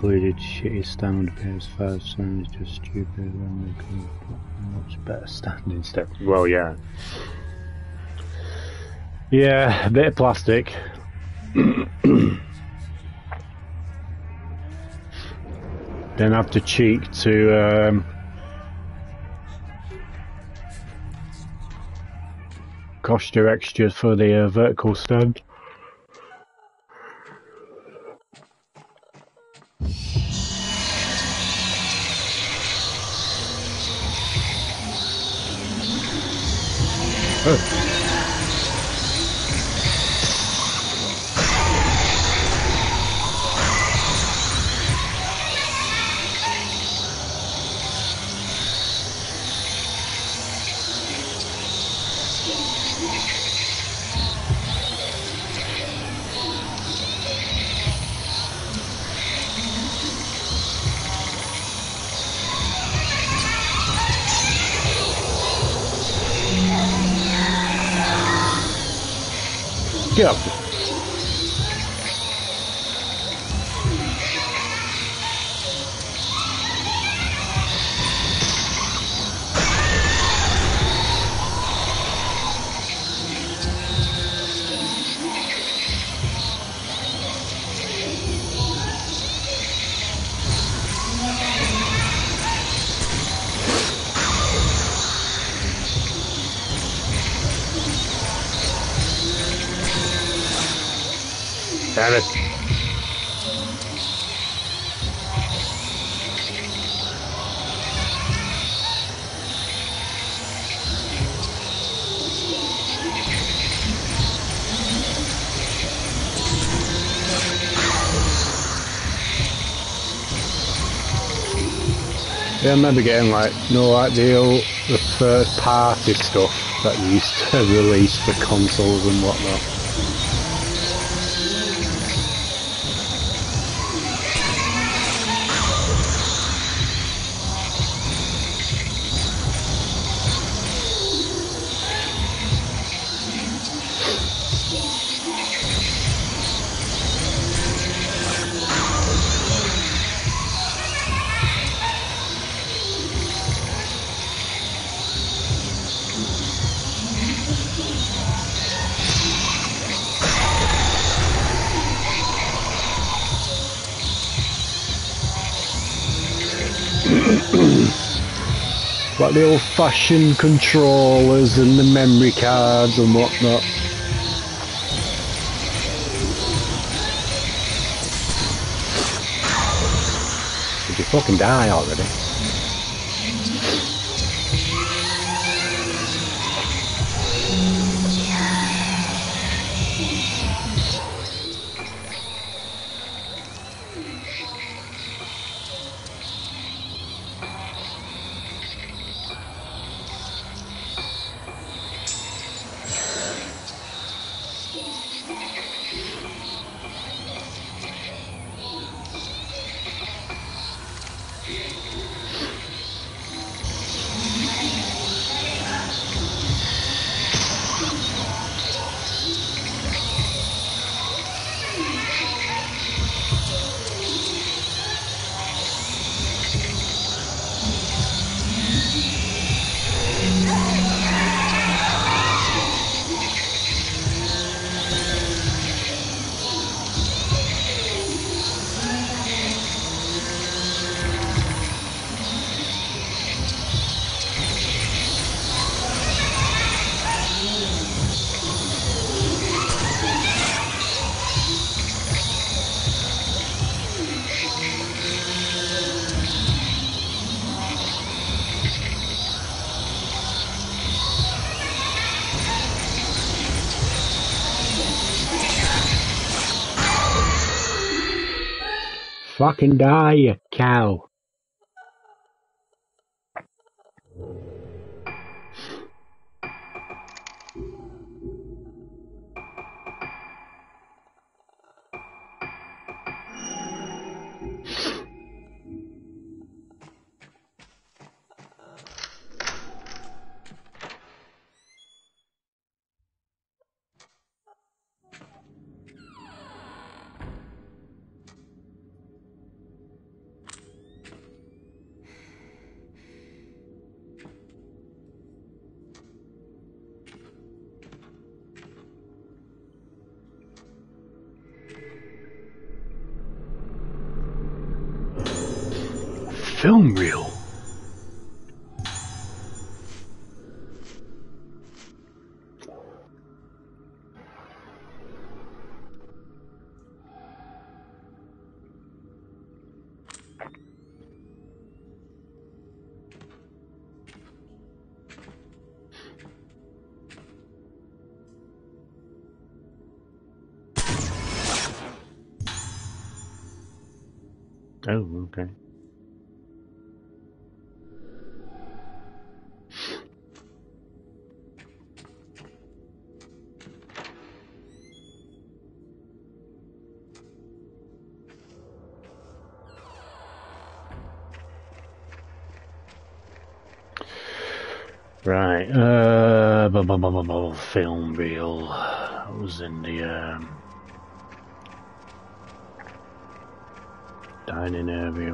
Fact included shitty standard PS5 sounds just stupid when they could have put much better standing stuff. Well, yeah. Yeah, a bit of plastic. [coughs] then have to cheek to um, cost you extra for the uh, vertical stand. I remember getting like, no old, the first party stuff that used to [laughs] release for consoles and whatnot. Like the old-fashioned controllers and the memory cards and whatnot. Did you fucking die already? Fucking die, you cow. Film reel. I was in the, um, dining area,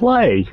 wasn't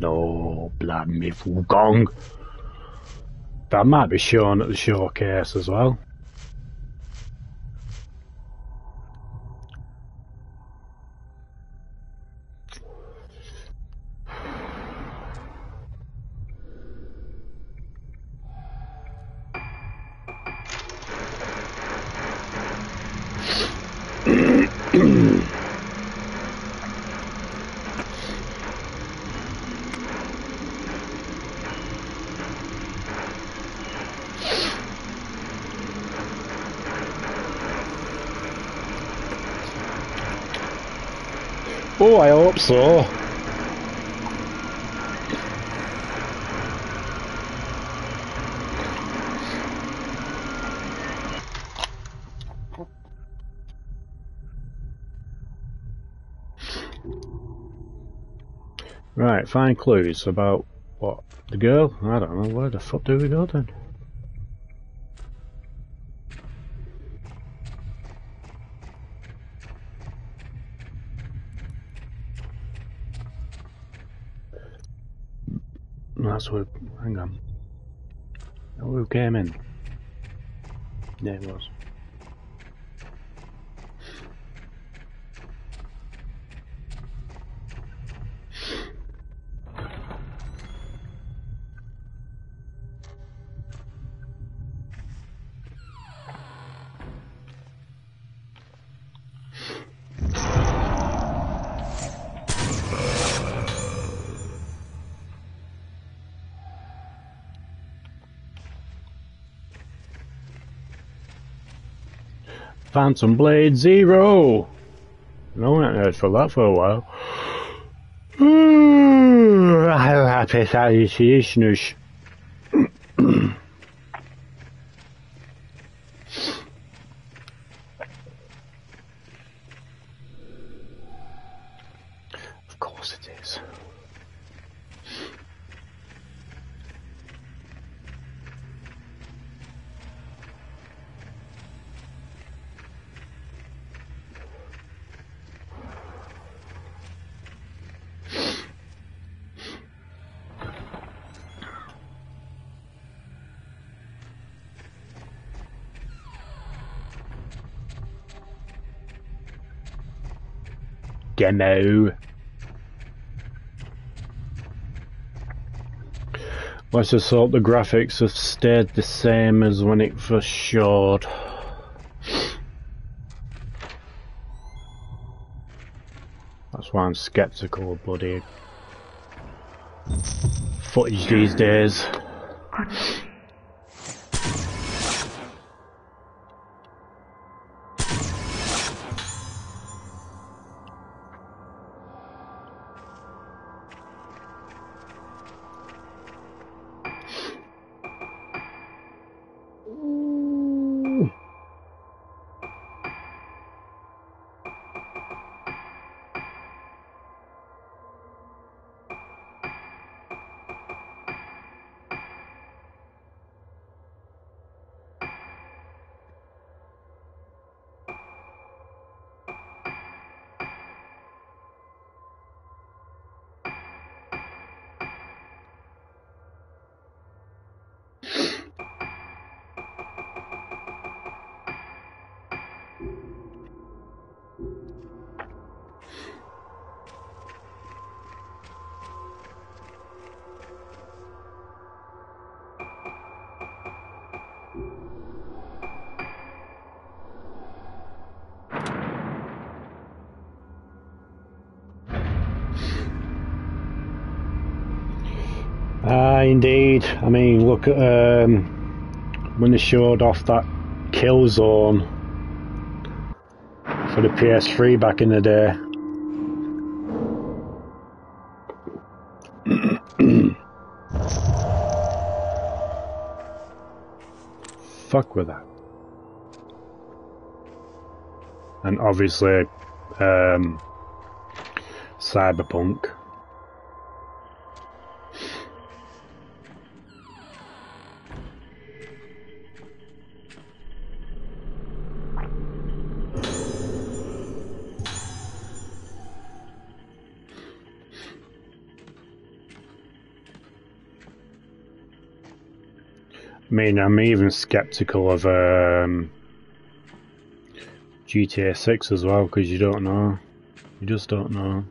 no blood me That might be shown at the showcase as well. Hope so. Right, find clues about what? The girl? I don't know. Where the fuck do we go then? That's where. Hang on. Oh, who came in? Yeah, Phantom Blade Zero! No, I haven't heard for that for a while. How happy that is, demo. Let's just hope the graphics have stayed the same as when it first showed. That's why I'm skeptical of bloody footage these days. Um, when they showed off that Killzone for the PS3 back in the day. [coughs] Fuck with that. And obviously, um, Cyberpunk. Mean, I'm even skeptical of um, GTA 6 as well because you don't know. You just don't know.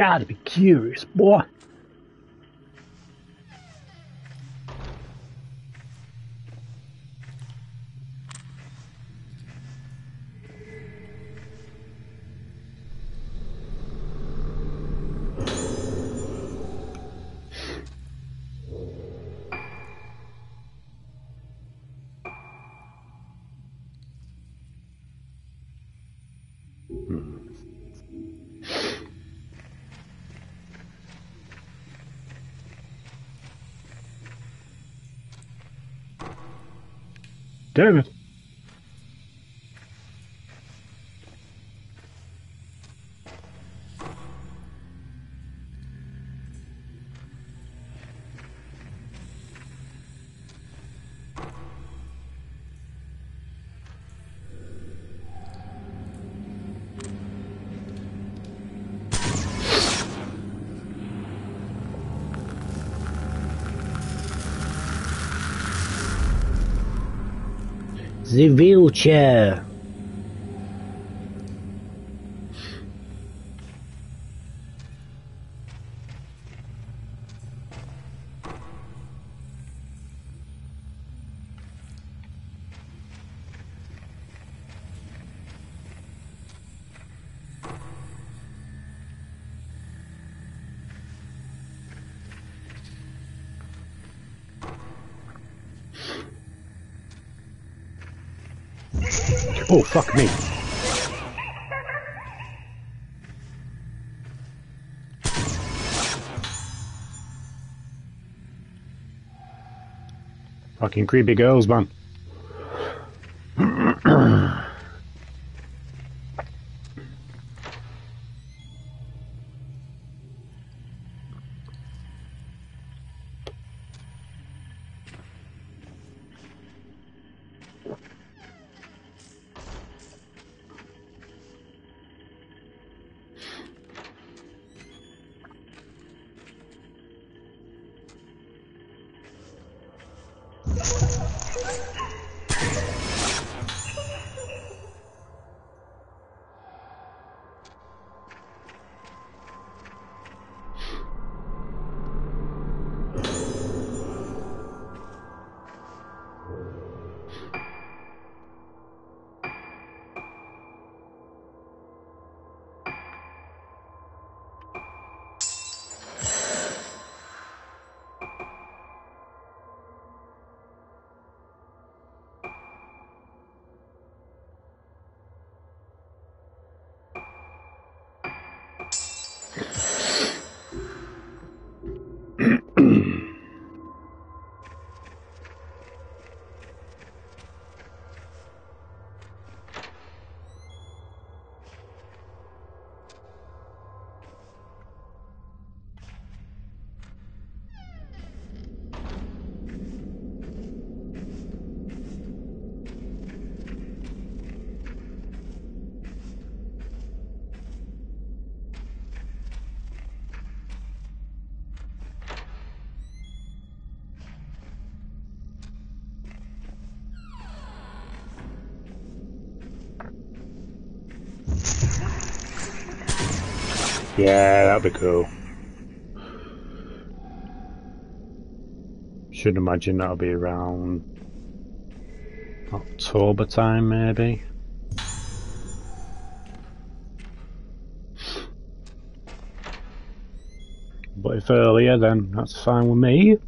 Gotta be curious, boy. Damn. The wheelchair. Oh, fuck me. Fucking creepy girls, man. Yeah, that'd be cool. Should imagine that'll be around October time, maybe. But if earlier, then that's fine with me.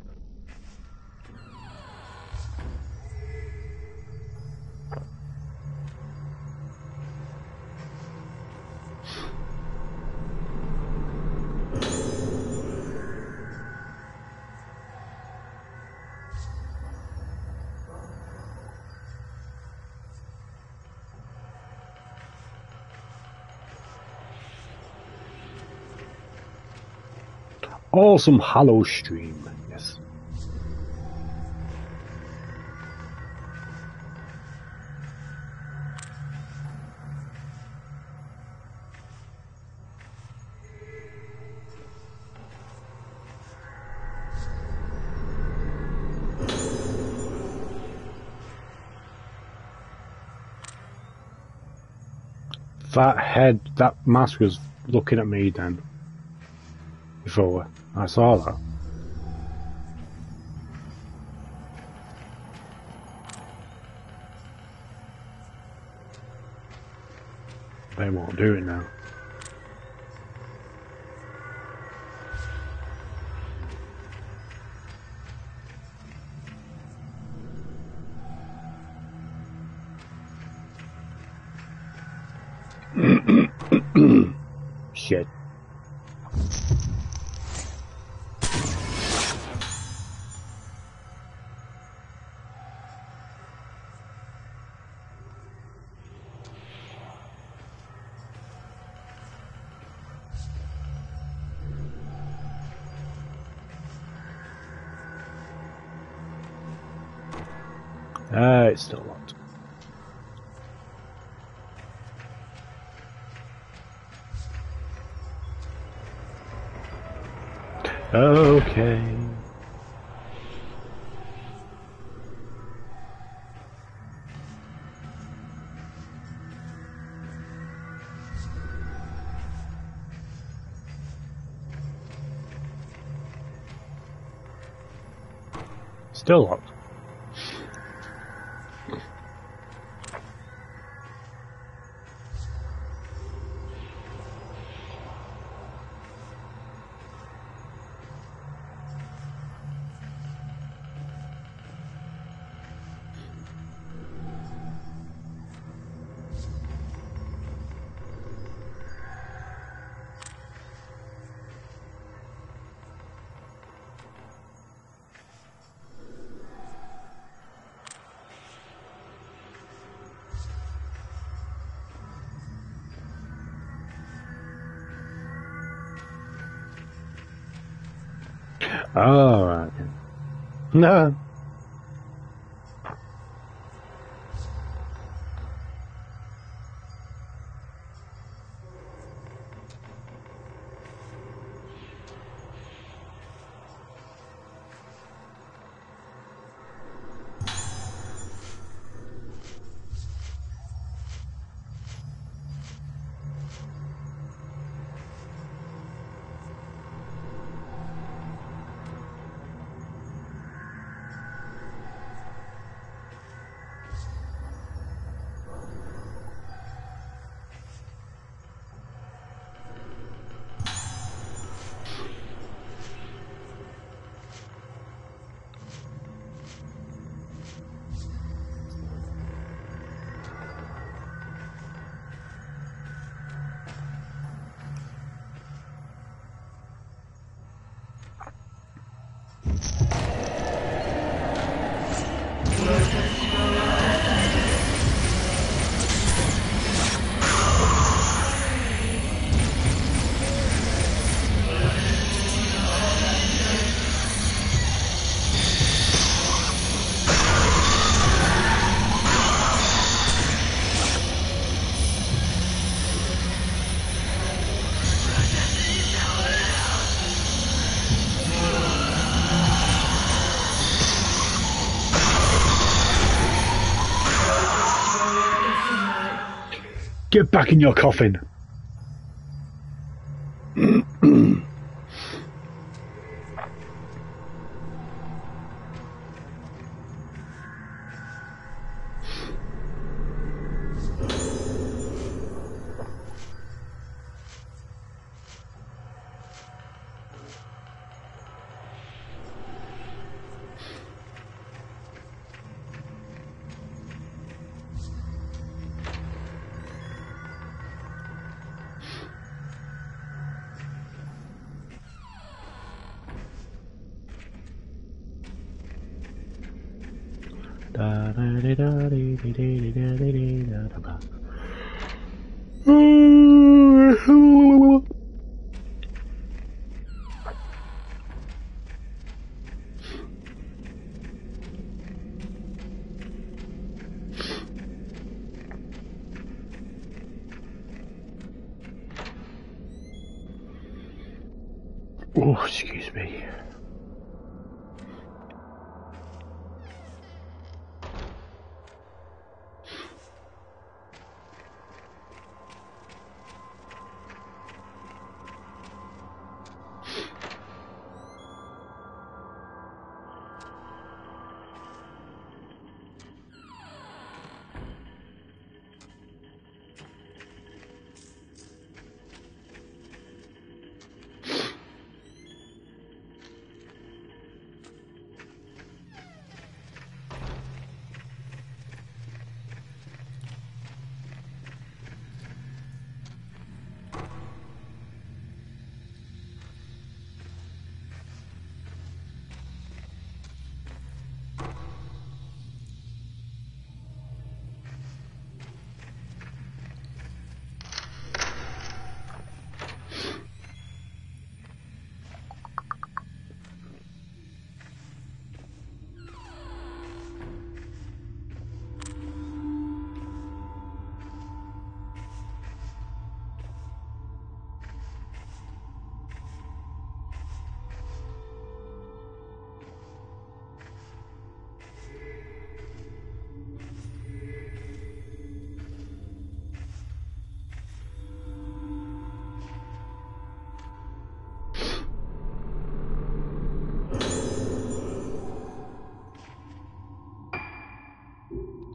Awesome Hollow stream. Yes. That head, that mask was looking at me then. Before I saw that. They won't do it now. Still No. Back in your coffin.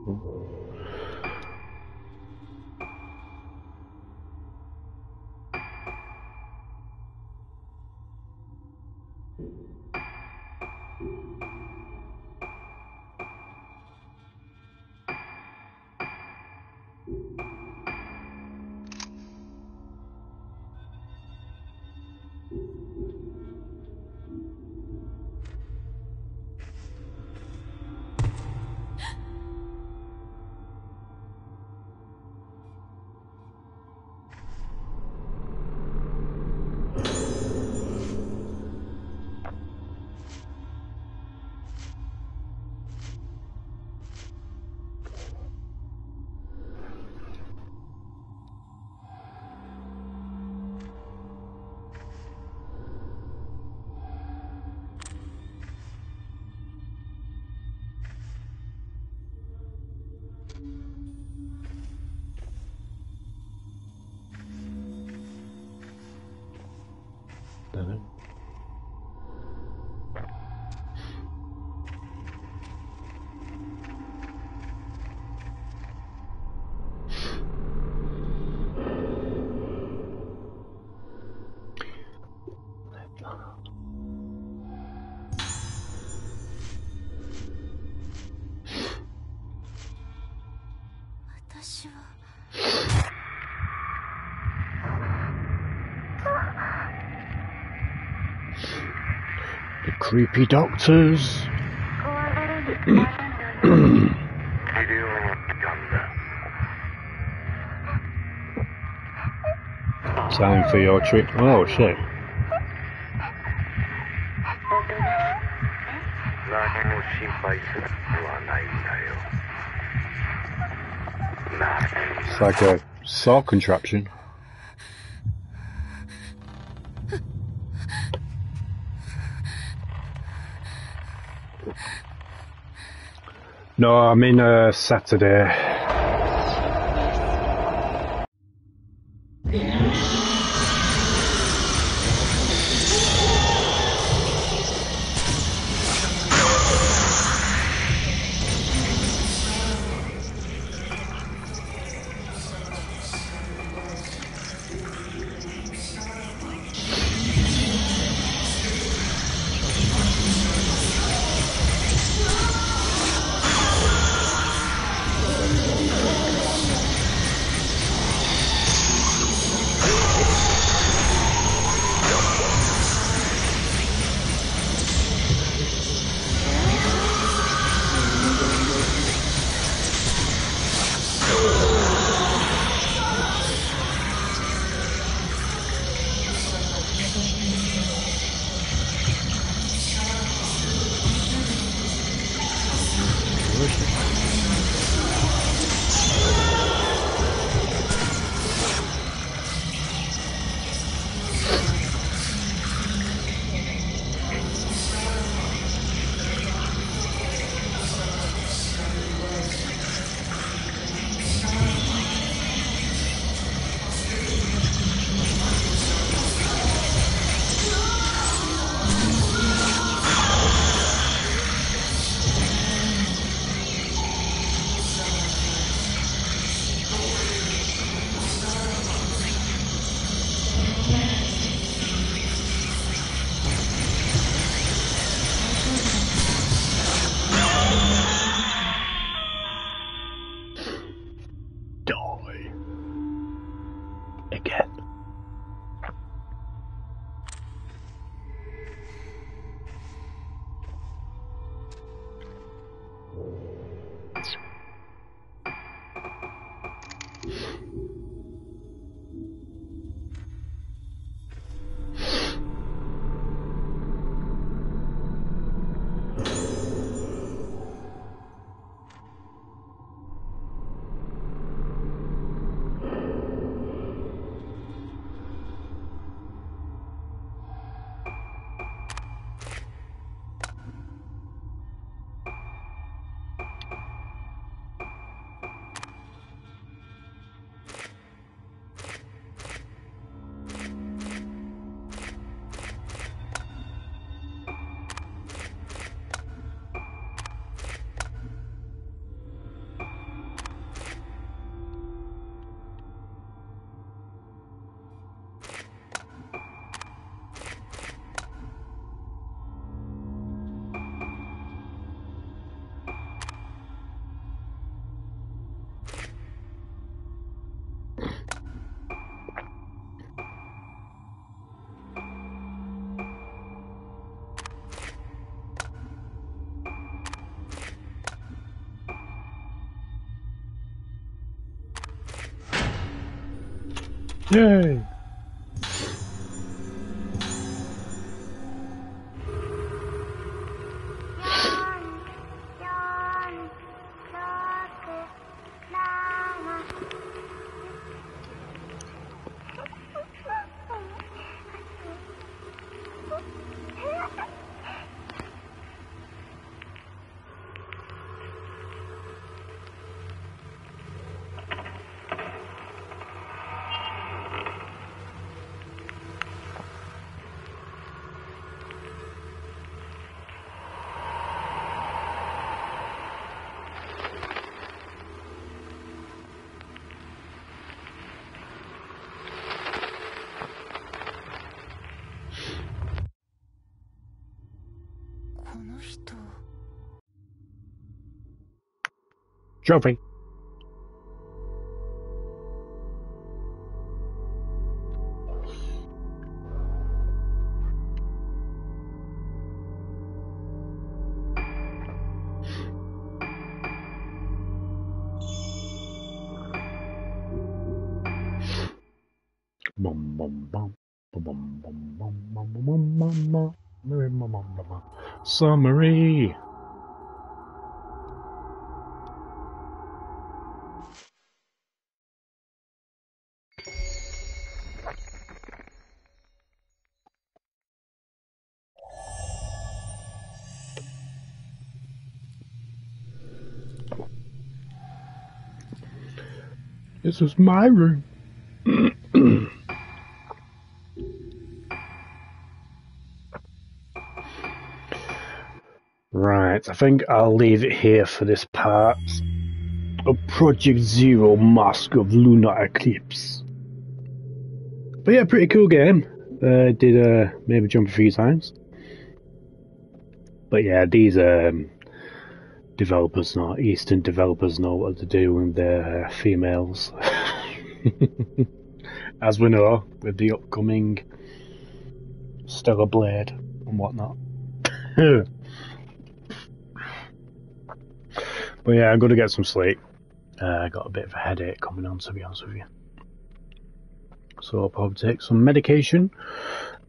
Mm-hmm. 私は Creepy doctors. Time for your trip. Oh shit. It's like a saw contraption. No, I mean uh, Saturday. Yay! trophy. Summary. This is my room. [clears throat] right, I think I'll leave it here for this part of Project Zero Mask of Lunar Eclipse. But yeah, pretty cool game. Uh, did uh, maybe jump a few times. But yeah, these um, developers know, Eastern developers know what to do with their uh, females. [laughs] As we know, with the upcoming Stellar Blade and whatnot. [coughs] but yeah, I'm going to get some sleep. Uh, I got a bit of a headache coming on, to be honest with you. So I'll probably take some medication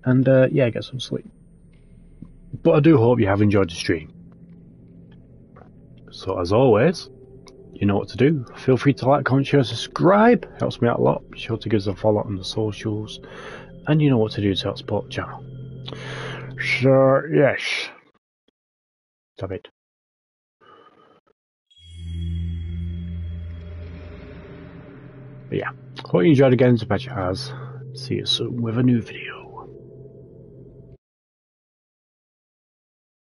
and uh, yeah, get some sleep. But I do hope you have enjoyed the stream. So as always, you know what to do. Feel free to like, comment, share, subscribe. Helps me out a lot. Be sure to give us a follow on the socials. And you know what to do to help support the channel. So, yes. Stop it. But yeah, hope you enjoyed again. Bet you has. See you soon with a new video.